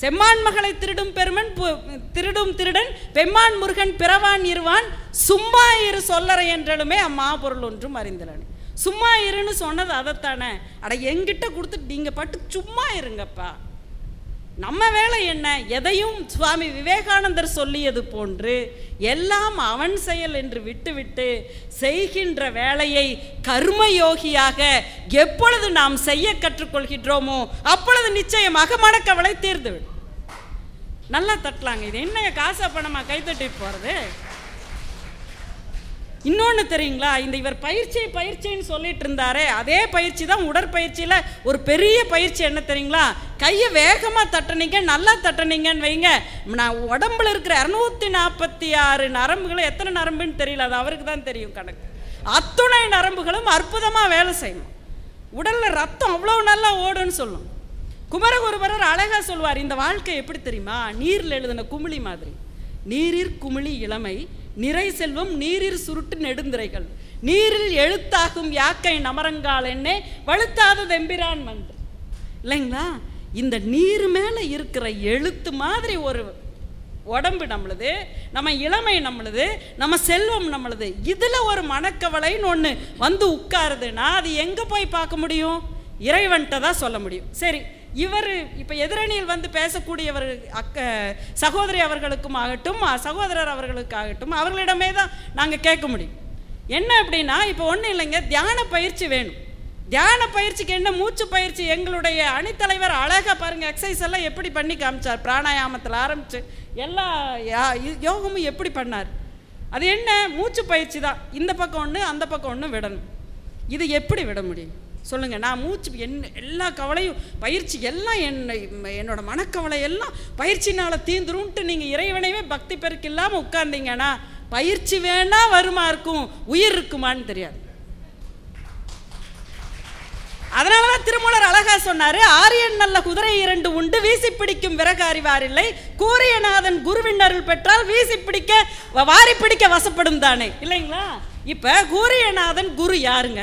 செம்மான் மகளை திருடும் பெருமன் பு- திருடும் திருடன் பெம்மான் முருகன் பிறவான் இருவான் சும்மா இரு சொல்லறை என்றாலுமே அம்மாபொருள் ஒன்றும் அறிந்தலன். சும்மா இருன்னு சொன்னது அதைத்தானே. அட எங்கிட்ட கொடுத்துட்டு நீங்கள் பாட்டு சும்மா இருங்கப்பா. நம்ம வேலை என்ன? எதையும் சுவாமி விவேகானந்தர் சொல்லியது போன்று எல்லாம் அவன் செயல் என்று விட்டுவிட்டு செய்கின்ற வேலையை கர்மயோகியாக எப்பொழுது நாம் செய்ய கற்றுக்கொள்கின்றோமோ அப்பொழுது நிச்சயமாக மனக்கவலை தீர்ந்துவிடும். நல்லா தட்டலாங்க. இது என்ன காசை பணமாக கைத்தட்டிட்டு போகிறது இன்னொன்று தெரியுங்களா? இந்த இவர் பயிற்சி பயிற்சின்னு சொல்லிட்டு இருந்தாரே அதே பயிற்சி தான் உடற்பயிற்சியில் ஒரு பெரிய பயிற்சி என்ன தெரியுங்களா? கையை வேகமாக தட்டுனீங்க நல்லா தட்டுனீங்கன்னு வைங்க. நான் உடம்புல இருக்கிற இரநூத்தி நாற்பத்தி ஆறு நரம்புகளும் எத்தனை நரம்புன்னு தெரியல அது அவருக்கு தான் தெரியும் கணக்கு. அத்துணை நரம்புகளும் அற்புதமாக வேலை செய்யணும் உடலில் ரத்தம் அவ்வளோ நல்லா ஓடுன்னு சொல்லும். குமரகுருபரர் அழகா சொல்வார் இந்த வாழ்க்கை எப்படி தெரியுமா? நீரில் எழுதின குமிழி மாதிரி. நீரிற் குமிழி இளமை நிறை செல்வம் நீரில் சுருட்டு நெடுந்திரைகள். நீரில் எழுத்தாகும் யாக்கை நமரங்கால் என்னே வழுத்தாத வெம்பிரான் மன்று இல்லைங்களா? இந்த நீர் மேலே இருக்கிற எழுத்து மாதிரி ஒரு உடம்பு நம்மளுது நம்ம இளமை நம்மளுது நம்ம செல்வம் நம்மளுது. இதில் ஒரு மனக்கவலைன்னு ஒன்று வந்து உட்காருதுன்னா அது எங்கே போய் பார்க்க முடியும்? இறைவன்கிட்ட தான் சொல்ல முடியும். சரி இவர் இப்போ எதிரணியில் வந்து பேசக்கூடியவர் அக்க சகோதரி அவர்களுக்கும் ஆகட்டும் சகோதரர் சகோதரர் அவர்களுக்காகட்டும் அவர்களிடமே தான் நாங்கள் கேட்க முடியும். என்ன அப்படின்னா இப்போ ஒன்றும் இல்லைங்க தியான பயிற்சி வேணும். தியான பயிற்சிக்கு என்ன மூச்சு பயிற்சி எங்களுடைய அணித்தலைவர் அழகா பாருங்கள் எக்ஸசைஸ் எல்லாம் எப்படி பண்ணி காமிச்சார் பிராணாயாமத்தில் ஆரம்பித்து எல்லா யா- யோகமும் எப்படி பண்ணார். அது என்ன மூச்சு பயிற்சி தான். இந்த பக்கம் ஒன்று அந்த பக்கம் ஒன்று விடணும். இது எப்படி விட முடியும்? சொல்லுங்க நான் மூச்சு என்ன எல்லா கவலையும் பயிற்சி எல்லாம் என்னை என்னோட மனக்கவலை எல்லாம் பயிற்சினால் தீந்துருன்ட்டு நீங்கள் இறைவனையுமே பக்தி பெருக்கு இல்லாமல் உட்கார்ந்தீங்கன்னா பயிற்சி வேணால் வருமா இருக்கும் உயிர் இருக்குமான்னு தெரியாது. அதனாலதான் திருமூலர் அழகா சொன்னாரு ஆரியன் நல்ல குதிரை இரண்டு உண்டு வீசி பிடிக்கும் விறகு அறிவாரில்லை கூரியநாதன் குருவின் அருள் பெற்றால் வீசி பிடிக்க வ- வாரி பிடிக்க வசப்படும் தானே. இல்லைங்களா? இப்போ கூரியநாதன் குரு யாருங்க?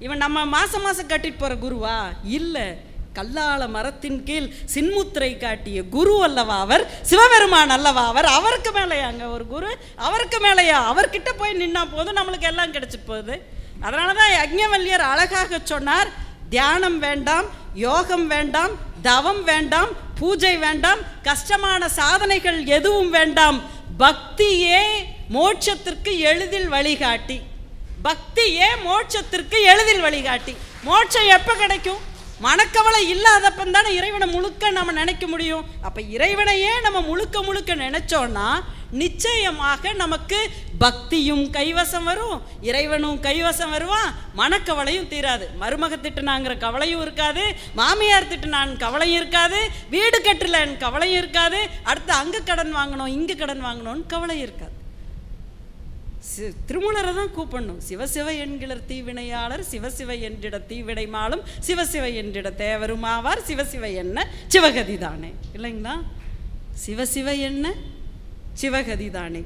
இவன் நம்ம மாசம் மாசம் கட்டிட்டு போற குருவா? இல்ல. கல்லால மரத்தின் கீழ் சின்முத்திரை காட்டிய குரு அல்லவா அவர்? சிவபெருமான் அல்லவா அவர்? அவருக்கு மேலேயாங்க ஒரு குரு. அவருக்கு மேலேயா? அவர்கிட்ட போய் நின்னா போதும் நம்மளுக்கு எல்லாம் கிடைச்சிட்டு போகுது. அதனால தான் யஜ்ஞவல்லியர் அழகாக சொன்னார் தியானம் வேண்டாம் யோகம் வேண்டாம் தவம் வேண்டாம் பூஜை வேண்டாம் கஷ்டமான சாதனைகள் எதுவும் வேண்டாம். பக்தியே மோட்சத்திற்கு எளிதில் வழிகாட்டி. பக்தியே மோட்சத்திற்கு எளிதில் வழிகாட்டி. மோட்சம் எப்போ கிடைக்கும்? மனக்கவலை இல்லாதப்பன் தானே இறைவனை முழுக்க நம்ம நினைக்க முடியும். அப்போ இறைவனையே நம்ம முழுக்க முழுக்க நினைச்சோன்னா நிச்சயமாக நமக்கு பக்தியும் கைவசம் வரும் இறைவனும் கைவசம் வருவான் மனக்கவலையும் தீராது. மருமக திட்டுனாங்கிற கவலையும் இருக்காது மாமியார் திட்டுனான் கவலையும் இருக்காது வீடு கட்டலன்னு கவலையும் இருக்காது அடுத்து அங்கே கடன் வாங்கணும் இங்கே கடன் வாங்கணும்னு கவலை இருக்காது. சி- திருமூலரை தான் கூப்பிடணும். சிவசிவ என்கிற தீவினையாளர் சிவசிவ என்றிட தீவினை மாலும் சிவசிவ என்றிட தேவருமாவார் சிவசிவ என்ன? சிவகதி தானே. இல்லைங்களா? சிவசிவ என்ன? சிவகதி தானே.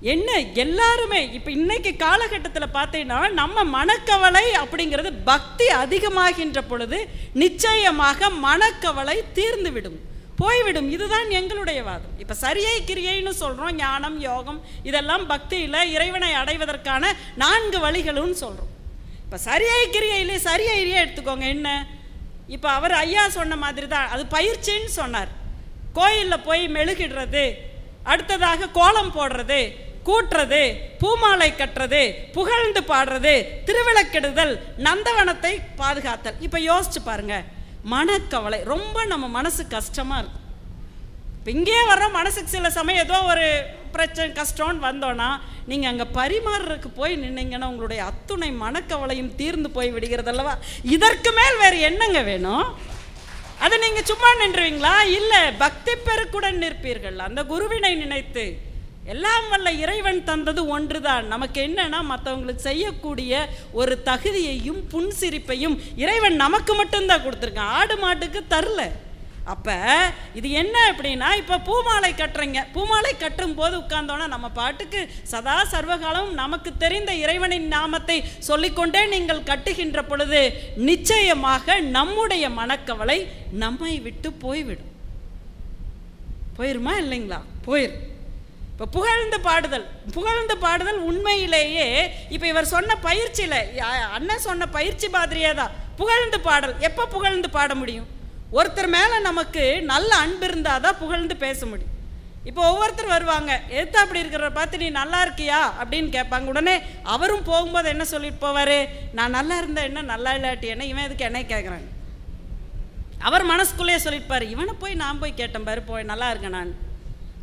என்ன? எல்லாருமே இப்போ இன்னைக்கு காலகட்டத்தில் பார்த்தீங்கன்னா நம்ம மனக்கவலை அப்படிங்கிறது பக்தி அதிகமாகின்ற பொழுது நிச்சயமாக மனக்கவலை தீர்ந்துவிடும் போய்விடும். இதுதான் எங்களுடைய வாதம். இப்போ சரியை கிரியைன்னு சொல்கிறோம் ஞானம் யோகம் இதெல்லாம் பக்தியில் இறைவனை அடைவதற்கான நான்கு வழிகளும் சொல்கிறோம் இப்போ சரியை கிரியையிலே சரியையிலே எடுத்துக்கோங்க. என்ன? இப்போ அவர் ஐயா சொன்ன மாதிரி தான் அது பயிற்சின்னு சொன்னார். கோயிலில் போய் மெழுகிடுறது அடுத்ததாக கோலம் போடுறது கூட்டுறது பூமாலை கட்டுறது புகழ்ந்து பாடுறது திருவிளக்கிடுதல் நந்தவனத்தை பாதுகாத்தல். இப்போ யோசிச்சு பாருங்கள் மனக்கவலை. ரொம்ப நம்ம மனசு கஷ்டமாக இருக்கும். இப்போ இங்கேயே வர்றோம் மனசுக்கு சில சமயம் ஏதோ ஒரு பிரச்சனை கஷ்டம்னு வந்தோன்னா நீங்கள் அங்கே பரிமாறுறதுக்கு போய் நின்னீங்கன்னா உங்களுடைய அத்துணை மனக்கவலையும் தீர்ந்து போய் விடுகிறது அல்லவா? இதற்கு மேல் வேறு என்னங்க வேணும்? அது நீங்கள் சும்மா நின்றுவீங்களா? இல்லை பக்தி பெருக்குடன் நிற்பீர்கள். அந்த குருவினை நினைத்து. எல்லாம் வல்ல இறைவன் தந்தது ஒன்றுதான். நமக்கு என்னன்னா மற்றவங்களுக்கு செய்யக்கூடிய ஒரு தகுதியையும் புன்சிரிப்பையும் இறைவன் நமக்கு மட்டும்தான் கொடுத்துருக்கான். ஆடு மாட்டுக்கு தரல. அப்போ இது என்ன அப்படின்னா இப்போ பூமாலை கட்டுறீங்க. பூமாலை கட்டும் போது உட்கார்ந்தோன்னா நம்ம பாட்டுக்கு சதா சர்வகாலம் நமக்கு தெரிந்த இறைவனின் நாமத்தை சொல்லிக்கொண்டே நீங்கள் கட்டுகின்ற பொழுது நிச்சயமாக நம்முடைய மனக்கவலை நம்மை விட்டு போய்விடும். போயிருமா இல்லைங்களா? போயிரும் இப்போ புகழ்ந்து பாடுதல் புகழ்ந்து பாடுதல் உண்மையிலேயே இப்போ இவர் சொன்ன பயிற்சியில் அண்ணன் சொன்ன பயிற்சி மாதிரியே தான். புகழ்ந்து பாடல் எப்போ புகழ்ந்து பாட முடியும்? ஒருத்தர் மேலே நமக்கு நல்ல அன்பு இருந்தால் தான் புகழ்ந்து பேச முடியும். இப்போ ஒவ்வொருத்தர் வருவாங்க எடுத்து அப்படி இருக்கிற? பார்த்து நீ நல்லா இருக்கியா? அப்படின்னு கேட்பாங்க. உடனே அவரும் போகும்போது என்ன சொல்லிட்டு போவார்? நான் நல்லா இருந்தா என்ன நல்லா இல்லாட்டி என்ன? இவன் எதுக்கு என்னை கேட்குறாங்க அவர் மனசுக்குள்ளேயே சொல்லியிருப்பார் இவனை போய் நான் போய் கேட்டேன் பாரு போய் நல்லா இருக்கேன் நான்.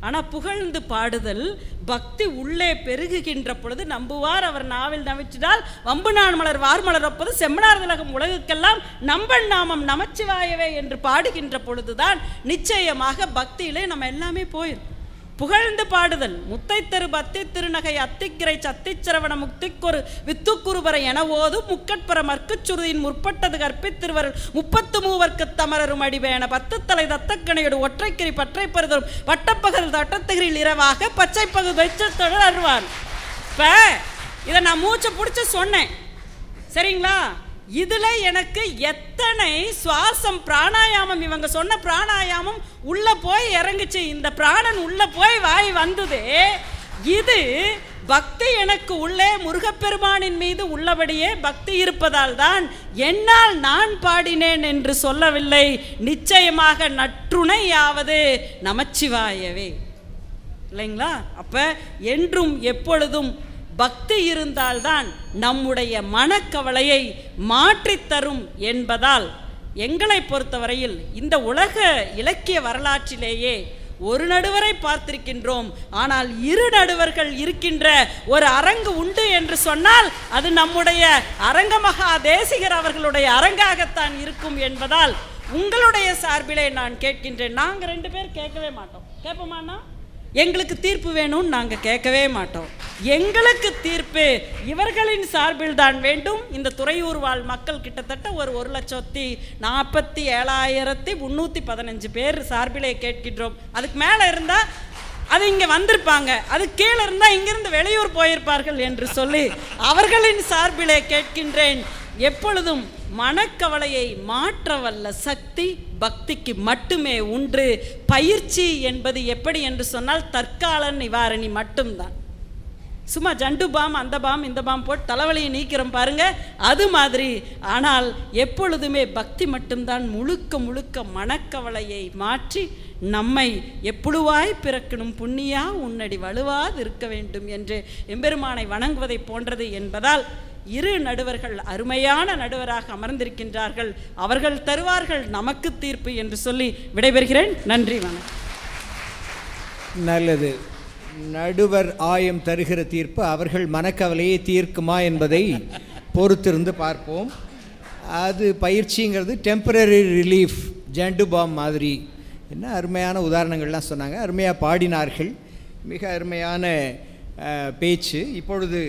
ஆனால் புகழ்ந்து பாடுதல் பக்தி உள்ளே பெருகுகின்ற பொழுது நம்புவார் அவர் நாவில் நவிச்சிடால் வம்பு நான் மலர் வார்மலர் ஒப்பது செம்மனார் திலகம் உலகுக்கெல்லாம் நம்பன் நாமம் நமச்சிவாயவே என்று பாடுகின்ற பொழுதுதான் நிச்சயமாக பக்தியிலே நம்ம எல்லாமே போயிரும் புகழ்ந்து பாடுதல். முத்தை தெரு பத்தி திருநகை அத்திக்கிரை சத்திச்சிரவண முக்திக்கொரு வித்துக்குருவரை என ஓது முக்கட்பர மர்க்குச்சுருதியின் முற்பட்டது கற்பித்திருவர்கள் முப்பத்து மூவர்க்கு தமரரும் அடிவேன பத்து தலை தத்தக்கணையோடு ஒற்றைக்கிரி பற்றை பெறுதலும். வட்டப்பகல் தட்டத்தகிரில் இரவாக பச்சை பகு வெச்சத்தொடர் அருவான் இப்போ இதை நான் மூச்சை பிடிச்சி சொன்னேன். சரிங்களா? இதுல எனக்கு எத்தனை சுவாசம் பிராணாயாமம்? இவங்க சொன்ன பிராணாயாமம் உள்ள போய் இறங்குச்சு. இந்த பிராணன் உள்ள போய் வாய் வந்தது இது பக்தி எனக்கு உள்ளே முருகப்பெருமானின் மீது உள்ளபடியே பக்தி இருப்பதால் தான் என்னால் நான் பாடினேன் என்று சொல்லவில்லை. நிச்சயமாக நற்றுணையாவது நமச்சிவாயவே. இல்லைங்களா? அப்ப என்றும் எப்பொழுதும் பக்தி இருந்தால்தான் நம்முடைய மனக்கவலையை மாற்றித்தரும் என்பதால் எங்களை பொறுத்தவரையில் இந்த உலக இலக்கிய வரலாற்றிலேயே ஒரு நடுவரை பார்த்திருக்கின்றோம். ஆனால் இரு நடுவர்கள் இருக்கின்ற ஒரு அரங்கு உண்டு என்று சொன்னால் அது நம்முடைய அரங்கமகா தேசிகர் அவர்களுடைய அரங்காகத்தான் இருக்கும் என்பதால் உங்களுடைய சார்பிலே நான் கேட்கின்றேன். நாங்கள் ரெண்டு பேர் கேட்கவே மாட்டோம். கேட்போமாண்ணா எங்களுக்கு தீர்ப்பு வேணும்னு நாங்கள் கேட்கவே மாட்டோம். எங்களுக்கு தீர்ப்பு இவர்களின் சார்பில் தான் வேண்டும். இந்த துறையூர் வாழ் மக்கள் கிட்டத்தட்ட ஒரு ஒரு லட்சத்தி நாற்பத்தி ஏழாயிரத்தி முந்நூற்றி பதினஞ்சு பேர் சார்பிலே கேட்கின்றோம். அதுக்கு மேலே இருந்தால் அது இங்கே வந்திருப்பாங்க. அது கீழே இருந்தால் இங்கிருந்து வெளியூர் போயிருப்பார்கள் என்று சொல்லி அவர்களின் சார்பிலே கேட்கின்றேன். எப்பொழுதும் மனக்கவலையை மாற்ற வல்ல சக்தி பக்திக்கு மட்டுமே உண்டு. பயிற்சி என்பது எப்படி என்று சொன்னால் தற்கால நிவாரணி மட்டும்தான். சும்மா ஜண்டு பாம் அந்த பாம் இந்த பாம் போட்டு தலைவலியை நீக்கிறோம் பாருங்க அது மாதிரி. ஆனால் எப்பொழுதுமே பக்தி மட்டும்தான் முழுக்க முழுக்க மனக்கவலையை மாற்றி நம்மை எப்பொழுவாய் பிறக்கணும் புண்ணியா உன்னடி வலுவாது இருக்க வேண்டும் என்று எம்பெருமானை வணங்குவதை போன்றது என்பதால் இரு நடுவர்கள் அருமையான நடுவராக அமர்ந்திருக்கின்றார்கள். அவர்கள் தருவார்கள் நமக்கு தீர்ப்பு என்று சொல்லி விடைபெறுகிறேன். நன்றி வணக்கம். நல்லது. நடுவர் ஆயம் தருகிற தீர்ப்பு அவர்கள் மனக்கவலையை தீர்க்குமா என்பதை பொறுத்திருந்து பார்ப்போம். அது பயிற்சிங்கிறது டெம்பரரி ரிலீஃப் ஜண்டு பாம் மாதிரி. என்ன அருமையான உதாரணங்கள்லாம் சொன்னாங்க. அருமையாக பாடினார்கள். மிக அருமையான பேச்சு. இப்பொழுது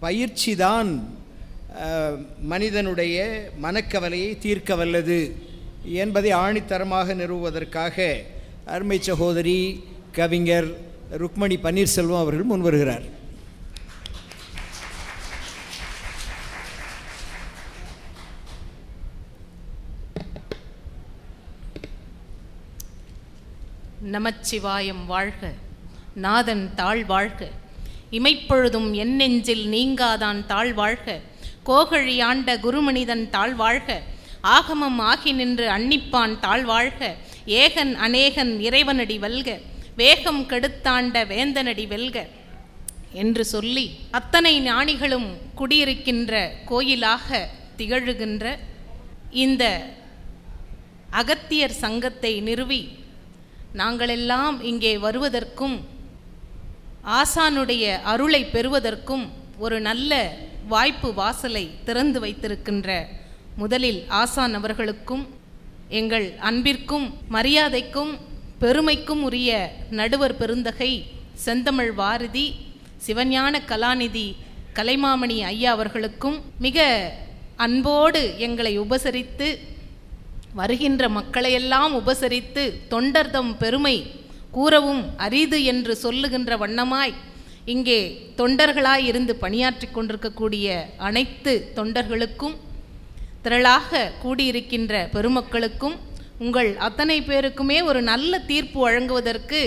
பயிற்சி தான் மனிதனுடைய மனக்கவலையை தீர்க்க வல்லது என்பதை ஆணித்தரமாக நிறுவுவதற்காக அருமை சகோதரி கவிஞர் ருக்மணி பன்னீர்செல்வம் அவர்கள் முன்வருகிறார் நமச்சிவாயம் வாழ்க நாதன் தாழ் வாழ்க. இமைப்பொழுதும் என் நெஞ்சில் நீங்காதான் தாழ் வாழ்க கோகழி ஆண்ட குருமனிதன் தாழ் வாழ்க ஆகமம் ஆகி நின்று அன்னிப்பான் தாழ் வாழ்க ஏகன் அநேகன் இறைவனடி வெல்க. வேகம் கெடுத்தாண்ட வேந்தனடி வெல்க. என்று சொல்லி அத்தனை ஞானிகளும் குடியிருக்கின்ற கோயிலாக திகழுகின்ற இந்த அகத்தியர் சங்கத்தை நிறுவி நாங்களெல்லாம் இங்கே வருவதற்கும் ஆசானுடைய அருளை பெறுவதற்கும் ஒரு நல்ல வாய்ப்பு வாசலை திறந்து வைத்திருக்கின்ற முதலில் ஆசான் அவர்களுக்கும் எங்கள் அன்பிற்கும் மரியாதைக்கும் பெருமைக்கும் உரிய நடுவர் பெருந்தகை செந்தமிழ் வாரதி சிவஞான கலாநிதி கலைமாமணி ஐயா அவர்களுக்கும் மிக அன்போடு எங்களை உபசரித்து வருகின்ற மக்களையெல்லாம் உபசரித்து தொண்டர்தம் பெருமை கூறவும் அரிது என்று சொல்லுகின்ற வண்ணமாய் இங்கே தொண்டர்களாய் இருந்து பணியாற்றி கொண்டிருக்கக்கூடிய அனைத்து தொண்டர்களுக்கும் திரளாக கூடியிருக்கின்ற பெருமக்களுக்கும் உங்கள் அத்தனை பேருக்குமே ஒரு நல்ல தீர்ப்பு வழங்குவதற்கு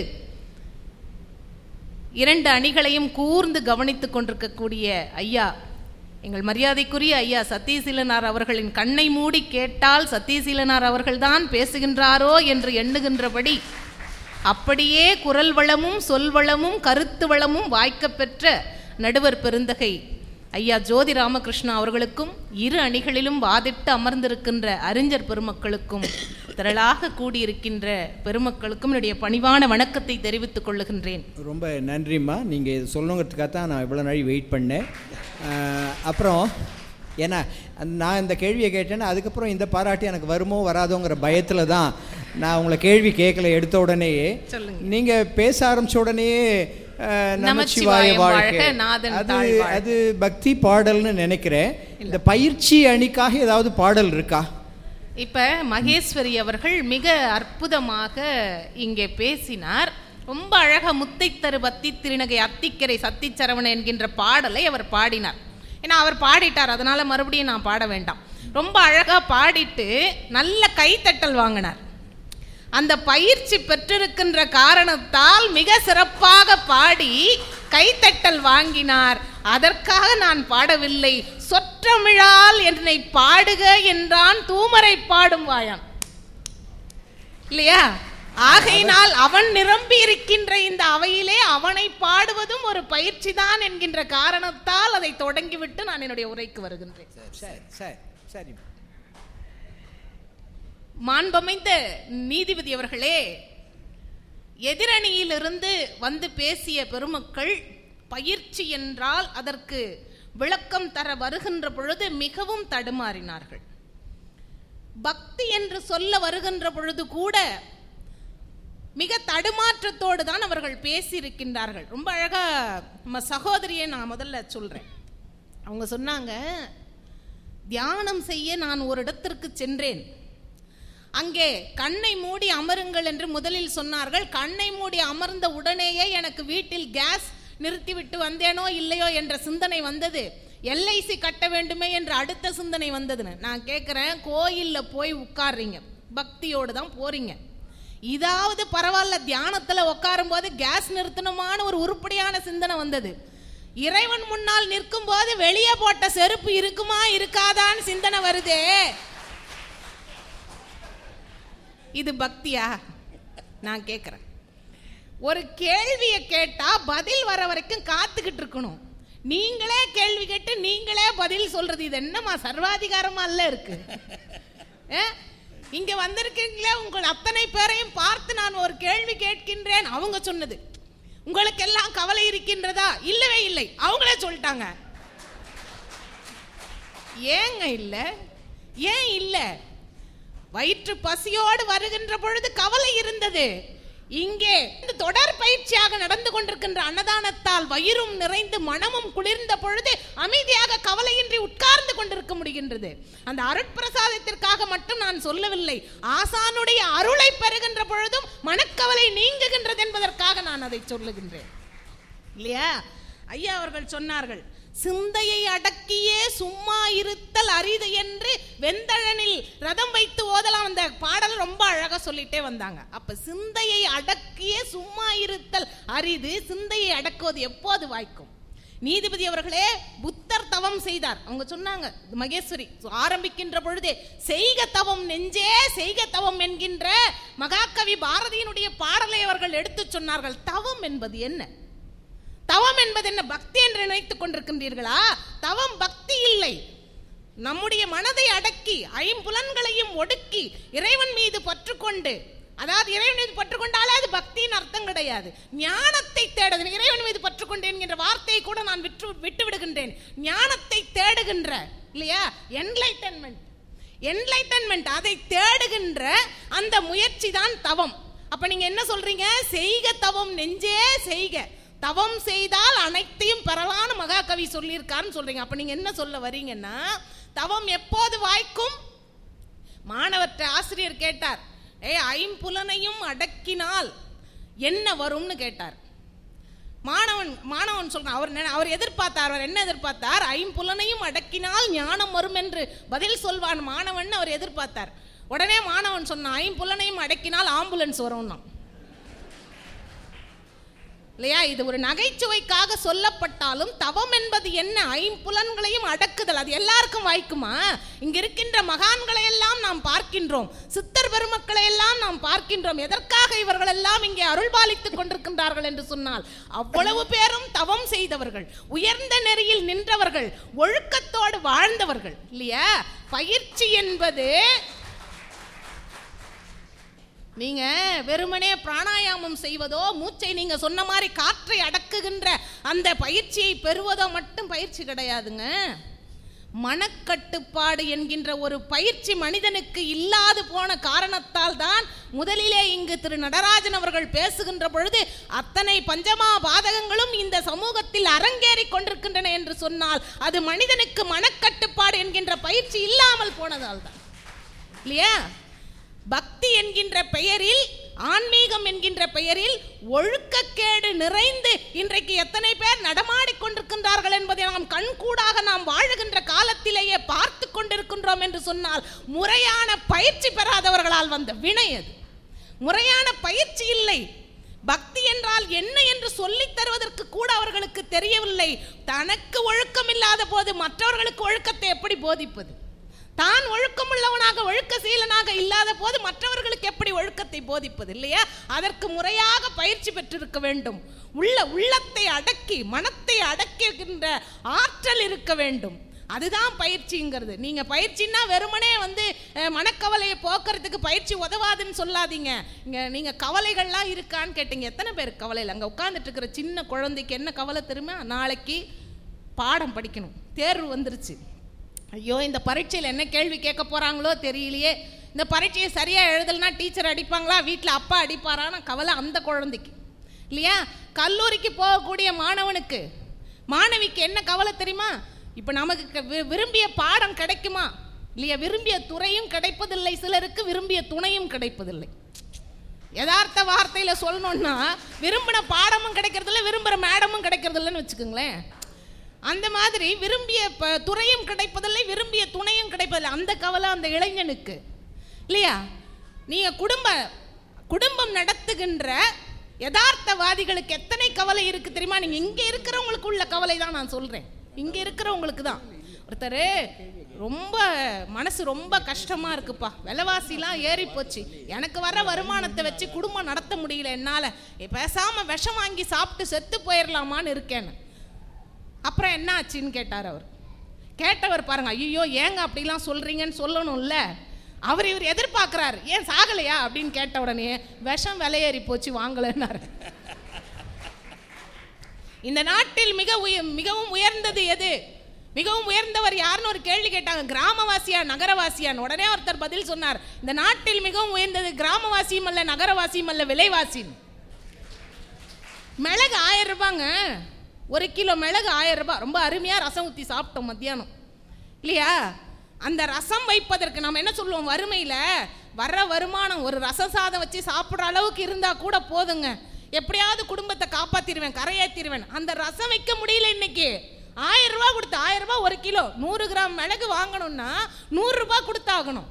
இரண்டு அணிகளையும் கூர்ந்து கவனித்து கொண்டிருக்கக்கூடிய ஐயா எங்கள் மரியாதைக்குரிய ஐயா சத்தியசீலனார் அவர்களின் கண்ணை மூடி கேட்டால் சத்தியசீலனார் அவர்கள்தான் பேசுகின்றாரோ என்று எண்ணுகின்றபடி அப்படியே குரல் வளமும் சொல் வளமும் கருத்து வளமும் வாய்க்கப்பெற்ற நடுவர் பெருந்தகை ஐயா ஜோதி ராமகிருஷ்ணா அவர்களுக்கும் இரு அணிகளிலும் வாதிட்டு அமர்ந்திருக்கின்ற அறிஞர் பெருமக்களுக்கும் திரளாக கூடியிருக்கின்ற பெருமக்களுக்கும் என்னுடைய பணிவான வணக்கத்தை தெரிவித்துக் கொள்ளுகின்றேன். ரொம்ப நன்றிம்மா. நீங்கள் இது சொல்லணுங்கிறதுக்காக தான் நான் இவ்வளோ நாள் வெயிட் பண்ணேன். அப்புறம் ஏன்னா நான் இந்த கேள்வியை கேட்டேன்னா அதுக்கப்புறம் இந்த பாராட்டு எனக்கு வருமோ வராதோங்கிற பயத்தில் தான் நான் உங்களை கேள்வி கேட்கல எடுத்த உடனேயே. நீங்கள் பேச ஆரம்பிச்ச உடனேயே நமச்சிவாய வாழ்க்கை அது. அது பக்தி பாடல்னு நினைக்கிறேன். இந்த பயிற்சி அணிக்காக ஏதாவது பாடல் இருக்கா? இப்ப மகேஸ்வரி அவர்கள் மிக அற்புதமாக இங்கே பேசினார். ரொம்ப அழகா முத்தை தரு பத்தி திருநகை அத்திக்கரை சத்திச்சரவண என்கின்ற பாடலை அவர் பாடினார். ஏன்னா அவர் பாடிட்டார் அதனால மறுபடியும் நான் பாட வேண்டாம். ரொம்ப அழகா பாடிட்டு நல்ல கைத்தட்டல் வாங்கினார். அந்த பயிற்சி பெற்றிருக்கின்ற காரணத்தால் மிக சிறப்பாக பாடி கைத்தட்டல் வாங்கினார். அதற்காக நான் பாடவில்லை. சொற்றமிழால் என்னை பாடுக என்றான் தூமரை பாடும் வாயான். இல்லையா? ஆகையினால் அவன் நிரம்பி இருக்கின்ற இந்த அவையிலே அவனை பாடுவதும் ஒரு பயிற்சி தான் என்கின்ற காரணத்தால் அதை தொடங்கிவிட்டு நான் என்னுடைய உரைக்கு வருகின்றேன். சரி சரி சரி மாண்பமைந்த நீதிபதி அவர்களே எதிரணியிலிருந்து வந்து பேசிய பெருமக்கள் பயிற்சி என்றால் அதற்கு விளக்கம் தர வருகின்ற பொழுது மிகவும் தடுமாறினார்கள். பக்தி என்று சொல்ல வருகின்ற பொழுது கூட மிக தடுமாற்றத்தோடு தான் அவர்கள் பேசியிருக்கின்றார்கள். ரொம்ப அழகாக நம்ம சகோதரியை நான் முதல்ல சொல்கிறேன் அவங்க சொன்னாங்க தியானம் செய்ய நான் ஒரு இடத்திற்கு சென்றேன். அங்கே கண்ணை மூடி அமருங்கள் என்று முதலில் சொன்னார்கள். கண்ணை மூடி அமர்ந்த உடனேயே எனக்கு வீட்டில் கேஸ் நிறுத்திவிட்டு வந்தேனோ இல்லையோ என்ற சிந்தனை வந்தது. எல்ஐசி கட்ட வேண்டுமே என்ற அடுத்த சிந்தனை வந்ததுன்னு. நான் கேட்குறேன் கோயிலில் போய் உட்கார்றீங்க. பக்தியோடு தான் போகிறீங்க இதாவது பரவாயில்ல தியானத்தில் உட்காரும் போது கேஸ் நிறுத்தணுமான ஒரு உருப்படியான சிந்தனை வந்தது. இறைவன் முன்னால் நிற்கும் போது வெளியே போட்ட செருப்பு இருக்குமா இருக்காதான்னு சிந்தனை வருதே. இது பக்தியா? நான் கேட்குறேன் ஒரு கேள்வியை கேட்டா பதில் வர வரைக்கும் காத்துக்கிட்டு இருக்கணும். நீங்களே கேள்வி கேட்டு நீங்களே பதில் சொல்றது இது என்னமா சர்வாதிகாரமா அல்ல இருக்கு? இங்க வந்திருக்கீங்களே உங்கள் அத்தனை பேரையும் பார்த்து நான் ஒரு கேள்வி கேட்கின்றேன் அவங்க சொன்னது. உங்களுக்கு எல்லாம் கவலை இருக்கின்றதா? இல்லவே இல்லை. அவங்களே சொல்லிட்டாங்க. ஏங்க இல்லை? ஏன் இல்லை? வயிற்று பசியோடு வருகின்ற பொழுது கவலை இருந்தது. இங்கே இந்த தொடர் பயிற்சியாக நடந்து கொண்டிருக்கின்ற அன்னதானத்தால் வயிறும் நிறைந்து மனமும் குளிர்ந்த பொழுது அமைதியாக கவலையின்றி உட்கார்ந்து கொண்டிருக்க முடிகின்றது. அந்த அருட்பிரசாதத்திற்காக மட்டும் நான் சொல்லவில்லை. ஆசானுடைய அருளை பெறுகின்ற பொழுதும் மனக்கவலை நீங்குகின்றது என்பதற்காக நான் அதை சொல்லுகின்றேன். இல்லையா? ஐயா அவர்கள் சொன்னார்கள் சிந்தையை அடக்கியே சும்மா இருத்தல் அரிது என்று வெந்தழனில் ரதம் வைத்து ஓதலாம். அந்த பாடல் ரொம்ப அழகா சொல்லிட்டே வந்தாங்க. அப்ப சிந்தையை அடக்கியே சும்மா இருத்தல் அரிது சிந்தையை அடக்குவது எப்போது வாய்க்கும்? நீதிபதி அவர்களே புத்தர் தவம் செய்தார். அவங்க சொன்னாங்க மகேஸ்வரி ஆரம்பிக்கின்ற பொழுதே செய்க தவம் நெஞ்சே செய்க தவம் என்கின்ற மகாகவி பாரதியினுடைய பாடலை அவர்கள் எடுத்துச் சொன்னார்கள். தவம் என்பது என்ன? தவம் என்பது என்ன பக்தி என்று நினைத்துக் கொண்டிருக்கின்றீர்களா? தவம் பக்தி இல்லை. நம்முடைய மனதை அடக்கி ஐம்புலன்களையும் ஒடுக்கி இறைவன் மீது பற்றுக்கொண்டு அதாவது இறைவன் மீது பற்றுக்கொண்டாலே அது பக்தியின் அர்த்தம் கிடையாது. ஞானத்தை தேடுது இறைவன் மீது பற்றுக்கொண்டேன் என்கின்ற வார்த்தையை கூட நான் விட்டு விட்டு விடுகின்றேன் ஞானத்தை தேடுகின்ற இல்லையா? என்லைட்டன்மெண்ட் என்லைட்டன்மெண்ட் அதை தேடுகின்ற அந்த முயற்சி தான் தவம். அப்ப நீங்க என்ன சொல்றீங்க? செய்க தவம் நெஞ்சே செய்க. தவம் செய்தால் அனைத்தையும் பெறலான்னு மகாகவி சொல்லியிருக்காருன்னு சொல்றீங்க. அப்ப நீங்க என்ன சொல்ல வரீங்கன்னா தவம் எப்போது வாய்க்கும்? மாணவர்கிட்ட ஆசிரியர் கேட்டார் ஏ ஐம்புலனையும் அடக்கினால் என்ன வரும்னு கேட்டார். மாணவன் மாணவன் சொல்றான் அவர் அவர் எதிர்பார்த்தார் அவர் என்ன எதிர்பார்த்தார்? ஐம்புலனையும் அடக்கினால் ஞானம் வரும் என்று பதில் சொல்வான் மாணவன் அவர் எதிர்பார்த்தார். உடனே மாணவன் சொன்னான் ஐம்புலனையும் அடக்கினால் ஆம்புலன்ஸ் வரும்னா இல்லையா? இது ஒரு நகைச்சுவைக்காக சொல்லப்பட்டாலும் தவம் என்பது என்ன? ஐம்புலன்களையும் அடக்குதல். அது எல்லாருக்கும் வாய்க்குமா? இங்க இருக்கின்ற மகான்களை எல்லாம் நாம் பார்க்கின்றோம். சித்தர் பெருமக்களை எல்லாம் நாம் பார்க்கின்றோம். எதற்காக இவர்கள் எல்லாம் இங்கே அருள்பாலித்துக் கொண்டிருக்கின்றார்கள் என்று சொன்னால் அவ்வளவு பேரும் தவம் செய்தவர்கள் உயர்ந்த நெறியில் நின்றவர்கள் ஒழுக்கத்தோடு வாழ்ந்தவர்கள் இல்லையா? பயிற்சி என்பது நீங்க வெறுமனே பிராணாயாமம் செய்வதோ மூச்சை நீங்க சொன்ன மாதிரி காற்றை அடக்குகின்ற அந்த பயிற்சியை பெறுவதோ மட்டும் பயிற்சி கிடையாதுங்க. மனக்கட்டுப்பாடு என்கின்ற ஒரு பயிற்சி மனிதனுக்கு இல்லாது போன காரணத்தால் தான் முதலிலே இங்கு திரு நடராஜன் அவர்கள் பேசுகின்ற பொழுது அத்தனை பஞ்சமா பாதகங்களும் இந்த சமூகத்தில் அரங்கேறி கொண்டிருக்கின்றன என்று சொன்னால் அது மனிதனுக்கு மனக்கட்டுப்பாடு என்கின்ற பயிற்சி இல்லாமல் போனதால் தான். இல்லையா? பக்தி என்கின்ற பெயரில் ஆன்மீகம் என்கின்ற பெயரில் ஒழுக்கக்கேடு நிறைந்து இன்றைக்கு எத்தனை பேர் நடமாடிக்கொண்டிருக்கின்றார்கள் என்பதை நாம் கண்கூடாக நாம் வாழுகின்ற காலத்திலேயே பார்த்து கொண்டிருக்கின்றோம் என்று சொன்னால் முறையான பயிற்சி பெறாதவர்களால் வந்த வினை அது. முறையான பயிற்சி இல்லை. பக்தி என்றால் என்ன என்று சொல்லித் தருவதற்கு கூட அவர்களுக்கு தெரியவில்லை. தனக்கு ஒழுக்கம் இல்லாத போது மற்றவர்களுக்கு ஒழுக்கத்தை எப்படி போதிப்பது? தான் ஒழுக்கமுள்ளவனாக ஒழுக்க சீலனாக இல்லாத போது மற்றவர்களுக்கு எப்படி ஒழுக்கத்தை போதிப்பது இல்லையா? அதற்கு முறையாக பயிற்சி பெற்றிருக்க வேண்டும். உள்ள உள்ளத்தை அடக்கி மனத்தை அடக்குகின்ற ஆற்றல் இருக்க வேண்டும். அதுதான் பயிற்சிங்கிறது. நீங்கள் பயிற்சின்னா வெறுமனே வந்து மனக்கவலையை போக்குறதுக்கு பயிற்சி உதவாதுன்னு சொல்லாதீங்க. இங்கே நீங்கள் கவலைகள்லாம் இருக்கான்னு கேட்டீங்க. எத்தனை பேர் கவலையில்? அங்கே உட்காந்துட்டு இருக்கிற சின்ன குழந்தைக்கு என்ன கவலை தெரியுமா? நாளைக்கு பாடம் படிக்கணும். தேர்வு வந்துருச்சு. ஐயோ இந்த பரீட்சையில் என்ன கேள்வி கேட்க போகிறாங்களோ தெரியலையே. இந்த பரீட்சையை சரியாக எழுதலைன்னா டீச்சர் அடிப்பாங்களா? வீட்டில் அப்பா அடிப்பாரான்னு கவலை அந்த குழந்தைக்கு. இல்லையா? கல்லூரிக்கு போகக்கூடிய மாணவனுக்கு. மாணவிக்கு என்ன கவலை தெரியுமா? இப்போ நமக்கு க- விரும்பிய பாடம் கிடைக்குமா? இல்லையா? விரும்பிய துறையும் கிடைப்பதில்லை. சிலருக்கு விரும்பிய துணையும் கிடைப்பதில்லை. யதார்த்த வார்த்தையில் சொல்லணுன்னா விரும்பின பாடமும் கிடைக்கிறதில்ல விரும்புகிற மேடமும் கிடைக்கிறதில்லன்னு வச்சுக்கோங்களேன். அந்த மாதிரி விரும்பிய துறையும் கிடைப்பதில்லை விரும்பிய துணையும் கிடைப்பதில்லை. அந்த கவலை அந்த இளைஞனுக்கு. இல்லையா? நீங்கள் குடும்ப குடும்பம் நடத்துகின்ற யதார்த்தவாதிகளுக்கு எத்தனை கவலை இருக்குது தெரியுமா? நீங்கள் இங்கே இருக்கிறவங்களுக்கு உள்ள கவலை தான் நான் சொல்கிறேன் இங்கே இருக்கிறவங்களுக்கு தான். ஒருத்தர் ரொம்ப மனசு ரொம்ப கஷ்டமாக இருக்குப்பா. விலைவாசிலாம் ஏறி போச்சு. எனக்கு வர வருமானத்தை வச்சு குடும்பம் நடத்த முடியல என்னால். பேசாமல் விஷம் வாங்கி சாப்பிட்டு செத்து போயிடலாமான்னு இருக்கேன்னு. அப்புறம் என்ன ஆச்சுன்னு கேட்டார் அவர். கேட்டவர் பாருங்க ஐயோ ஏங்க அப்படிலாம் சொல்கிறீங்கன்னு சொல்லணும்ல. அவர் இவர் எதிர்பார்க்குறாரு ஏன் சாகலையா? அப்படின்னு கேட்ட உடனே விஷம் விலையேறி போச்சு வாங்கலன்னாரு. இந்த நாட்டில் மிக உய மிகவும் உயர்ந்தது எது? மிகவும் உயர்ந்தவர் யாருன்னு ஒரு கேள்வி கேட்டாங்க கிராமவாசியா நகரவாசியான்னு. உடனே ஒருத்தர் பதில் சொன்னார் இந்த நாட்டில் மிகவும் உயர்ந்தது கிராமவாசியும் அல்ல நகரவாசியும் அல்ல விலைவாசின்னு மிளகு ஆயிரம் ரூபாங்க. ஒரு கிலோ மிளகு ஆயிரம் ரூபாய். ரொம்ப அருமையாக ரசம் ஊற்றி சாப்பிட்டோம் மத்தியானம். இல்லையா? அந்த ரசம் வைப்பதற்கு நம்ம என்ன சொல்லுவோம்? வறுமையில் வர்ற வருமானம் ஒரு ரசம் சாதம் வச்சு சாப்பிட்ற அளவுக்கு இருந்தால் கூட போதுங்க. எப்படியாவது குடும்பத்தை காப்பாற்றிடுவேன் கரையாத்திடுவேன் அந்த ரசம் வைக்க முடியல இன்னைக்கு. ஆயிரம் ரூபா கொடுத்து ஆயிரம் ரூபாய் ஒரு கிலோ. நூறு கிராம் மிளகு வாங்கணும்னா நூறுரூபா கொடுத்தாகணும்.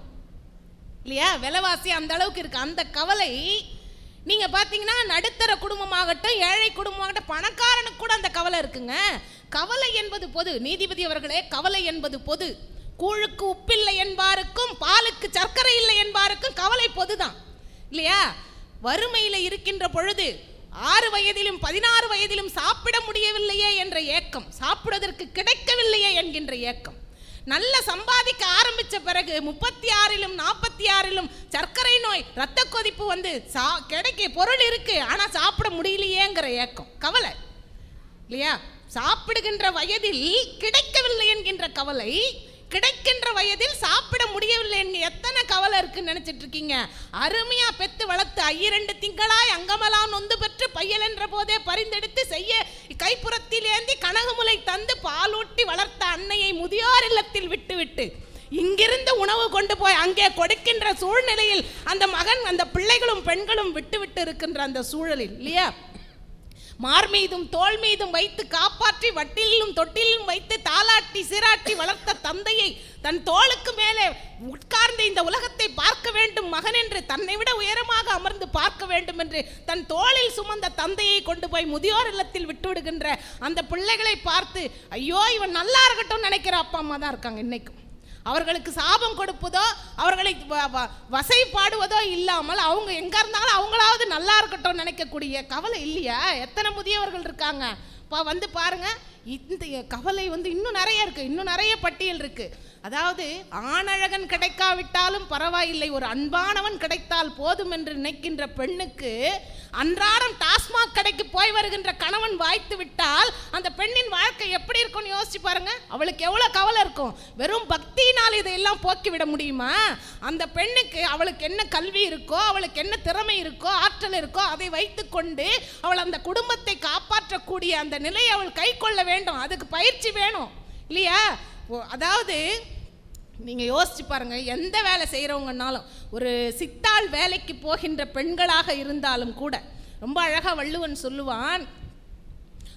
இல்லையா? விலைவாசி அந்த அளவுக்கு இருக்கு. அந்த கவலை நீங்க பாத்தீங்கன்னா நடுத்தர குடும்பமாகட்டும் ஏழை குடும்பமாகட்டும் பணக்காரனுக்கு கூட அந்த கவலை இருக்குங்க. கவலை என்பது பொது. நீதிபதி அவர்களே கவலை என்பது பொது. கூழுக்கு உப்பில்லை என்பாருக்கும் பாலுக்கு சர்க்கரை இல்லை என்பாருக்கும் கவலை பொதுதான். இல்லையா? வறுமையில இருக்கின்ற பொழுது ஆறு வயதிலும் பதினாறு வயதிலும் சாப்பிட முடியவில்லையே என்ற ஏக்கம் சாப்பிடுவதற்கு கிடைக்கவில்லையே என்கின்ற ஏக்கம். நல்ல சம்பாதிக்க ஆரம்பித்த பிறகு முப்பத்தி ஆறிலும் நாற்பத்தி ஆறிலும் சர்க்கரை நோய் ரத்த கொதிப்பு வந்து சா கிடைக்க பொருள் இருக்குது ஆனால் சாப்பிட முடியலையேங்கிற ஏக்கம் கவலை. இல்லையா? சாப்பிடுகின்ற வயதில் கிடைக்கவில்லை என்கின்ற கவலை கிடைக்கின்ற வயதில் சாப்பிட முடியவில்லை என்று எத்தனை கவலை இருக்குன்னு நினைச்சிட்டு இருக்கீங்க? அருமையா பெத்து வளர்த்து ஐயிரண்டு திங்களாய் அங்கமலாம் நொந்து பெற்று பையல் என்ற போதே பரிந்தெடுத்து செய்ய கைப்புறத்தில் ஏந்தி கனகமுலை தந்து பாலூட்டி முதியோர் இல்லத்தில் விட்டுவிட்டு இங்கிருந்து உணவு கொண்டு போய் அங்கே கொடுக்கின்ற சூழ்நிலையில் அந்த மகன் அந்த பிள்ளைகளும் பெண்களும் விட்டுவிட்டு இருக்கின்ற அந்த சூழலில் இல்லையா? மார் மீதும் தோள் மீதும் வைத்து காப்பாற்றி வட்டிலும் தொட்டிலும் வைத்து தாளாட்டி சீராட்டி வளர்த்த தந்தையை தன் தோளுக்கு மேலே உட்கார்ந்து இந்த உலகத்தை பார்க்க வேண்டும் மகன் என்று தன்னை விட உயரமாக அமர்ந்து பார்க்க வேண்டும் என்று தன் தோளில் சுமந்த தந்தையை கொண்டு போய் முதியோர் இல்லத்தில் விட்டுவிடுகின்ற அந்த பிள்ளைகளை பார்த்து ஐயோ இவன் நல்லா இருக்கட்டும் நினைக்கிற அப்பா அம்மா தான் இருக்காங்க இன்னைக்கும். அவர்களுக்கு சாபம் கொடுப்பதோ அவர்களை வ- வசை பாடுவதோ இல்லாமல் அவங்க எங்கே இருந்தாலும் அவங்களாவது நல்லா இருக்கட்டும் நினைக்கக்கூடிய கவலை இல்லையா? எத்தனை முதியவர்கள் இருக்காங்க? இப்போ வந்து பாருங்கள் இந்த கவலை வந்து இன்னும் நிறைய இருக்கு. இன்னும் நிறைய பட்டியல் இருக்கு. அதாவது ஆணழகன் கிடைக்காவிட்டாலும் பரவாயில்லை. ஒரு அன்பானவன் கிடைத்தால் போதும் என்று நினைக்கின்ற பெண்ணுக்கு அன்றாடம் டாஸ்மாக் கடைக்கு போய் வருகின்ற கணவன் வாய்த்து விட்டால் அந்த பெண்ணின் வாழ்க்கை எப்படி இருக்கும்னு யோசிச்சு பாருங்க. அவளுக்கு எவ்வளவு கவலை இருக்கும். வெறும் பக்தியினால் இதையெல்லாம் போக்கிவிட முடியுமா? அந்த பெண்ணுக்கு அவளுக்கு என்ன கல்வி இருக்கோ அவளுக்கு என்ன திறமை இருக்கோ ஆற்றல் இருக்கோ அதை வைத்துக்கொண்டு அவள் அந்த குடும்பத்தை காப்பாற்றக்கூடிய அந்த நிலையை அவள் கை கொள்ள வேண்டும் அதுக்கு பயிற்சி வேணும். இல்லையா? அதாவது நீங்கள் யோசிச்சு பாருங்கள் எந்த வேலை செய்கிறவங்கனாலும் ஒரு சித்தாள் வேலைக்கு போகின்ற பெண்களாக இருந்தாலும் கூட ரொம்ப அழகா வள்ளுவன் சொல்லுவான்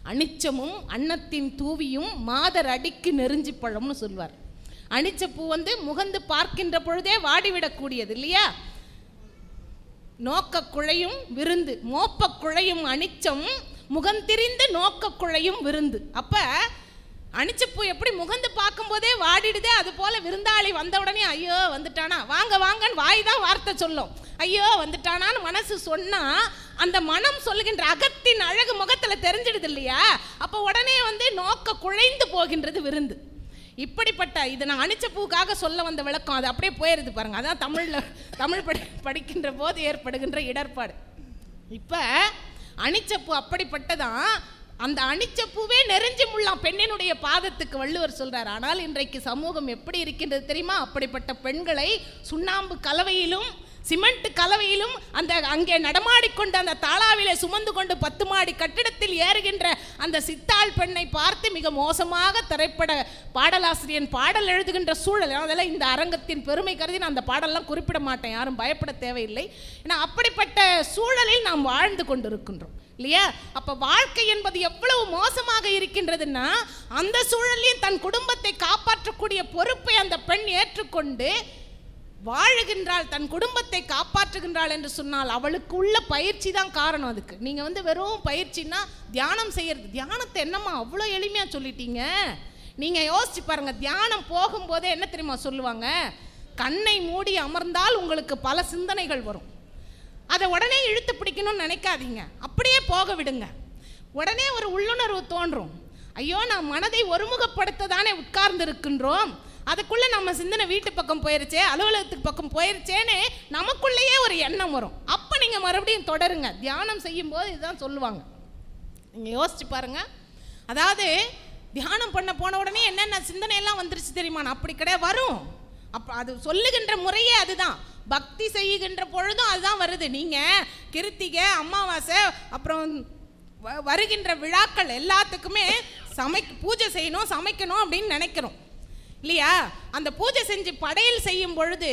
அனிச்சமும் அன்னத்தின் தூவியும் மாதர் அடிக்கு நெருஞ்சி பழம்னு சொல்வார். அனிச்ச பூ வந்து முகந்து பார்க்கின்ற பொழுதே வாடிவிடக்கூடியது இல்லையா? நோக்க குழையும் விருந்து மோப்ப குழையும் அனிச்சம் முகந்திரிந்து நோக்க குழையும் விருந்து. அப்ப அனிச்சப்பூ எப்படி முகந்து பார்க்கும்போதே வாடிடுதே? அது போல விருந்தாளி வந்த உடனே ஐயோ வந்துட்டானா? வாங்க வாங்கன்னு வாய் தான் வார்த்தை சொல்லும். ஐயோ வந்துட்டானான்னு மனசு சொன்னா அந்த மனம் சொல்லுகின்ற அகத்தின் அழகு முகத்துல தெரிஞ்சிடுது இல்லையா? அப்ப உடனே வந்து நோக்க குழைந்து போகின்றது விருந்து. இப்படிப்பட்ட இது நான் அனிச்ச பூக்காக சொல்ல வந்த விளக்கம் அது அப்படியே போயிருது பாருங்க. அதான் தமிழில் தமிழ் படி படிக்கின்ற போது ஏற்படுகின்ற இடர்பாடு. இப்போ அணிச்சப்பு அப்படிப்பட்டதான் அந்த அணிச்சப்பூவே நெறிஞ்சு முள்ளாம் பெண்ணினுடைய பாதத்துக்கு வள்ளுவர் சொல்றார். ஆனால் இன்றைக்கு சமூகம் எப்படி இருக்கின்றது தெரியுமா? அப்படிப்பட்ட பெண்களை சுண்ணாம்பு கலவையிலும் சிமெண்ட் கலவையிலும் அந்த அங்கே நடமாடிக்கொண்டு அந்த தாளாவிலே சுமந்து கொண்டு பத்து மாடி கட்டிடத்தில் ஏறுகின்ற அந்த சித்தாள் பெண்ணை பார்த்து மிக மோசமாக திரைப்பட பாடலாசிரியன் பாடல் எழுதுகின்ற சூழல். அதெல்லாம் இந்த அரங்கத்தின் பெருமை கருதி நான் அந்த பாடல்லாம் குறிப்பிட மாட்டேன். யாரும் பயப்பட தேவையில்லை. ஏன்னா அப்படிப்பட்ட சூழலில் நாம் வாழ்ந்து கொண்டிருக்கின்றோம். இல்லையா? அப்போ வாழ்க்கை என்பது எவ்வளவு மோசமாக இருக்கின்றதுன்னா அந்த சூழலையும் தன் குடும்பத்தை காப்பாற்றக்கூடிய பொறுப்பை அந்த பெண் ஏற்றுக்கொண்டு வாழுகின்றாள் தன் குடும்பத்தை காப்பாற்றுகின்றாள் என்று சொன்னால் அவளுக்கு உள்ள பயிற்சி தான் காரணம் அதுக்கு. நீங்கள் வந்து வெறும் பயிற்சின்னா தியானம் செய்யறது. தியானத்தை என்னம்மா அவ்வளோ எளிமையாக சொல்லிட்டீங்க? நீங்கள் யோசிச்சு பாருங்கள் தியானம் போகும்போதே என்ன தெரியுமா சொல்லுவாங்க? கண்ணை மூடி அமர்ந்தால் உங்களுக்கு பல சிந்தனைகள் வரும். அதை உடனே இழுத்து பிடிக்கணும்னு நினைக்காதீங்க. அப்படியே போக விடுங்க. உடனே ஒரு உள்ளுணர்வு தோன்றும். ஐயோ நான் மனதை ஒருமுகப்படுத்த தானே உட்கார்ந்து இருக்கின்றோம் அதுக்குள்ளே நம்ம சிந்தனை வீட்டு பக்கம் போயிருச்சே அலுவலகத்துக்கு பக்கம் போயிருச்சேன்னு நமக்குள்ளேயே ஒரு எண்ணம் வரும். அப்போ நீங்கள் மறுபடியும் தொடருங்க. தியானம் செய்யும் போது இதுதான் சொல்லுவாங்க. நீங்கள் யோசிச்சு பாருங்கள் அதாவது தியானம் பண்ண போன உடனே என்னென்ன சிந்தனை எல்லாம் வந்துருச்சு தெரியுமா? நான் அப்படி கிடையாது வரும். அப்போ அது சொல்லுகின்ற முறையே அதுதான். பக்தி செய்யுகின்ற பொழுதும் அதுதான் வருது. நீங்கள் கிருத்திகை அமாவாசை அப்புறம் வ- வருகின்ற விழாக்கள் எல்லாத்துக்குமே சமை பூஜை செய்யணும் சமைக்கணும் அப்படின்னு நினைக்கிறோம். இல்லையா? அந்த பூஜை செஞ்சு படையல் செய்யும் பொழுது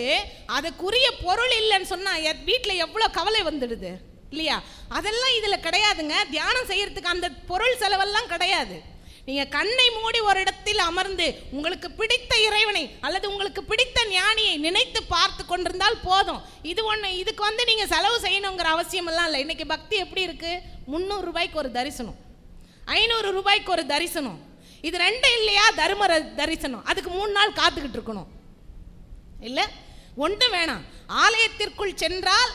அதுக்குரிய பொருள் இல்லைன்னு சொன்னால் வீட்டில் எவ்வளோ கவலை வந்துடுது இல்லையா? அதெல்லாம் இதில் கிடையாதுங்க. தியானம் செய்யறதுக்கு அந்த பொருள் செலவெல்லாம் கிடையாது. நீங்கள் கண்ணை மூடி ஒரு இடத்தில் அமர்ந்து உங்களுக்கு பிடித்த இறைவனை அல்லது உங்களுக்கு பிடித்த ஞானியை நினைத்து பார்த்து கொண்டிருந்தால் போதும். இது ஒன்று இதுக்கு வந்து நீங்கள் செலவு செய்யணுங்கிற அவசியமெல்லாம் இல்லை. இன்றைக்கி பக்தி எப்படி இருக்குது முந்நூறு ரூபாய்க்கு ஒரு தரிசனம். ஐநூறு ரூபாய்க்கு ஒரு தரிசனம். இது ரெண்டும் இல்லையா? தர்ம ர- தரிசனம். அதுக்கு மூணு நாள் காத்துக்கிட்டு இருக்கணும். இல்லை? ஒன்று வேணாம். ஆலயத்திற்குள் சென்றால்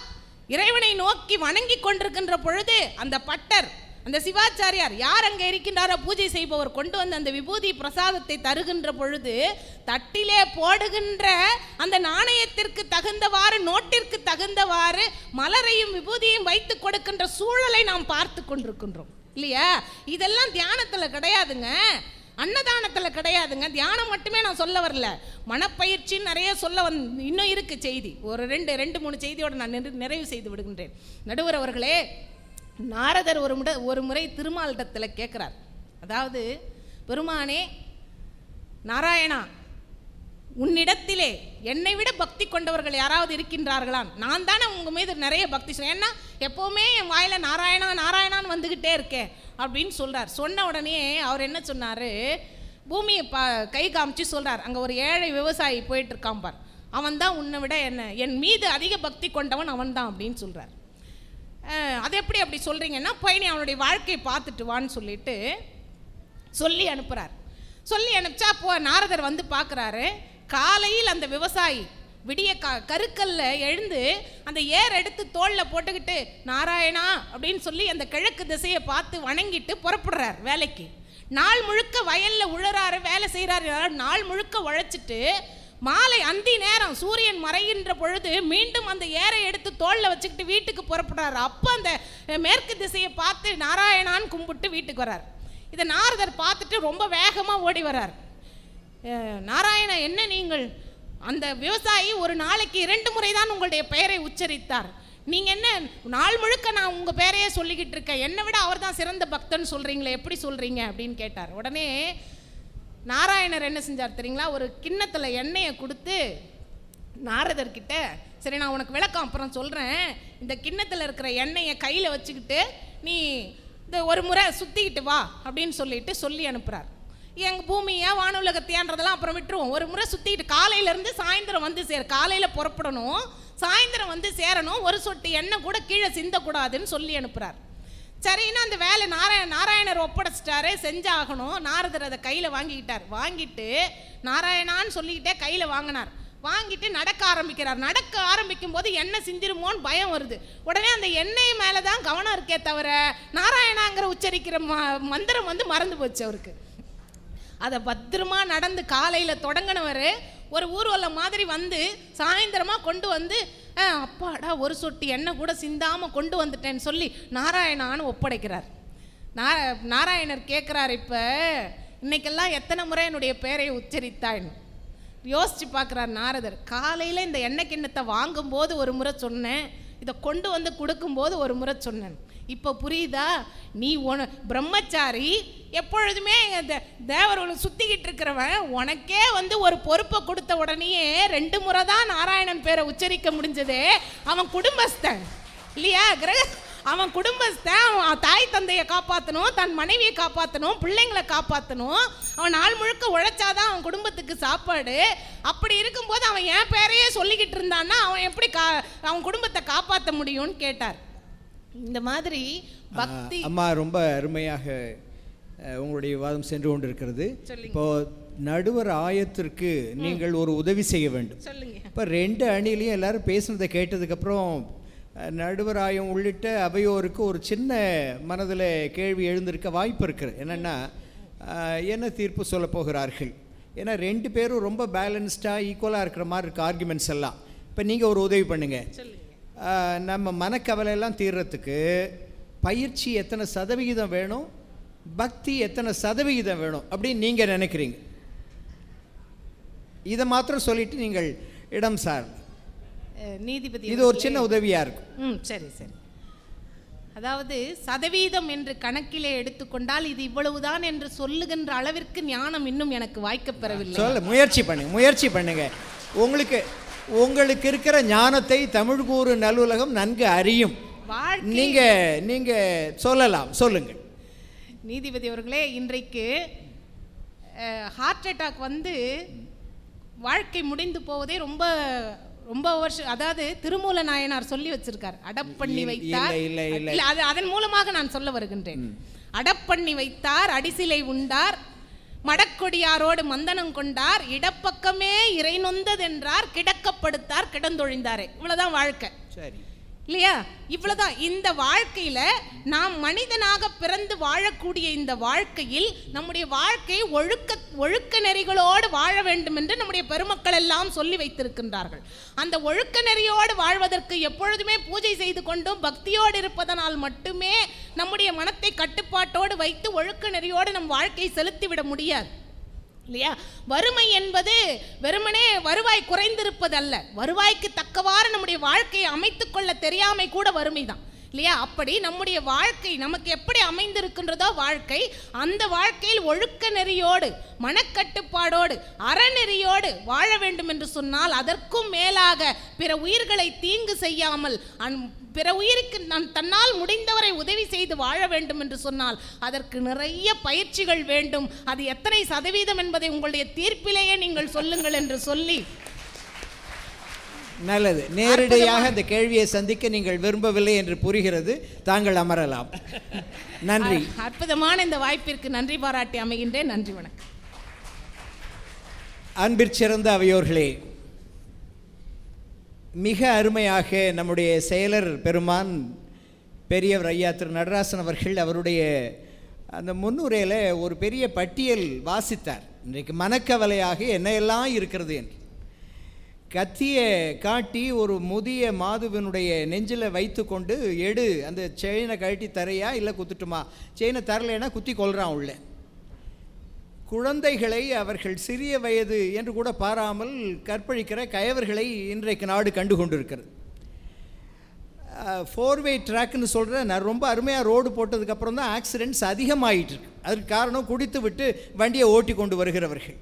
இறைவனை நோக்கி வணங்கி கொண்டிருக்கின்ற பொழுது அந்த பட்டர் அந்த சிவாச்சாரியார் யார் அங்கே இருக்கின்றாரோ பூஜை செய்பவர் கொண்டு வந்து அந்த விபூதி பிரசாதத்தை தருகின்ற பொழுது தட்டிலே போடுகின்ற அந்த நாணயத்திற்கு தகுந்தவாறு நோட்டிற்கு தகுந்தவாறு மலரையும் விபூதியையும் வைத்து கொடுக்கின்ற சூழலை நாம் பார்த்து கொண்டிருக்கின்றோம். இல்லையா? இதெல்லாம் தியானத்தில் கிடையாதுங்க. அன்னதானத்தில் கிடையாதுங்க. தியானம் மட்டுமே நான் சொல்ல வரல. மனப்பயிற்சின்னு நிறைய சொல்ல வந் இன்னும் இருக்கு செய்தி. ஒரு ரெண்டு ரெண்டு மூணு செய்தியோட நான் நிறைவு செய்து விடுகின்றேன். நடுவர் அவர்களே நாரதர் ஒரு முறை ஒரு முறை திருமாலிடத்தில் கேட்குறார் அதாவது பெருமானே நாராயணா உன்னிடத்திலே என்னை விட பக்தி கொண்டவர்கள் யாராவது இருக்கின்றார்களா நான் தானே உங்கள் மீது நிறைய பக்தி ஏன்னா எப்போவுமே என் வாயில் நாராயணா நாராயணான்னு வந்துக்கிட்டே இருக்கேன் அப்படின்னு சொல்கிறார் சொன்ன உடனே அவர் என்ன சொன்னார்? பூமியை பா கை காமிச்சு சொல்கிறார் அங்கே ஒரு ஏழை விவசாயி போயிட்டு இருக்கான் பார். அவன் தான் உன்னை விட என்ன என் மீது அதிக பக்தி கொண்டவன் அவன் தான் அப்படின்னு சொல்கிறார் அது எப்படி அப்படி சொல்கிறீங்கன்னா போய் நீ அவனுடைய வாழ்க்கையை பார்த்துட்டு வான்னு சொல்லிட்டு சொல்லி அனுப்புகிறார் சொல்லி அனுப்பிச்சா அப்போ நாரதர் வந்து பார்க்குறாரு காலையில் அந்த விவசாயி விடிய க கருக்கல்ல எழுந்து அந்த ஏர் எடுத்து தோளில் போட்டுக்கிட்டு நாராயணா அப்படின்னு சொல்லி அந்த கிழக்கு திசையை பார்த்து வணங்கிட்டு புறப்படுறார் வேலைக்கு. நாள் முழுக்க வயலில் உழறாரு வேலை செய்கிறாரு நாள் முழுக்க உழைச்சிட்டு மாலை அந்தி நேரம் சூரியன் மறைகின்ற பொழுது மீண்டும் அந்த ஏரை எடுத்து தோளில் வச்சுக்கிட்டு வீட்டுக்கு புறப்படுறாரு. அப்போ அந்த மேற்கு திசையை பார்த்து நாராயணான்னு கும்பிட்டு வீட்டுக்கு வரார் இதை நாரதர் பார்த்துட்டு ரொம்ப வேகமாக ஓடி வரார் நாராயண என்ன நீங்கள்? அந்த விவசாயி ஒரு நாளைக்கு இரண்டு முறை தான் உங்களுடைய பெயரை உச்சரித்தார். நீங்கள் என்ன நாள் முழுக்க நான் உங்கள் பெயரையே சொல்லிக்கிட்டு இருக்கேன். என்னை விட அவர் தான் சிறந்த பக்தன் சொல்கிறீங்களே எப்படி சொல்கிறீங்க அப்படின்னு கேட்டார். உடனே நாராயணர் என்ன செஞ்சார் தெரியுங்களா? ஒரு கிண்ணத்தில் எண்ணெயை கொடுத்து நாரதர்கிட்ட சரி நான் உனக்கு விளக்கம் அப்புறம் சொல்கிறேன் இந்த கிண்ணத்தில் இருக்கிற எண்ணெயை கையில் வச்சுக்கிட்டு நீ இந்த ஒரு முறை சுற்றிக்கிட்டு வா அப்படின்னு சொல்லிட்டு சொல்லி அனுப்புகிறார் எங்கள் பூமியை வானுலகத்தையான்றதெல்லாம் அப்புறம் விட்டுருவோம். ஒரு முறை சுற்றிக்கிட்டு காலையிலேருந்து சாயந்தரம் வந்து சேர் காலையில் புறப்படணும். சாயந்தரம் வந்து சேரணும். ஒரு சொட்டு எண்ணெய் கூட கீழே சிந்தக்கூடாதுன்னு சொல்லி அனுப்புகிறார் சரின்னு அந்த வேலை நாராயண நாராயணர் ஒப்படைச்சிட்டாரு செஞ்சாகணும். நாரதர் அதை கையில் வாங்கிக்கிட்டார். வாங்கிட்டு நாராயணான்னு சொல்லிக்கிட்டே கையில் வாங்கினார். வாங்கிட்டு நடக்க ஆரம்பிக்கிறார். நடக்க ஆரம்பிக்கும் போது எண்ணெய் சிந்திருமோன்னு பயம் வருது. உடனே அந்த எண்ணெய் மேலே தான் கவனம் இருக்கே தவிர நாராயணாங்கிற உச்சரிக்கிற ம மந்திரம் வந்து மறந்து போச்சு அவருக்கு. அதை பத்திரமா நடந்து காலையில் தொடங்கினவர் ஒரு ஊர்வலம் மாதிரி வந்து சாயந்தரமாக கொண்டு வந்து "ஆ, அப்பாடா ஒரு சொட்டு எண்ணெய் கூட சிந்தாமல் கொண்டு வந்துட்டேன்னு சொல்லி நாராயணான்னு ஒப்படைக்கிறார். நார நாராயணர் கேட்குறார் இப்போ இன்னைக்கெல்லாம் எத்தனை முறை என்னுடைய பேரை உச்சரித்தாய்ன்னு யோசித்து பார்க்குறார் நாரதர். காலையில் இந்த எண்ணெய் கிண்ணத்தை வாங்கும்போது ஒரு முறை சொன்னேன் இதை கொண்டு வந்து கொடுக்கும்போது ஒரு முறை சொன்னேன். இப்போ புரியுதா? நீ உன பிரம்மச்சாரி எப்பொழுதுமே இந்த தேவர்களை சுற்றிக்கிட்டு இருக்கிறவன் உனக்கே வந்து ஒரு பொறுப்பை கொடுத்த உடனேயே ரெண்டு முறை தான் நாராயணன் பேரை உச்சரிக்க முடிஞ்சதே. அவன் குடும்பஸ்தன். இல்லையா? கிரக அவன் குடும்பஸ்தன். அவன் தாய் தந்தையை காப்பாற்றணும் தன் மனைவியை காப்பாற்றணும் பிள்ளைங்களை காப்பாற்றணும் அவன் நாள் முழுக்க உழைச்சாதான் அவன் குடும்பத்துக்கு சாப்பாடு. அப்படி இருக்கும்போது அவன் என் பேரையே சொல்லிக்கிட்டு இருந்தான்னா அவன் எப்படி கா அவன் குடும்பத்தை காப்பாற்ற முடியும்னு கேட்டார். இந்த மாதிரி பக்தி அம்மா ரொம்ப அருமையாக உங்களுடைய விவாதம் சென்று கொண்டிருக்கிறது. இப்போ நடுவர் ஆயத்திற்கு நீங்கள் ஒரு உதவி செய்ய வேண்டும். இப்போ ரெண்டு அணிலையும் எல்லாரும் பேசுனதை கேட்டதுக்கப்புறம் நடுவர் ஆயம் உள்ளிட்ட அவையோருக்கு ஒரு சின்ன மனதில் கேள்வி எழுந்திருக்க வாய்ப்பு இருக்குது. என்னென்னா என்ன தீர்ப்பு சொல்ல போகிறார்கள்? ஏன்னா ரெண்டு பேரும் ரொம்ப பேலன்ஸ்டாக ஈக்குவலாக இருக்கிற மாதிரி இருக்கு ஆர்குமெண்ட்ஸ் எல்லாம். இப்போ நீங்கள் ஒரு உதவி பண்ணுங்கள் நம்ம மனக்கவலை எல்லாம் தீர்றதுக்கு பயிற்சி எத்தனை சதவிகிதம் வேணும்? பக்தி எத்தனை சதவிகிதம் வேணும்? அப்படின்னு நீங்கள் நினைக்கிறீங்க. இதை மாத்திரம் சொல்லிட்டு நீங்கள் இடம் சார். நீதிபதி இது ஒரு சின்ன உதவியாக இருக்கும். ம் சரி சரி. அதாவது சதவீதம் என்று கணக்கிலே எடுத்துக்கொண்டால் இது இவ்வளவுதான் என்று சொல்லுகின்ற அளவிற்கு ஞானம் இன்னும் எனக்கு வாய்க்கப் பெறவில்லை சொல்ல முயற்சி பண்ணுங்க முயற்சி பண்ணுங்க. உங்களுக்கு உங்களுக்கு இருக்கிற ஞானத்தை தமிழ் கூறு நல்லுலகம் நன்கு அறியும். நீங்க நீங்க சொல்லலாம் சொல்லுங்கள். நீதிபதி அவர்களே இன்றைக்கு ஹார்ட் அட்டாக் வந்து வாழ்க்கை முடிந்து போவதே ரொம்ப ரொம்ப வருஷம் அதாவது திருமூல நாயனார் சொல்லி வச்சிருக்கார். அடப்பண்ணி இல்ல, வைத்தார். இல்ல, அது அதன் மூலமாக நான் சொல்ல வருகின்றேன். அடப்பண்ணி வைத்தார் அடிசிலை உண்டார். மடக்கொடியாரோடு மந்தனம் கொண்டார். இடப்பக்கமே இறை நொந்ததென்றார் கிடக்கப்படுத்தார். கிடந்தொழிந்தாரே. இவ்வளவுதான் வாழ்க்கை. சரி. இல்லையா? இவ்வளவுதான். இந்த வாழ்க்கையில நாம் மனிதனாக பிறந்து வாழக்கூடிய இந்த வாழ்க்கையில் நம்முடைய வாழ்க்கை ஒழுக்க ஒழுக்க நெறிகளோடு வாழ வேண்டும் என்று நம்முடைய பெருமக்கள் எல்லாம் சொல்லி வைத்திருக்கின்றார்கள். அந்த ஒழுக்க நெறியோடு வாழ்வதற்கு எப்பொழுதுமே பூஜை செய்து கொண்டும் பக்தியோடு இருப்பதனால் மட்டுமே நம்முடைய மனத்தை கட்டுப்பாட்டோடு வைத்து ஒழுக்க நெறியோடு நம் வாழ்க்கையை செலுத்திவிட முடியாது. இல்லையா? வறுமை என்பது வெறுமனே வருவாய் குறைந்திருப்பது அல்ல வருவாய்க்கு தக்கவாறு நம்முடைய வாழ்க்கையை அமைத்து கொள்ள தெரியாமை கூட வறுமைதான் இல்லையா? அப்படி நம்முடைய வாழ்க்கை நமக்கு எப்படி அமைந்திருக்கின்றதோ வாழ்க்கை அந்த வாழ்க்கையில் ஒழுக்க நெறியோடு மனக்கட்டுப்பாடோடு அறநெறியோடு வாழ வேண்டும் என்று சொன்னால் அதற்கும் மேலாக பிற உயிர்களை தீங்கு செய்யாமல் அன்- பிற உயிருக்கு நான் தன்னால் முடிந்தவரை உதவி செய்து வாழ வேண்டும் என்று சொன்னால் அதற்கு நிறைய பயிற்சிகள் வேண்டும். அது எத்தனை சதவீதம் என்பதை உங்களுடைய தீர்ப்பிலேயே நீங்கள் சொல்லுங்கள் என்று சொல்லி. நல்லது. நேரடியாக இந்த கேள்வியை சந்திக்க நீங்கள் விரும்பவில்லை என்று புரிகிறது. தாங்கள் அமரலாம். நன்றி. அற்புதமான இந்த வாய்ப்பிற்கு நன்றி பாராட்டி அமைகின்றேன். நன்றி வணக்கம். அன்பிற்சிறந்த அவையோர்களே மிக அருமையாக நம்முடைய செயலர் பெருமான் பெரியவர் ஐயா திரு நடராசன் அவர்கள் அவருடைய அந்த முன்னுரையில் ஒரு பெரிய பட்டியல் வாசித்தார். இன்றைக்கு மனக்கவலையாக என்னையெல்லாம் இருக்கிறது என்று. கத்தியை காட்டி ஒரு முதிய மாதுவினுடைய நெஞ்சில் வைத்துக்கொண்டு எடு அந்த செயினை கழட்டி தரையா இல்லை குத்துட்டுமா? செயினை தரலைன்னா குத்தி கொள்கிறான் உள்ளே. குழந்தைகளை அவர்கள் சிறிய வயது என்று கூட பாராமல் கற்பழிக்கிற கயவர்களை இன்றைக்கு நாடு கண்டு கொண்டிருக்கிறது ஃபோர்வே ட்ராக்னு சொல்கிற நான் ரொம்ப அருமையாக ரோடு போட்டதுக்கப்புறம் தான் ஆக்சிடென்ட்ஸ் அதிகமாயிட்டு இருக்கு. அதற்கு காரணம் குடித்து விட்டு வண்டியை ஓட்டி கொண்டு வருகிறவர்கள்.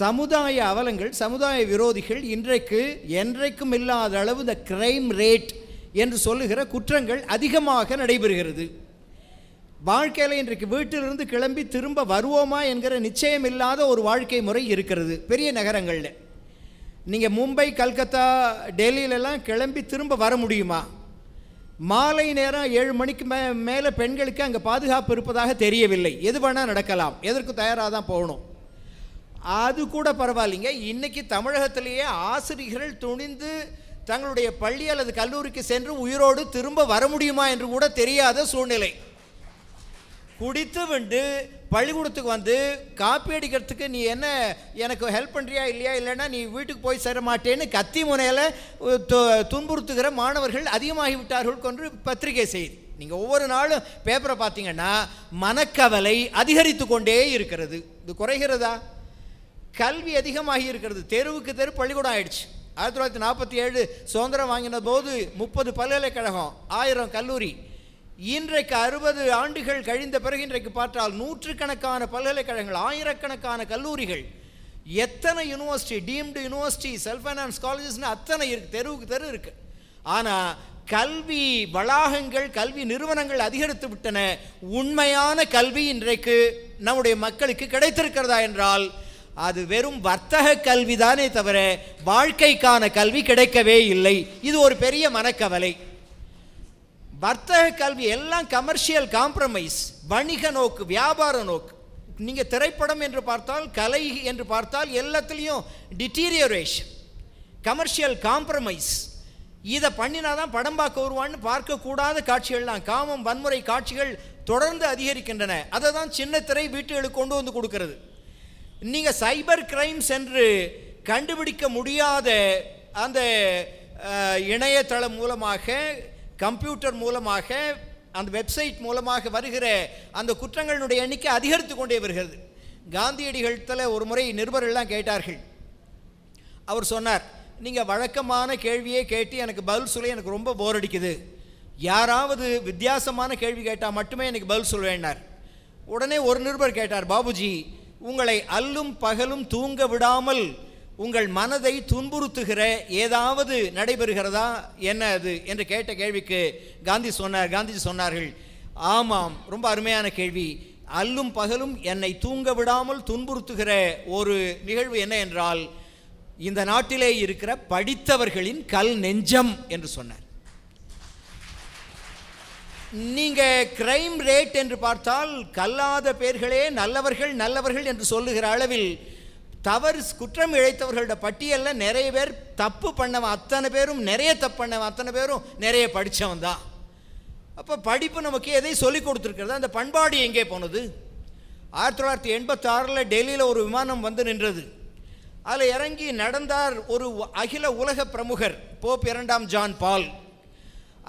சமுதாய அவலங்கள் சமுதாய விரோதிகள் இன்றைக்கு என்றைக்கும் இல்லாத அளவு இந்த கிரைம் ரேட் என்று சொல்லுகிற குற்றங்கள் அதிகமாக நடைபெறுகிறது. வாழ்க்கையில் இன்றைக்கு வீட்டிலிருந்து கிளம்பி திரும்ப வருவோமா என்கிற நிச்சயம் இல்லாத ஒரு வாழ்க்கை முறை இருக்கிறது பெரிய நகரங்களில். நீங்கள் மும்பை கல்கத்தா டெல்லியிலலாம் கிளம்பி திரும்ப வர முடியுமா? மாலை நேரம் ஏழு மணிக்கு மே மேலே பெண்களுக்கு அங்கே பாதுகாப்பு இருப்பதாக தெரியவில்லை. எது வேணால் நடக்கலாம். எதற்கு தயாராக தான் போகணும். அது கூட பரவாயில்லைங்க. இன்றைக்கி தமிழகத்திலேயே ஆசிரியர்கள் துணிந்து தங்களுடைய பள்ளி அல்லது கல்லூரிக்கு சென்று உயிரோடு திரும்ப வர முடியுமா என்று கூட தெரியாத சூழ்நிலை. குடித்து விண்டு பள்ளிக்கூடத்துக்கு வந்து காப்பி அடிக்கிறதுக்கு நீ என்ன எனக்கு ஹெல்ப் பண்ணுறியா இல்லையா? இல்லைன்னா நீ வீட்டுக்கு போய் சேர மாட்டேன்னு கத்தி முனையில் துன்புறுத்துகிற மாணவர்கள் அதிகமாகி விட்டார்கள் கொன்று பத்திரிகை செய்தி. நீங்கள் ஒவ்வொரு நாளும் பேப்பரை பார்த்தீங்கன்னா மனக்கவலை அதிகரித்து கொண்டே இருக்கிறது. இது குறைகிறதா? கல்வி அதிகமாகி இருக்கிறது. தெருவுக்கு தெரு பள்ளிக்கூடம் ஆயிடுச்சு. ஆயிரத்தி தொள்ளாயிரத்தி நாற்பத்தி ஏழு சுதந்திரம் வாங்கின போது முப்பது பல்கலைக்கழகம் ஆயிரம் கல்லூரி இன்றைக்கு அறுபது ஆண்டுகள் கழிந்த பிறகு இன்றைக்கு பார்த்தால் நூற்றுக்கணக்கான பல்கலைக்கழகங்கள் ஆயிரக்கணக்கான கல்லூரிகள் எத்தனை university deemed university self finance காலேஜஸ்னு அத்தனை இருக்கு தெருவுக்கு தெரு இருக்கு. ஆனால் கல்வி வளாகங்கள் கல்வி நிறுவனங்கள் அதிகரித்து விட்டன. உண்மையான கல்வி இன்றைக்கு நம்முடைய மக்களுக்கு கிடைத்திருக்கிறதா என்றால் அது வெறும் வர்த்தக கல்விதானே தவிர வாழ்க்கைக்கான கல்வி கிடைக்கவே இல்லை. இது ஒரு பெரிய மனக்கவலை. வர்த்தக கல்வி எல்லாம் கமர்ஷியல் காம்ப்ரமைஸ் வணிக நோக்கு வியாபார நோக்கு. நீங்கள் திரைப்படம் என்று பார்த்தால் கலை என்று பார்த்தால் எல்லாத்துலேயும் டிட்டீரியரேஷன் கமர்ஷியல் காம்ப்ரமைஸ் இதை பண்ணினா தான் படம் பார்க்க வருவான்னு பார்க்கக்கூடாத காட்சிகள்லாம் காமம் வன்முறை காட்சிகள் தொடர்ந்து அதிகரிக்கின்றன. அதை தான் சின்ன திரை வீட்டுகளுக்கு கொண்டு வந்து கொடுக்கறது. நீங்கள் சைபர் கிரைம்ஸ் என்று கண்டுபிடிக்க முடியாத அந்த இணையதளம் மூலமாக கம்ப்யூட்டர் மூலமாக அந்த வெப்சைட் மூலமாக வருகிற அந்த குற்றங்களினுடைய எண்ணிக்கை அதிகரித்து கொண்டே வருகிறது. காந்தியடிகளத்தில் ஒரு முறை நிருபர்கள்லாம் கேட்டார்கள். அவர் சொன்னார் நீங்கள் வழக்கமான கேள்வியே கேட்டு எனக்கு பதில் சொல்ல எனக்கு ரொம்ப போர் அடிக்குது. யாராவது வித்தியாசமான கேள்வி கேட்டால் மட்டுமே எனக்கு பதில் சொல்வேன்னார் உடனே ஒரு நிருபர் கேட்டார் பாபுஜி உங்களை அல்லும் பகலும் தூங்க விடாமல் உங்கள் மனதை துன்புறுத்துகிற ஏதாவது நடைபெறுகிறதா? என்ன அது? என்று கேட்ட கேள்விக்கு காந்தி சொன்னார் காந்திஜி சொன்னார்கள் ஆமாம் ரொம்ப அருமையான கேள்வி. அல்லும் பகலும் என்னை தூங்க விடாமல் துன்புறுத்துகிற ஒரு நிகழ்வு என்ன என்றால் இந்த நாட்டிலே இருக்கிற படித்தவர்களின் கல் நெஞ்சம் என்று சொன்னார். நீங்க கிரைம் ரேட் என்று பார்த்தால் கல்லாத பேர்களே நல்லவர்கள் நல்லவர்கள் என்று சொல்லுகிற அளவில் தவறு குற்றம் இழைத்தவர்களோட பட்டியலில் நிறைய பேர் தப்பு பண்ணவன் அத்தனை பேரும் நிறைய தப்பு பண்ணவன் அத்தனை பேரும் நிறைய படித்தவன் தான். அப்போ படிப்பு நமக்கு எதை சொல்லிக் கொடுத்துருக்கிறது? அந்த பண்பாடு எங்கே போனது? ஆயிரத்தி தொள்ளாயிரத்தி எண்பத்தாறில் டெல்லியில் ஒரு விமானம் வந்து நின்றது. அதில் இறங்கி நடந்தார் ஒரு அகில உலக பிரமுகர் போப் இரண்டாம் ஜான் பால்.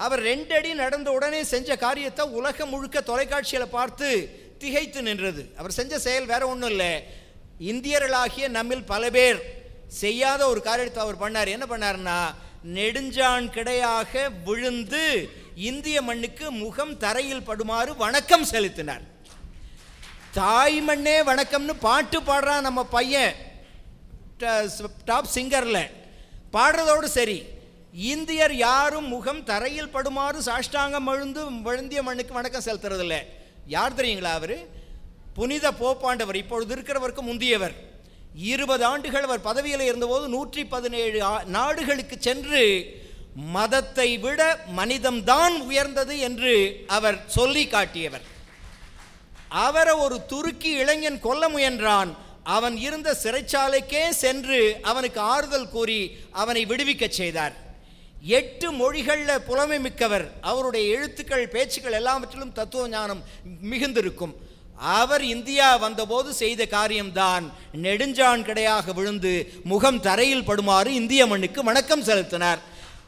அவர் ரெண்டடி நடந்த உடனே செஞ்ச காரியத்தை உலகம் முழுக்க தொலைக்காட்சியில் பார்த்து திகைத்து நின்றது. அவர் செஞ்ச செயல் வேற ஒன்றும் இல்லை. இந்தியர்களாகிய நம்மில் பல பேர் செய்யாத ஒரு காரியத்தை அவர் பண்ணார். என்ன பண்ணார்னா நெடுஞ்சான் கிடையாக விழுந்து இந்திய மண்ணுக்கு முகம் தரையில் படுமாறு வணக்கம் செலுத்தினார். தாய் மண்ணே வணக்கம்னு பாட்டு பாடுறான் நம்ம பையன். டாப் சிங்கரில். பாடுறதோடு சரி இந்தியர் யாரும் முகம் தரையில் படுமாறு சாஷ்டாங்கம் விழுந்து விழுந்திய மண்ணுக்கு வணக்கம் செலுத்துறதில்லை. யார் தெரியுங்களா அவர்? புனித போப்பாண்டவர் இப்பொழுது இருக்கிறவருக்கு முந்தியவர். இருபது ஆண்டுகள் அவர் பதவியில் இருந்தபோது நூற்றி பதினேழு ஆ- நாடுகளுக்கு சென்று மதத்தை விட மனிதம்தான் உயர்ந்தது என்று அவர் சொல்லி காட்டியவர். அவரை ஒரு துருக்கி இளைஞன் கொல்ல முயன்றான். அவன் இருந்த சிறைச்சாலைக்கே சென்று அவனுக்கு ஆறுதல் கூறி அவனை விடுவிக்கச் செய்தார். எட்டு மொழிகளில் புலமை மிக்கவர். அவருடைய எழுத்துக்கள் பேச்சுக்கள் எல்லாவற்றிலும் தத்துவ ஞானம் மிகுந்திருக்கும். அவர் இந்தியா வந்தபோது செய்த காரியம்தான். நெடுஞ்சான் கிடையாக விழுந்து முகம் தரையில் படுமாறு இந்திய மண்ணுக்கு வணக்கம் செலுத்தினார்.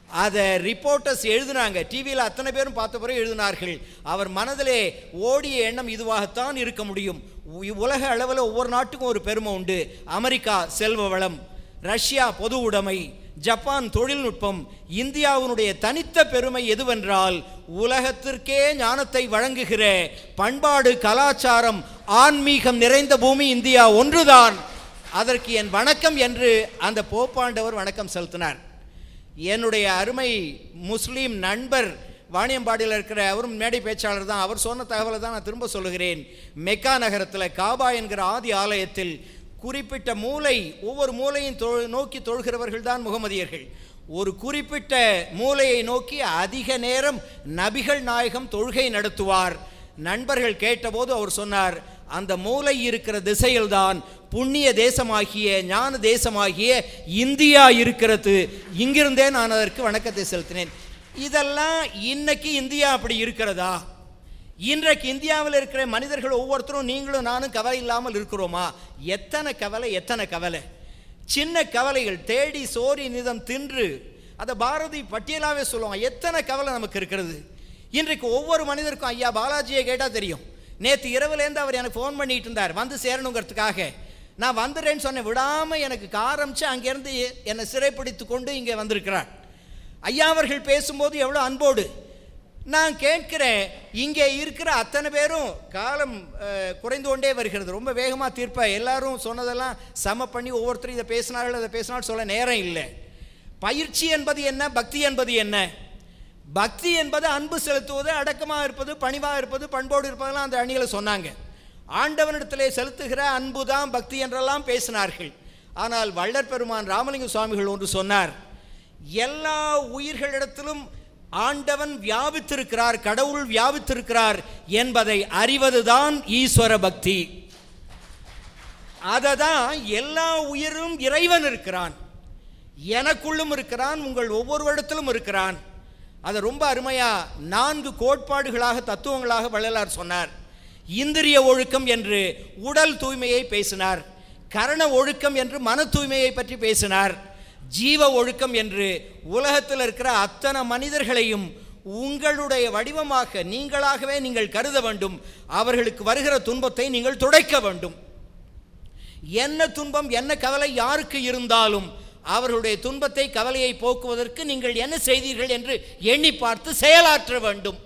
அதை ரிப்போர்ட்டர்ஸ் எழுதினாங்க. டிவியில் அத்தனை பேரும் பார்த்த பிறகு எழுதினார்கள். அவர் மனதிலே ஓடிய எண்ணம் இதுவாகத்தான் இருக்க முடியும். உ- உலக அளவில் ஒவ்வொரு நாட்டுக்கும் ஒரு பெருமை உண்டு. அமெரிக்கா செல்வ வளம் ரஷ்யா பொது உடைமை ஜப்பான் தொழில்நுட்பம் இந்தியாவினுடைய தனித்த பெருமை எதுவென்றால் உலகத்திற்கே ஞானத்தை வழங்குகிற பண்பாடு கலாச்சாரம் ஆன்மீகம் நிறைந்த பூமி இந்தியா ஒன்றுதான். அதற்கு என் வணக்கம் என்று அந்த போப்பாண்டவர் வணக்கம் செலுத்தினார். என்னுடைய அருமை முஸ்லீம் நண்பர் வாணியம்பாடியில் இருக்கிற அவரும் மேடை பேச்சாளர் தான் அவர் சொன்ன தகவலை தான் நான் திரும்ப சொல்லுகிறேன். மெக்கா நகரத்தில் காபா என்கிற ஆதி ஆலயத்தில் குறிப்பிட்ட மூலை ஒவ்வொரு மூலையும் தொ நோக்கி தொழுகிறவர்கள் தான் முகமதியர்கள். ஒரு குறிப்பிட்ட மூலையை நோக்கி அதிக நேரம் நபிகள் நாயகம் தொழுகை நடத்துவார். நண்பர்கள் கேட்டபோது அவர் சொன்னார் அந்த மூலை இருக்கிற திசையில்தான் புண்ணிய தேசமாகிய ஞான தேசமாகிய இந்தியா இருக்கிறது. இங்கிருந்தே நான் அதற்கு வணக்கத்தை செலுத்தினேன். இதெல்லாம் இன்னைக்கு இந்தியா அப்படி இருக்கிறதா? இன்றைக்கு இந்தியாவில் இருக்கிற மனிதர்கள் ஒவ்வொருத்தரும் நீங்களும் நானும் கவலை இல்லாமல் இருக்கிறோமா? எத்தனை கவலை எத்தனை கவலை? சின்ன கவலைகள் தேடி சோரி நிதம் தின்று. அதை பாரதி பட்டியலாகவே சொல்லுவாங்க. எத்தனை கவலை நமக்கு இருக்கிறது? இன்றைக்கு ஒவ்வொரு மனிதருக்கும் ஐயா பாலாஜியை கேட்டால் தெரியும். நேற்று இரவுலேருந்து அவர் எனக்கு ஃபோன் பண்ணிட்டு இருந்தார். வந்து சேரணுங்கிறதுக்காக. நான் வந்துடுறேன்னு சொன்னேன். விடாமல் எனக்கு காரமிச்சு அங்கேருந்து என்னை சிறைப்பிடித்து கொண்டு இங்கே வந்திருக்கிறார். ஐயா அவர்கள் பேசும்போது எவ்வளோ அன்போடு நான் கேட்கிறேன் இங்கே இருக்கிற அத்தனை பேரும் காலம் குறைந்து கொண்டே வருகிறது. ரொம்ப வேகமாக தீர்ப்பேன் எல்லாரும் சொன்னதெல்லாம் சம பண்ணி ஒவ்வொருத்தரும் இதை பேசினார்கள் அதை பேசினாலும் சொல்ல நேரம் இல்லை. பயிற்சி என்பது என்ன? பக்தி என்பது என்ன? பக்தி என்பது அன்பு செலுத்துவது அடக்கமாக இருப்பது பணிவாக இருப்பது பண்போடு இருப்பதெல்லாம் அந்த அணிகளை சொன்னாங்க. ஆண்டவனிடத்திலே செலுத்துகிற அன்பு தான் பக்தி என்றெல்லாம் பேசினார்கள். ஆனால் வள்ளற் பெருமான் ராமலிங்க சுவாமிகள் ஒன்று சொன்னார் எல்லா உயிர்களிடத்திலும் ஆண்டவன் வியாபித்திருக்கிறார் கடவுள் வியாபித்திருக்கிறார் என்பதை அறிவதுதான் ஈஸ்வர பக்தி. அதை தான் எல்லா உயிரும் இறைவன் இருக்கிறான். எனக்குள்ளும் இருக்கிறான் உங்கள் ஒவ்வொருவரிடத்திலும் இருக்கிறான். அதை ரொம்ப அருமையாக நான்கு கோட்பாடுகளாக தத்துவங்களாக வள்ளலார் சொன்னார். இந்திரிய ஒழுக்கம் என்று உடல் தூய்மையை பேசினார். கரண ஒழுக்கம் என்று மன தூய்மையை பற்றி பேசினார். ஜீவ ஒழுக்கம் என்று உலகத்தில் இருக்கிற அத்தனை மனிதர்களையும் உங்களுடைய வடிவமாக நீங்களாகவே நீங்கள் கருத வேண்டும். அவர்களுக்கு வருகிற துன்பத்தை நீங்கள் துடைக்க வேண்டும். என்ன துன்பம் என்ன கவலை யாருக்கு இருந்தாலும் அவர்களுடைய துன்பத்தை கவலையை போக்குவதற்கு நீங்கள் என்ன செய்தீர்கள் என்று எண்ணி பார்த்து செயலாற்ற வேண்டும்.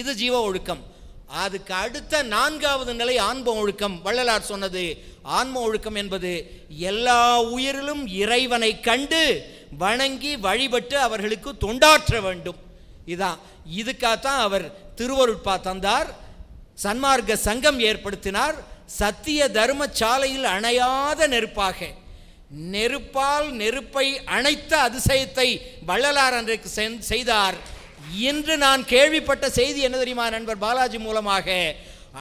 இது ஜீவ ஒழுக்கம். அதுக்கு அடுத்த நான்காவது நிலை ஆன்ம ஒழுக்கம். வள்ளலார் சொன்னது ஆன்ம ஒழுக்கம் என்பது எல்லா உயிரிலும் இறைவனை கண்டு வணங்கி வழிபட்டு அவர்களுக்கு தொண்டாற்ற வேண்டும். இதான் இதுக்காகத்தான் அவர் திருவருட்பா தந்தார் சன்மார்க்க சங்கம் ஏற்படுத்தினார் சத்திய தர்ம சாலையில் அணையாத நெருப்பாக. நெருப்பால் நெருப்பை அணைத்த அதிசயத்தை வள்ளலார் அன்றைக்கு செய்தார். இன்று நான் கேள்விப்பட்ட செய்தி என்ன தெரியுமா நண்பர் பாலாஜி மூலமாக?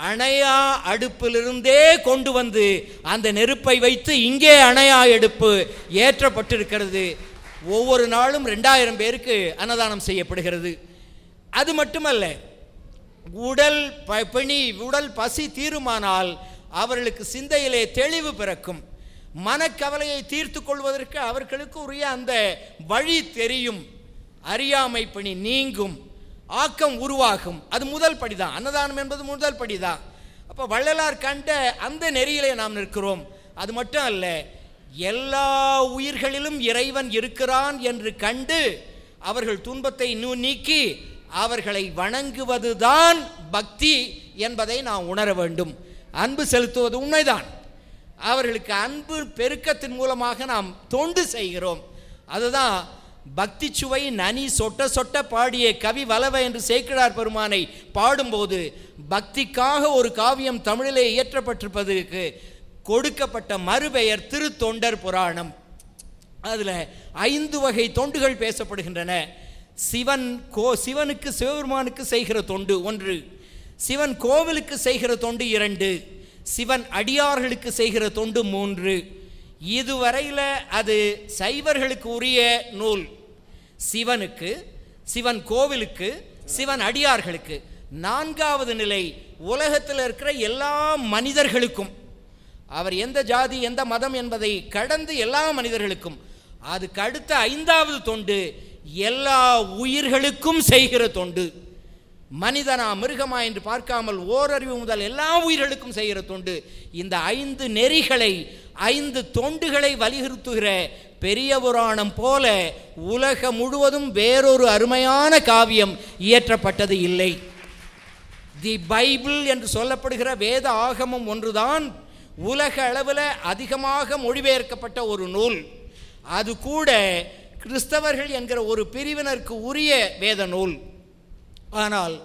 அணையா அடுப்பிலிருந்தே கொண்டு வந்து அந்த நெருப்பை வைத்து இங்கே அணையா அடுப்பு ஏற்றப்பட்டிருக்கிறது. ஒவ்வொரு நாளும் ரெண்டாயிரம் பேருக்கு அன்னதானம் செய்யப்படுகிறது. அது மட்டுமல்ல உடல் ப- உடல் பசி தீருமானால் அவர்களுக்கு சிந்தையிலே தெளிவு பிறக்கும். மனக்கவலையை தீர்த்து கொள்வதற்கு அவர்களுக்கு உரிய அந்த வழி தெரியும். அறியாமை பணி நீங்கும் ஆக்கம் உருவாகும். அது முதல் படிதான். அன்னதானம் என்பது முதல் படிதான். அப்போ வள்ளலார் கண்ட அந்த நெறியிலே நாம் நிற்கிறோம். அது மட்டும் அல்ல எல்லா உயிர்களிலும் இறைவன் இருக்கிறான் என்று கண்டு அவர்கள் துன்பத்தை இன்னும் நீக்கி அவர்களை வணங்குவதுதான் பக்தி என்பதை நாம் உணர வேண்டும். அன்பு செலுத்துவது உண்மைதான். அவர்களுக்கு அன்பு பெருக்கத்தின் மூலமாக நாம் தொண்டு செய்கிறோம். அதுதான் பக்தி சுவை நனி சொட்ட சொட்ட பாடிய கவி வலவ என்று சேக்கிழார் பெருமானை பாடும்போது பக்திக்காக ஒரு காவியம் தமிழிலே இயற்றப்பட்டிருப்பதற்கு கொடுக்கப்பட்ட மறுபெயர் திருத்தொண்டர் புராணம். அதில் ஐந்து வகை தொண்டுகள் பேசப்படுகின்றன. சிவன் கோ சிவனுக்கு சிவபெருமானுக்கு செய்கிற தொண்டு ஒன்று. சிவன் கோவிலுக்கு செய்கிற தொண்டு இரண்டு. சிவன் அடியார்களுக்கு செய்கிற தொண்டு மூன்று. இதுவரையில் அது சைவர்களுக்கு உரிய நூல். சிவனுக்கு சிவன் கோவிலுக்கு சிவன் அடியார்களுக்கு. நான்காவது நிலை உலகத்தில் இருக்கிற எல்லா மனிதர்களுக்கும். அவர் எந்த ஜாதி எந்த மதம் என்பதை கடந்து எல்லா மனிதர்களுக்கும். அதுக்கு அடுத்த ஐந்தாவது தொண்டு எல்லா உயிர்களுக்கும் செய்கிற தொண்டு. மனிதனா மிருகமா என்று பார்க்காமல் ஓரறிவு முதல் எல்லா உயிர்களுக்கும் செய்கிற தொண்டு. இந்த ஐந்து நெறிகளை ஐந்து தொண்டுகளை வலியுறுத்துகிற பெரிய புராணம் போல உலகம் முழுவதும் வேறொரு அருமையான காவியம் இயற்றப்பட்டது இல்லை. தி பைபிள் என்று சொல்லப்படுகிற வேத ஆகமம் ஒன்றுதான் உலக அளவில் அதிகமாக மொழிபெயர்க்கப்பட்ட ஒரு நூல். அது கூட கிறிஸ்தவர்கள் என்கிற ஒரு பிரிவினருக்கு உரிய வேத நூல். ஆனால்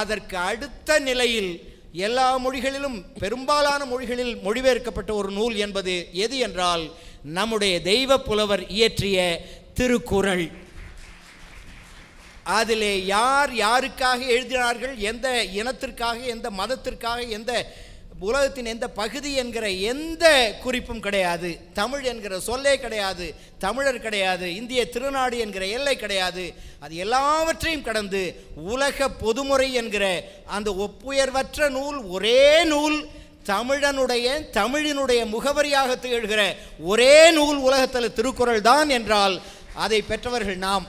அதற்கு அடுத்த நிலையில் எல்லா மொழிகளிலும் பெரும்பாலான மொழிகளில் மொழிபெயர்க்கப்பட்ட ஒரு நூல் என்பது எது என்றால் நம்முடைய தெய்வ புலவர் இயற்றிய திருக்குறள். அதிலே யார் யாருக்காக எழுதினார்கள் எந்த இனத்திற்காக எந்த மதத்திற்காக எந்த உலகத்தின் எந்த பகுதி என்கிற எந்த குறிப்பும் கிடையாது. தமிழ் என்கிற சொல்லே கிடையாது. தமிழர் கிடையாது. இந்திய திருநாடு என்கிற எல்லை கிடையாது. அது எல்லாவற்றையும் கடந்து உலக பொதுமுறை என்கிற அந்த ஒப்புயர்வற்ற நூல் ஒரே நூல் தமிழனுடைய தமிழினுடைய முகவரியாக திகழ்கிற ஒரே நூல் உலகத்தில் திருக்குறள் தான் என்றால் அதை பெற்றவர்கள் நாம்.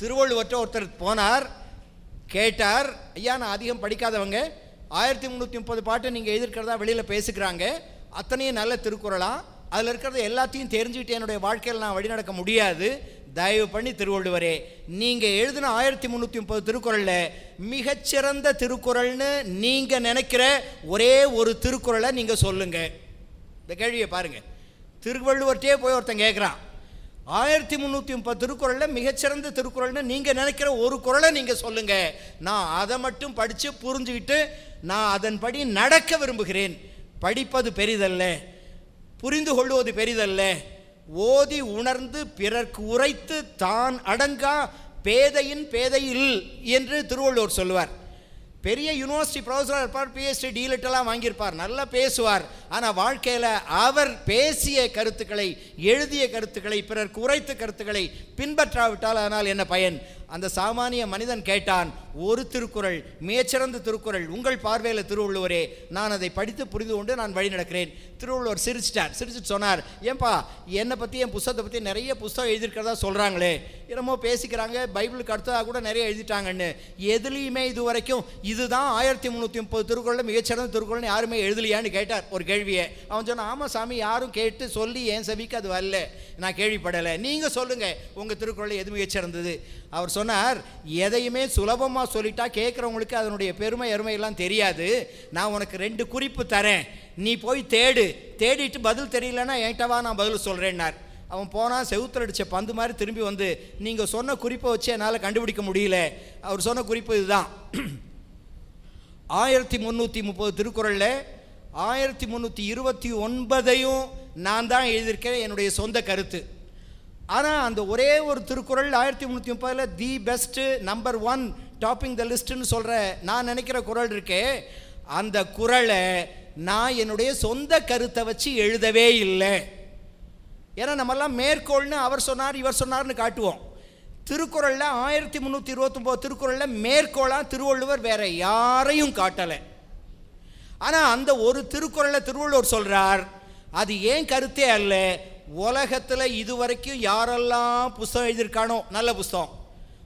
திருவள்ளுவற்ற ஒருத்தர் போனார் கேட்டார் ஐயா நான் அதிகம் படிக்காதவங்க. ஆயிரத்தி முந்நூற்றி முப்பது பாட்டு நீங்கள் எழுதியிருக்கிறதா வெளியில் பேசுகிறாங்க அத்தனையும் நல்ல திருக்குறளாக அதில் இருக்கிறத எல்லாத்தையும் தெரிஞ்சுக்கிட்டு என்னுடைய வாழ்க்கையில் நான் வழிநடக்க முடியாது. தயவு பண்ணி திருவள்ளுவரே நீங்கள் எழுதின ஆயிரத்தி முந்நூற்றி முப்பது திருக்குறளில் மிகச்சிறந்த திருக்குறள்னு நீங்கள் நினைக்கிற ஒரே ஒரு திருக்குறளை நீங்கள் சொல்லுங்கள் இந்த கேள்வியை பாருங்கள் திருவள்ளுவர்கிட்டே போய் ஒருத்தன் கேட்குறான் ஆயிரத்தி முந்நூற்றி முப்பது திருக்குறளில் மிகச்சிறந்த திருக்குறள்னு நீங்கள் நினைக்கிற ஒரு குறளை நீங்கள் சொல்லுங்கள் நான் அதை மட்டும் படித்து புரிஞ்சுக்கிட்டு நான் அதன்படி நடக்க விரும்புகிறேன். படிப்பது பெரிதல்ல. புரிந்து கொள்வது பெரிதல்ல. ஓதி உணர்ந்து பிறர்க்கு உரைத்து தான் அடங்கா பேதையின் பேதையில் என்று திருவள்ளுவர் சொல்லுவார். பெரிய யூனிவர்சிட்டி ப்ரொஃபஸராக இருப்பார் பிஎஸ்டி டீலிட்டெல்லாம் வாங்கியிருப்பார் நல்லா பேசுவார். ஆனால் வாழ்க்கையில் அவர் பேசிய கருத்துக்களை எழுதிய கருத்துக்களை பிறர் குறைத்த கருத்துக்களை பின்பற்றாவிட்டால் ஆனால் என்ன பயன்? அந்த சாமானிய மனிதன் கேட்டான் ஒரு திருக்குறள் மிகச்சிறந்த திருக்குறள் உங்கள் பார்வையில் திருவள்ளுவரே. நான் அதை படித்து புரிந்து கொண்டு நான் வழி நடக்கிறேன். திருவள்ளுவர் சிரிச்சிட்டார். சிரிச்சுட்டு சொன்னார் ஏன்பா என்னை பற்றி என் புஸ்தகத்தை பற்றி நிறைய புஸ்தகம் எழுதியிருக்கிறதா சொல்கிறாங்களே என்னமோ பேசிக்கிறாங்க பைபிளுக்கு அடுத்ததாக கூட நிறைய எழுதிட்டாங்கன்னு. எதுலேயுமே இது வரைக்கும் இதுதான் ஆயிரத்தி முந்நூற்றி முப்பது திருக்குறளில் மிகச்சிறந்த திருக்குறள்னு யாருமே எழுதலையான்னு கேட்டார் ஒரு கேள்வியை. அவன் சொன்னான் ஆமாம் சாமி யாரும் கேட்டு சொல்லி என் செவிக்கு அது வரல. நான் கேள்விப்படலை. நீங்கள் சொல்லுங்கள் உங்கள் திருக்குறள் எது மிகச்சிறந்தது? அவர் சொன்னார் எதையுமே சுலபமாக சொல்லிட்டா கேட்குறவங்களுக்கு அதனுடைய பெருமை அருமையெல்லாம் தெரியாது. நான் உனக்கு ரெண்டு குறிப்பு தரேன். நீ போய் தேடு. தேடிட்டு பதில் தெரியலன்னா என்கிட்டவா நான் பதில் சொல்கிறேன்னார் அவன் போனால் செவுத்துல அடித்த பந்து மாதிரி திரும்பி வந்து நீங்கள் சொன்ன குறிப்பை வச்சு என்னால் கண்டுபிடிக்க முடியல. அவர் சொன்ன குறிப்பு இதுதான். ஆயிரத்தி முந்நூற்றி முப்பது திருக்குறளில் ஆயிரத்தி முந்நூற்றி இருபத்தி ஒன்பதையும் நான் தான் எழுதியிருக்கேன் என்னுடைய சொந்த கருத்து. ஆனால் அந்த ஒரே ஒரு திருக்குறள் ஆயிரத்தி முந்நூற்றி முப்பதில் the best number one topping the லிஸ்ட்டுன்னு சொல்கிற நான் நினைக்கிற குறள் இருக்கே. அந்த குறளை நான் என்னுடைய சொந்த கருத்தை வச்சு எழுதவே இல்லை. ஏன்னா நம்மெல்லாம் மேற்கோள்னு அவர் சொன்னார் இவர் சொன்னார்னு காட்டுவோம். திருக்குறளில் ஆயிரத்தி முந்நூற்றி இருபத்தொம்போது திருக்குறளில் மேற்கோளாக திருவள்ளுவர் வேற யாரையும் காட்டலை. ஆனால் அந்த ஒரு திருக்குறளை திருவள்ளுவர் சொல்கிறார் அது ஏன் கருத்தே அல்ல? உலகத்தில் இதுவரைக்கும் யாரெல்லாம் புஸ்தகம் எழுதியிருக்கானோ நல்ல புஸ்தகம்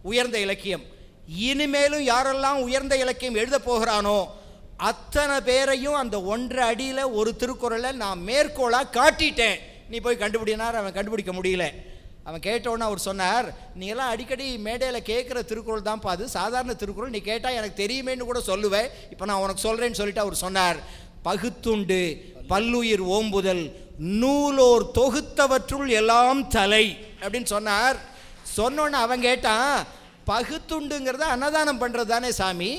உயர்ந்த இலக்கியம். இனிமேலும் யாரெல்லாம் உயர்ந்த இலக்கியம் எழுத போகிறானோ அத்தனை பேரையும் அந்த ஒன்றரை அடியில் ஒரு திருக்குறளை நான் மேற்கோளாக காட்டிட்டேன். நீ போய் கண்டுபிடினார் அவன் கண்டுபிடிக்க முடியல. அவன் கேட்டவுடனே அவர் சொன்னார் நீ எல்லாம் அடிக்கடி மேடையில் கேட்குற திருக்குறள் தான்ப்பா அது சாதாரண திருக்குறள். நீ கேட்டால் எனக்கு தெரியுமேன்னு கூட சொல்லுவேன். இப்போ நான் உனக்கு சொல்கிறேன்னு சொல்லிட்டு அவர் சொன்னார். பகுத்துண்டு பல்லுயிர் ஓம்புதல் நூலோர் தொகுத்தவற்றுள் எல்லாம் தலை அப்படின்னு சொன்னார். சொன்னோன்னு அவன் கேட்டான் பகுத்துண்டுங்கிறத அன்னதானம் பண்ணுறது தானே சாமி?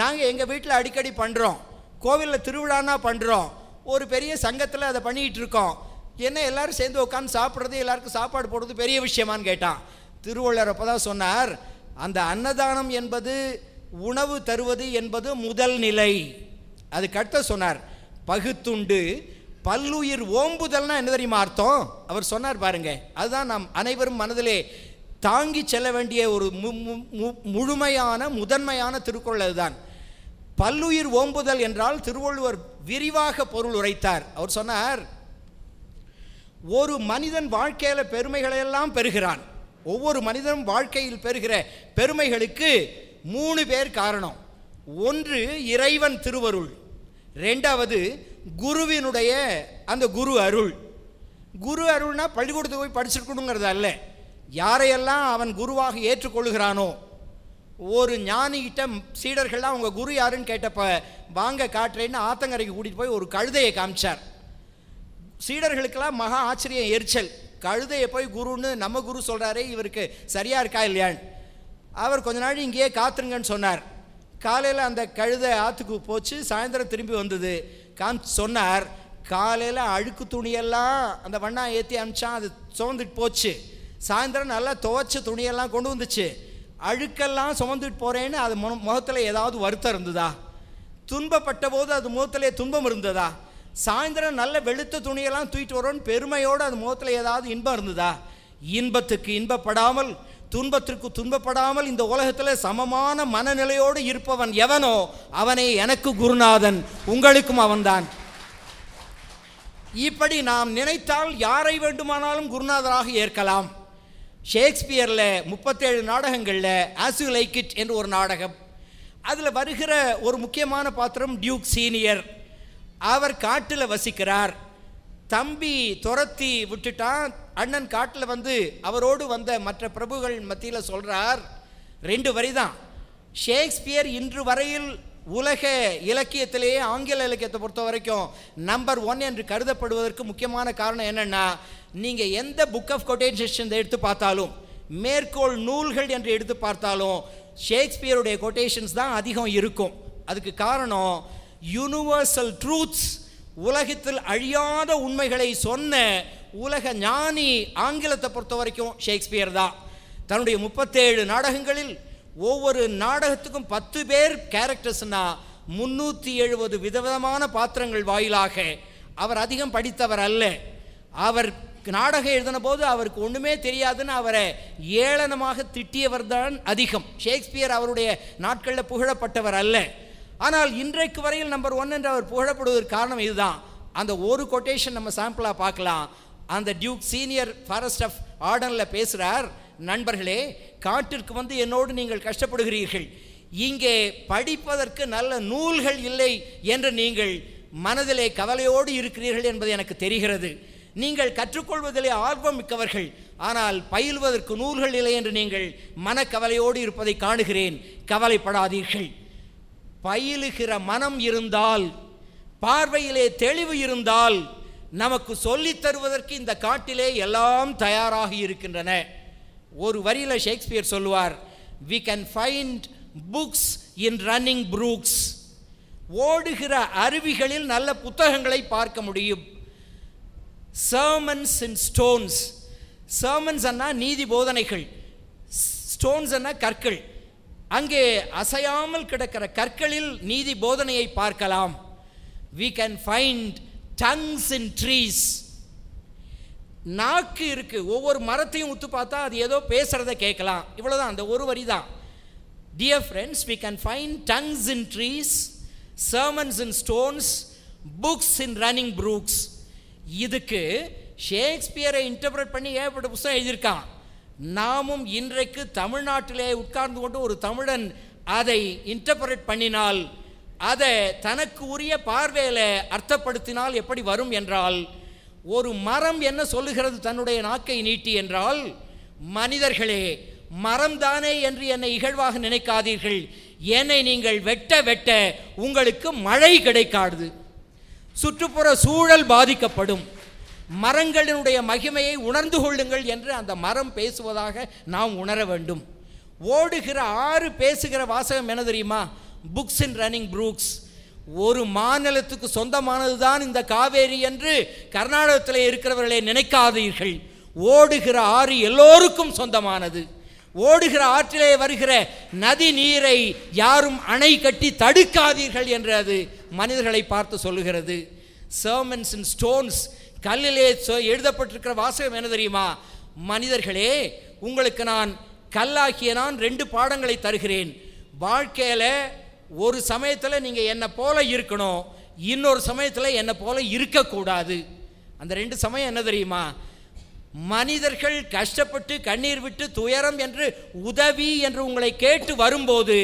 நாங்கள் எங்கள் வீட்டில் அடிக்கடி பண்ணுறோம் கோவிலில் திருவிழானா பண்ணுறோம் ஒரு பெரிய சங்கத்தில் அதை பண்ணிக்கிட்டு இருக்கோம். என்ன எல்லாரும் சேர்ந்து உட்காந்து சாப்பிட்றது எல்லாருக்கும் சாப்பாடு போடுறது பெரிய விஷயமான்னு கேட்டான். திருவள்ளுவர் அப்போ தான் சொன்னார் அந்த அன்னதானம் என்பது உணவு தருவது என்பது முதல் நிலை. அது கட்ட சொன்னார் பகுத்துண்டு பல்லுயிர் ஓம்புதல்னா என்ன தெரியுமா அர்த்தம்? அவர் சொன்னார் பாருங்க அதுதான் நாம் அனைவரும் மனதிலே தாங்கி செல்ல வேண்டிய ஒரு மு- முழுமையான முதன்மையான திருக்குறள் அதுதான். பல்லுயிர் ஓம்புதல் என்றால் திருவள்ளுவர் விரிவாக பொருள் உரைத்தார். அவர் சொன்னார் ஒரு மனிதன் வாழ்க்கையில் பெருமைகளையெல்லாம் பெறுகிறான். ஒவ்வொரு மனிதனும் வாழ்க்கையில் பெறுகிற பெருமைகளுக்கு மூணு பேர் காரணம். ஒன்று இறைவன் திருவருள் ரெண்டாவது குருவினுடைய அந்த குரு அருள். குரு அருள்னா பள்ளிக்கூடத்துக்கு போய் படிச்சிருக்கணுங்கிறது அல்ல. யாரையெல்லாம் அவன் குருவாக ஏற்றுக்கொள்கிறானோ ஒரு ஞானிகிட்ட சீடர்கள்லாம் அவங்க குரு யாருன்னு கேட்டப்ப வாங்க காட்டுறேன்னு ஆத்தங்கரைக்கு கூட்டிகிட்டு போய் ஒரு கழுதையை காமிச்சார். சீடர்களுக்கெல்லாம் மகா ஆச்சரியம் எரிச்சல். கழுதையை போய் குருன்னு நம்ம குரு சொல்கிறாரே இவருக்கு சரியாக இருக்கா இல்லையான்னு. அவர் கொஞ்ச நாள் இங்கேயே காத்துருங்கன்னு சொன்னார். காலையில் அந்த கழுதை ஆற்றுக்கு போச்சு சாயந்தரம் திரும்பி வந்தது. காம் சொன்னார் காலையில் அழுக்கு துணியெல்லாம் அந்த வண்ணா ஏற்றி அனுப்பிச்சான் அது சுமந்துட்டு போச்சு. சாயந்தரம் நல்லா துவைச்ச துணியெல்லாம் கொண்டு வந்துச்சு. அழுக்கெல்லாம் சுமந்துட்டு போகிறேன்னு அது மு முகத்தில் ஏதாவது வருத்தம் இருந்ததா? துன்பப்பட்ட போது அது முகத்திலே துன்பம் இருந்ததா? சாயந்தரம் நல்ல வெளுத்த துணியெல்லாம் தூக்கிட்டு வரோன்னு பெருமையோடு அது முகத்தில் ஏதாவது இன்பம் இருந்ததா? இன்பத்துக்கு இன்பப்படாமல் துன்பத்திற்கு துன்பப்படாமல் இந்த உலகத்தில் சமமான மனநிலையோடு இருப்பவன் எவனோ அவனே எனக்கு குருநாதன் உங்களுக்கும் அவன்தான். இப்படி நாம் நினைத்தால் யாரை வேண்டுமானாலும் குருநாதராக ஏற்கலாம். ஷேக்ஸ்பியரில் முப்பத்தேழு நாடகங்களில் ஆஸ் யூ லைக் இட் என்று ஒரு நாடகம். அதில் வருகிற ஒரு முக்கியமான பாத்திரம் டியூக் சீனியர் அவர் காட்டில் வசிக்கிறார். தம்பி துரத்தி விட்டுட்டான் அண்ணன் காட்டில் வந்து அவரோடு வந்த மற்ற பிரபுகள் மத்தியில் சொல்கிறார் ரெண்டு வரி தான் ஷேக்ஸ்பியர் இன்று வரையில் உலக இலக்கியத்திலேயே ஆங்கில இலக்கியத்தை பொறுத்த வரைக்கும் நம்பர் ஒன் என்று கருதப்படுவதற்கு முக்கியமான காரணம் என்னென்னா நீங்கள் எந்த புக் ஆஃப் கொட்டேஷன் எடுத்து பார்த்தாலும் மேற்கோள் நூல்கள் என்று எடுத்து பார்த்தாலும் ஷேக்ஸ்பியருடைய கொட்டேஷன்ஸ் தான் அதிகம் இருக்கும். அதுக்கு காரணம் யூனிவர்சல் ட்ரூத்ஸ் உலகத்தில் அழியாத உண்மைகளை சொன்ன உலக ஞானி ஆங்கிலத்தை பொறுத்த வரைக்கும் ஷேக்ஸ்பியர் தான். தன்னுடைய முப்பத்தேழு நாடகங்களில் ஒவ்வொரு நாடகத்துக்கும் பத்து பேர் கேரக்டர்ஸ்னா முன்னூற்றி எழுபது விதவிதமான பாத்திரங்கள் வாயிலாக அவர் அதிகம் படித்தவர் அல்ல. அவர் நாடகம் எழுதின போது அவருக்கு ஒன்றுமே தெரியாதுன்னு அவரை ஏளனமாக திட்டியவர் தான் அதிகம். ஷேக்ஸ்பியர் அவருடைய நாட்களில் புகழப்பட்டவர் அல்ல. ஆனால் இன்றைக்கு வரையில் நம்பர் ஒன் என்று அவர் புகழப்படுவதற்கு காரணம் இதுதான். அந்த ஒரு கொட்டேஷன் நம்ம சாம்பிளாக பார்க்கலாம். அந்த டியூக் சீனியர் ஃபாரஸ்ட் ஆஃப் ஆர்டனில் பேசுகிறார் நண்பர்களே காட்டிற்கு வந்து என்னோடு நீங்கள் கஷ்டப்படுகிறீர்கள். இங்கே படிப்பதற்கு நல்ல நூல்கள் இல்லை என்று நீங்கள் மனதிலே கவலையோடு இருக்கிறீர்கள் என்பது எனக்கு தெரிகிறது. நீங்கள் கற்றுக்கொள்வதிலே ஆர்வம் மிக்கவர்கள். ஆனால் பயில்வதற்கு நூல்கள் இல்லை என்று நீங்கள் மனக்கவலையோடு இருப்பதை காணுகிறேன். கவலைப்படாதீர்கள். பயிலுகிற மனம் இருந்தால் பார்வையிலே தெளிவு இருந்தால் நமக்கு சொல்லித் தருவதற்கு இந்த காட்டிலே எல்லாம் தயாராக இருக்கின்றன. ஒரு வரியில் ஷேக்ஸ்பியர் சொல்லுவார் we can find books in running brooks ஓடுகிற அருவிகளில் நல்ல புத்தகங்களை பார்க்க முடியும். சர்மன்ஸ் இன் ஸ்டோன்ஸ் சர்மன்ஸ் அண்ணா நீதி போதனைகள். ஸ்டோன்ஸ் அண்ணா கற்கள். அங்கே அசையாமல் கிடக்கிற கற்களில் நீதி போதனையை பார்க்கலாம். We can find tongues in trees நாக்கு இருக்குது ஒவ்வொரு மரத்தையும் உத்து பார்த்தா அது ஏதோ பேசுகிறத கேட்கலாம். இவ்வளோதான் அந்த ஒரு வரி தான் dear friends we can find tongues in trees sermons in stones books in running brooks இதுக்கு ஷேக்ஸ்பியரை இன்டர்பிரட் பண்ணி ஏகப்பட்ட புஸ்தகம் எழுதியிருக்கான். நாமும் இன்றைக்கு தமிழ்நாட்டிலே உட்கார்ந்து கொண்டு ஒரு தமிழன் அதை இன்டர்பிரட் பண்ணினால் அதை தனக்கு உரிய பார்வையில் அர்த்தப்படுத்தினால் எப்படி வரும் என்றால் ஒரு மரம் என்ன சொல்லுகிறது தன்னுடைய நாக்கை நீட்டி என்றால் மனிதர்களே மரம்தானே என்று என்னை இகழ்வாக நினைக்காதீர்கள். என்னை நீங்கள் வெட்ட வெட்ட உங்களுக்கு மழை கிடைக்காது. சுற்றுப்புற சூழல் பாதிக்கப்படும். மரங்களினுடைய மகிமையை உணர்ந்து கொள்ளுங்கள் என்று அந்த மரம் பேசுவதாக நாம் உணர வேண்டும். ஓடுகிற ஆறு பேசுகிற வாசகம் என்ன தெரியுமா? புக்ஸ் இன் ரன்னிங் ப்ரூக்ஸ் ஒரு மாநிலத்துக்கு சொந்தமானது தான் இந்த காவேரி என்று கர்நாடகத்தில் இருக்கிறவர்களை நினைக்காதீர்கள். ஓடுகிற ஆறு எல்லோருக்கும் சொந்தமானது. ஓடுகிற ஆற்றிலே வருகிற நதி நீரை யாரும் அணை கட்டி தடுக்காதீர்கள் என்று அது மனிதர்களை பார்த்து சொல்லுகிறது. சர்மன்ஸ் இன் ஸ்டோன்ஸ் கல்லிலே எழுதப்பட்டிருக்கிற வாசகம் என்ன தெரியுமா? மனிதர்களே உங்களுக்கு நான் கல்லாக்கிய நான் ரெண்டு பாடங்களை தருகிறேன். வாழ்க்கையில் ஒரு சமயத்தில் நீங்கள் என்னை போல இருக்கணும் இன்னொரு சமயத்தில் என்னை போல இருக்கக்கூடாது. அந்த ரெண்டு சமயம் என்ன தெரியுமா? மனிதர்கள் கஷ்டப்பட்டு கண்ணீர் விட்டு துயரம் என்று உதவி என்று உங்களை கேட்டு வரும்போது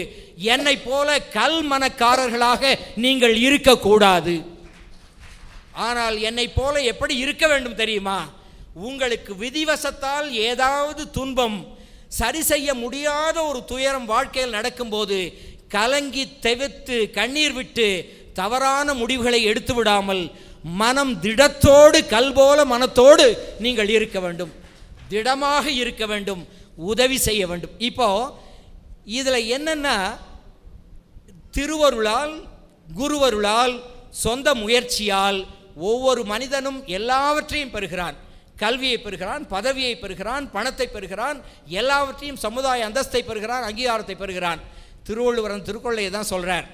என்னை போல கல் மனக்காரர்களாக நீங்கள் இருக்கக்கூடாது. ஆனால் என்னை போல எப்படி இருக்க வேண்டும் தெரியுமா? உங்களுக்கு விதிவசத்தால் ஏதாவது துன்பம் சரி செய்ய முடியாத ஒரு துயரம் வாழ்க்கையில் நடக்கும்போது கலங்கி தெவித்து கண்ணீர் விட்டு தவறான முடிவுகளை எடுத்து விடாமல் மனம் திடத்தோடு கல் போல மனத்தோடு நீங்கள் இருக்க வேண்டும். திடமாக இருக்க வேண்டும். உதவி செய்ய வேண்டும். இப்போ இதில் என்னென்னா திருவருளால் குருவருளால் சொந்த முயற்சியால் ஒவ்வொரு மனிதனும் எல்லாவற்றையும் பெறுகிறான். கல்வியை பெறுகிறான் பதவியை பெறுகிறான் பணத்தை பெறுகிறான் எல்லாவற்றையும் சமுதாய அந்தஸ்தை பெறுகிறான் அங்கீகாரத்தை பெறுகிறான். திருவள்ளுவரன் திருக்கொள்ளையை தான் சொல்கிறார்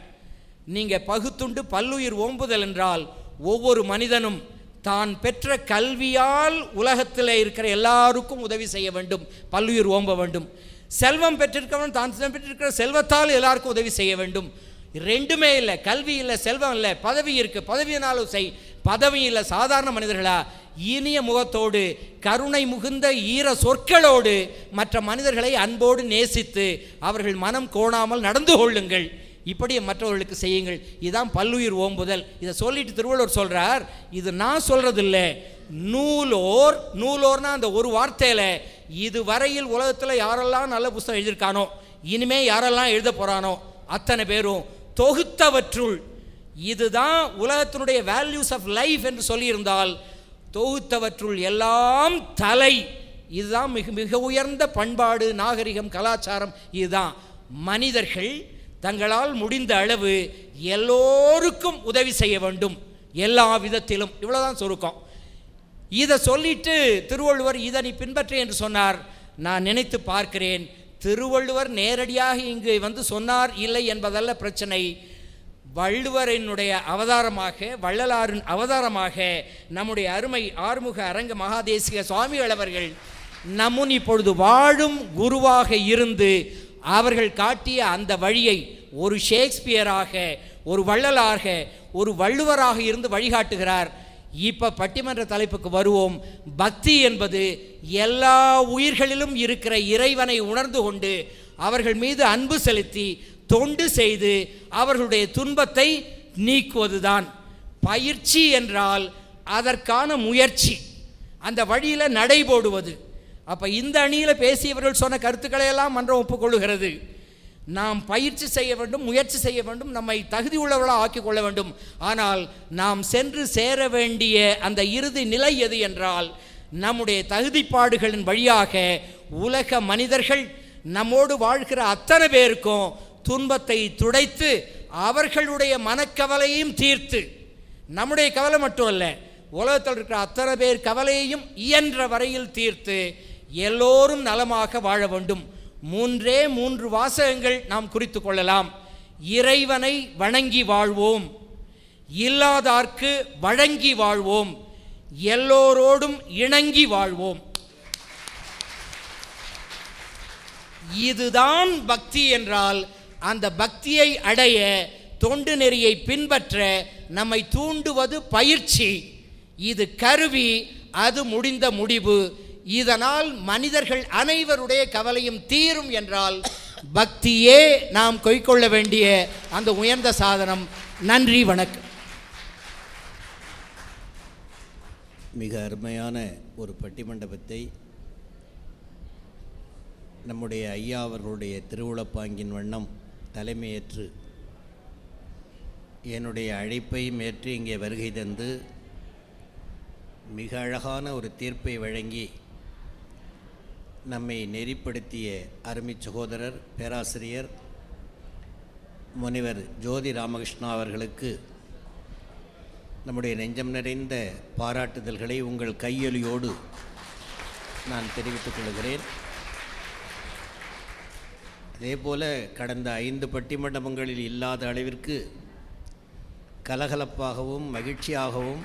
நீங்கள் பகுத்துண்டு பல்லுயிர் ஓம்புதல் என்றால் ஒவ்வொரு மனிதனும் தான் பெற்ற கல்வியால் உலகத்தில் இருக்கிற எல்லாருக்கும் உதவி செய்ய வேண்டும் பல்லுயிர் ஓம்ப வேண்டும். செல்வம் பெற்றிருக்கவன் தான் பெற்றிருக்கிற செல்வத்தால் எல்லாருக்கும் உதவி செய்ய வேண்டும். ரெண்டுமே இல்லை கல்வி இல்லை செல்வம் இல்லை பதவி இருக்கு பதவியினாலும் செய் பதவி இல்லை சாதாரண மனிதர்களா? இனிய முகத்தோடு கருணை முகுந்த ஈர சொற்களோடு மற்ற மனிதர்களை அன்போடு நேசித்து அவர்கள் மனம் கோணாமல் நடந்து கொள்ளுங்கள். இப்படி மற்றவர்களுக்கு செய்யுங்கள். இதுதான் பல்லுயிர் ஓம்புதல். இதை சொல்லிட்டு திருவள்ளுவர் சொல்கிறார் இது நான் சொல்கிறதில்ல நூலோர் நூலோர்னா அந்த ஒரு வார்த்தையில இதுவரையில் உலகத்தில் யாரெல்லாம் நல்ல புஸ்தகம் எழுதியிருக்கானோ இனிமே யாரெல்லாம் எழுத போகிறானோ அத்தனை பேரும் தொகுத்தவற்றுள் இதுதான் உலகத்தினுடைய வேல்யூஸ் ஆஃப் லைஃப் என்று சொல்லியிருந்தால் தொகுத்தவற்றுள் எல்லாம் தலை. இதுதான் மிக மிக உயர்ந்த பண்பாடு நாகரிகம் கலாச்சாரம் இதுதான். மனிதர்கள் தங்களால் முடிந்த அளவு எல்லோருக்கும் உதவி செய்ய வேண்டும். எல்லா விதத்திலும். இவ்வளோதான் சுருக்கம். இதை சொல்லிட்டு திருவள்ளுவர் இதை நீ பின்பற்று என்று சொன்னார். நான் நினைத்து பார்க்கிறேன் திருவள்ளுவர் நேரடியாக இங்கு வந்து சொன்னார் இல்லை என்பதல்ல பிரச்சனை. வள்ளுவரினுடைய அவதாரமாக வள்ளலாரின் அவதாரமாக நம்முடைய அருமை ஆறுமுக அரங்க மகாதேசிக சுவாமிகள் அவர்கள் நம்முன் இப்பொழுது வாழும் குருவாக இருந்து அவர்கள் காட்டிய அந்த வழியை ஒரு ஷேக்ஸ்பியராக ஒரு வள்ளலாக ஒரு வள்ளுவராக இருந்து வழிகாட்டுகிறார். இப்போ பட்டிமன்ற தலைப்புக்கு வருவோம். பக்தி என்பது எல்லா உயிர்களிலும் இருக்கிற இறைவனை உணர்ந்து கொண்டு அவர்கள் மீது அன்பு செலுத்தி தொண்டு செய்து அவர்களுடைய துன்பத்தை நீக்குவதுதான். பயிற்சி என்றால் அதற்கான முயற்சி. அந்த வழியில் நடைபோடுவது அப்போ இந்த அணியில் பேசியவர்கள் சொன்ன கருத்துக்களை எல்லாம் மன்றம் ஒப்புக்கொள்ளுகிறது. நாம் பயிற்சி செய்ய வேண்டும் முயற்சி செய்ய வேண்டும் நம்மை தகுதி உள்ளவர்களாக ஆக்கிக் கொள்ள வேண்டும். ஆனால் நாம் சென்று சேர வேண்டிய அந்த இறுதி நிலை எது என்றால் நம்முடைய தகுதிப்பாடுகளின் வழியாக உலக மனிதர்கள் நம்மோடு வாழ்கிற அத்தனை பேருக்கும் துன்பத்தை துடைத்து அவர்களுடைய மனக்கவலையும் தீர்த்து. நம்முடைய கவலை மட்டும் அல்ல உலகத்தில் இருக்கிற அத்தனை பேர் கவலையையும் இயன்ற வரையில் தீர்த்து எல்லோரும் நலமாக வாழ வேண்டும். மூன்றே மூன்று வாசகங்கள் நாம் குறித்து கொள்ளலாம். இறைவனை வணங்கி வாழ்வோம். இல்லாதார்க்கு வழங்கி வாழ்வோம். எல்லோரோடும் இணங்கி வாழ்வோம். இதுதான் பக்தி என்றால் அந்த பக்தியை அடைய தொண்டு நெறியை பின்பற்ற நம்மை தூண்டுவது பயிற்சி. இது கருவி அது முடிந்த முடிவு. இதனால் மனிதர்கள் அனைவருடைய கவலையும் தீரும் என்றால் பக்தியே நாம் கொய்க்கொள்ள வேண்டிய அந்த உயர்ந்த சாதனம். நன்றி வணக்கம். மிக அருமையான ஒரு பட்டிமண்டபத்தை நம்முடைய ஐயா அவர்களுடைய திருவுளப்பாங்கின் வண்ணம் தலைமையேற்று. என்னுடைய அழைப்பை ஏற்று இங்கே வருகை தந்து மிக அழகான ஒரு தீர்ப்பை வழங்கி நம்மை நெறிப்படுத்திய அருமை சகோதரர் பேராசிரியர் முனிவர் ஜோதி ராமகிருஷ்ணா அவர்களுக்கு நம்முடைய நெஞ்சம் நிறைந்த பாராட்டுதல்களை உங்கள் கையொலியோடு நான் தெரிவித்துக் கொள்கிறேன். அதே போல் கடந்த ஐந்து பட்டிமண்டபங்களில் இல்லாத அளவிற்கு கலகலப்பாகவும் மகிழ்ச்சியாகவும்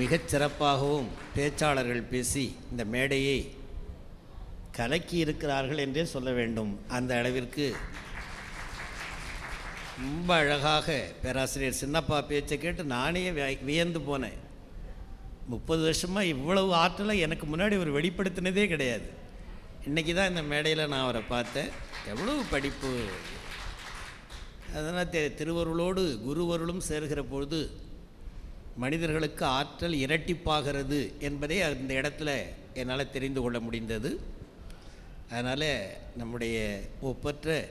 மிகச் சிறப்பாகவும் பேச்சாளர்கள் பேசி இந்த மேடையை கலக்கி இருக்கிறார்கள் என்றே சொல்ல வேண்டும். அந்த அளவிற்கு ரொம்ப அழகாக பேராசிரியர் சின்னப்பா பேச்சை கேட்டு நானே வியந்து போனேன். முப்பது வருஷமாக இவ்வளவு ஆற்றலை எனக்கு முன்னாடி ஒரு வெளிப்படுத்தினதே கிடையாது. இன்றைக்கி தான் இந்த மேடையில் நான் அவரை பார்த்தேன். எவ்வளவு படிப்பு. அதனால் தெ திருவருளோடு குருவருளும் சேர்கிற பொழுது மனிதர்களுக்கு ஆற்றல் இரட்டிப்பாகிறது என்பதை அந்த இடத்துல என்னால் தெரிந்து கொள்ள முடிந்தது. அதனால் நம்முடைய ஒப்பற்ற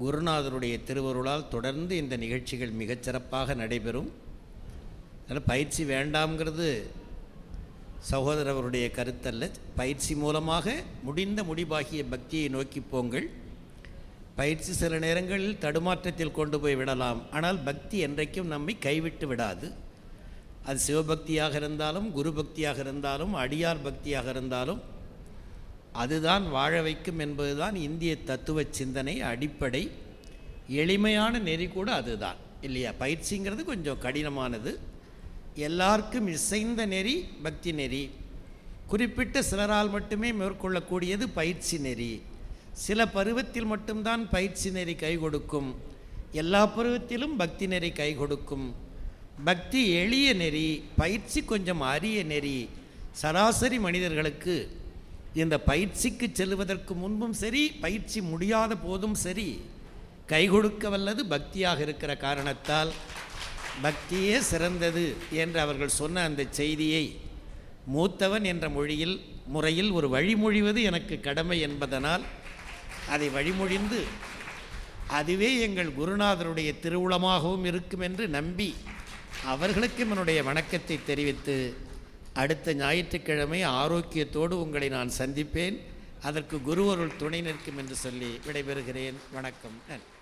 குருநாதருடைய திருவருளால் தொடர்ந்து இந்த நிகழ்ச்சிகள் மிகச்சிறப்பாக நடைபெறும். அதனால் பயிற்சி வேண்டாம்ங்கிறது சகோதரர் அவருடைய கருத்தல்ல பயிற்சி மூலமாக முடிந்த முடிவாகிய பக்தியை நோக்கி போங்கள். பயிற்சி சில நேரங்களில் தடுமாற்றத்தில் கொண்டு போய் விடலாம். ஆனால் பக்தி என்றைக்கும் நம்மை கைவிட்டு விடாது. அது சிவபக்தியாக இருந்தாலும் குரு பக்தியாக இருந்தாலும் அடியார் பக்தியாக இருந்தாலும் அதுதான் வாழ வைக்கும் என்பதுதான் இந்திய தத்துவ சிந்தனை அடிப்படை. எளிமையான நெறி கூட அதுதான். இல்லையா? பயிற்சிங்கிறது கொஞ்சம் கடினமானது. எல்லாருக்கும் இசைந்த நெறி பக்தி நெறி. குறிப்பிட்ட சிலரால் மட்டுமே மேற்கொள்ளக்கூடியது பயிற்சி நெறி. சில பருவத்தில் மட்டும்தான் பயிற்சி நெறி கை கொடுக்கும். எல்லா பருவத்திலும் பக்தி நெறி கை கொடுக்கும். பக்தி எளிய நெறி பயிற்சி கொஞ்சம் அரிய நெறி. சராசரி மனிதர்களுக்கு இந்த பயிற்சிக்கு செல்வதற்கு முன்பும் சரி பயிற்சி முடியாத போதும் சரி கை கொடுக்க வல்லது பக்தியாக இருக்கிற காரணத்தால் பக்தியே சிறந்தது என்று அவர்கள் சொன்ன அந்த செய்தியை மூத்தவன் என்ற மொழியில் முறையில் ஒரு வழிமொழிவது எனக்கு கடமை என்பதனால் அதை வழிமொழிந்து அதுவே எங்கள் குருநாதருடைய திருவுளமாகவும் இருக்கும் என்று நம்பி அவர்களுக்கும் என்னுடைய வணக்கத்தை தெரிவித்து அடுத்த ஞாயிற்றுக்கிழமை ஆரோக்கியத்தோடு உங்களை நான் சந்திப்பேன். அதற்கு குருவருள் துணை நிற்கும் என்று சொல்லி விடைபெறுகிறேன். வணக்கம். நன்றி.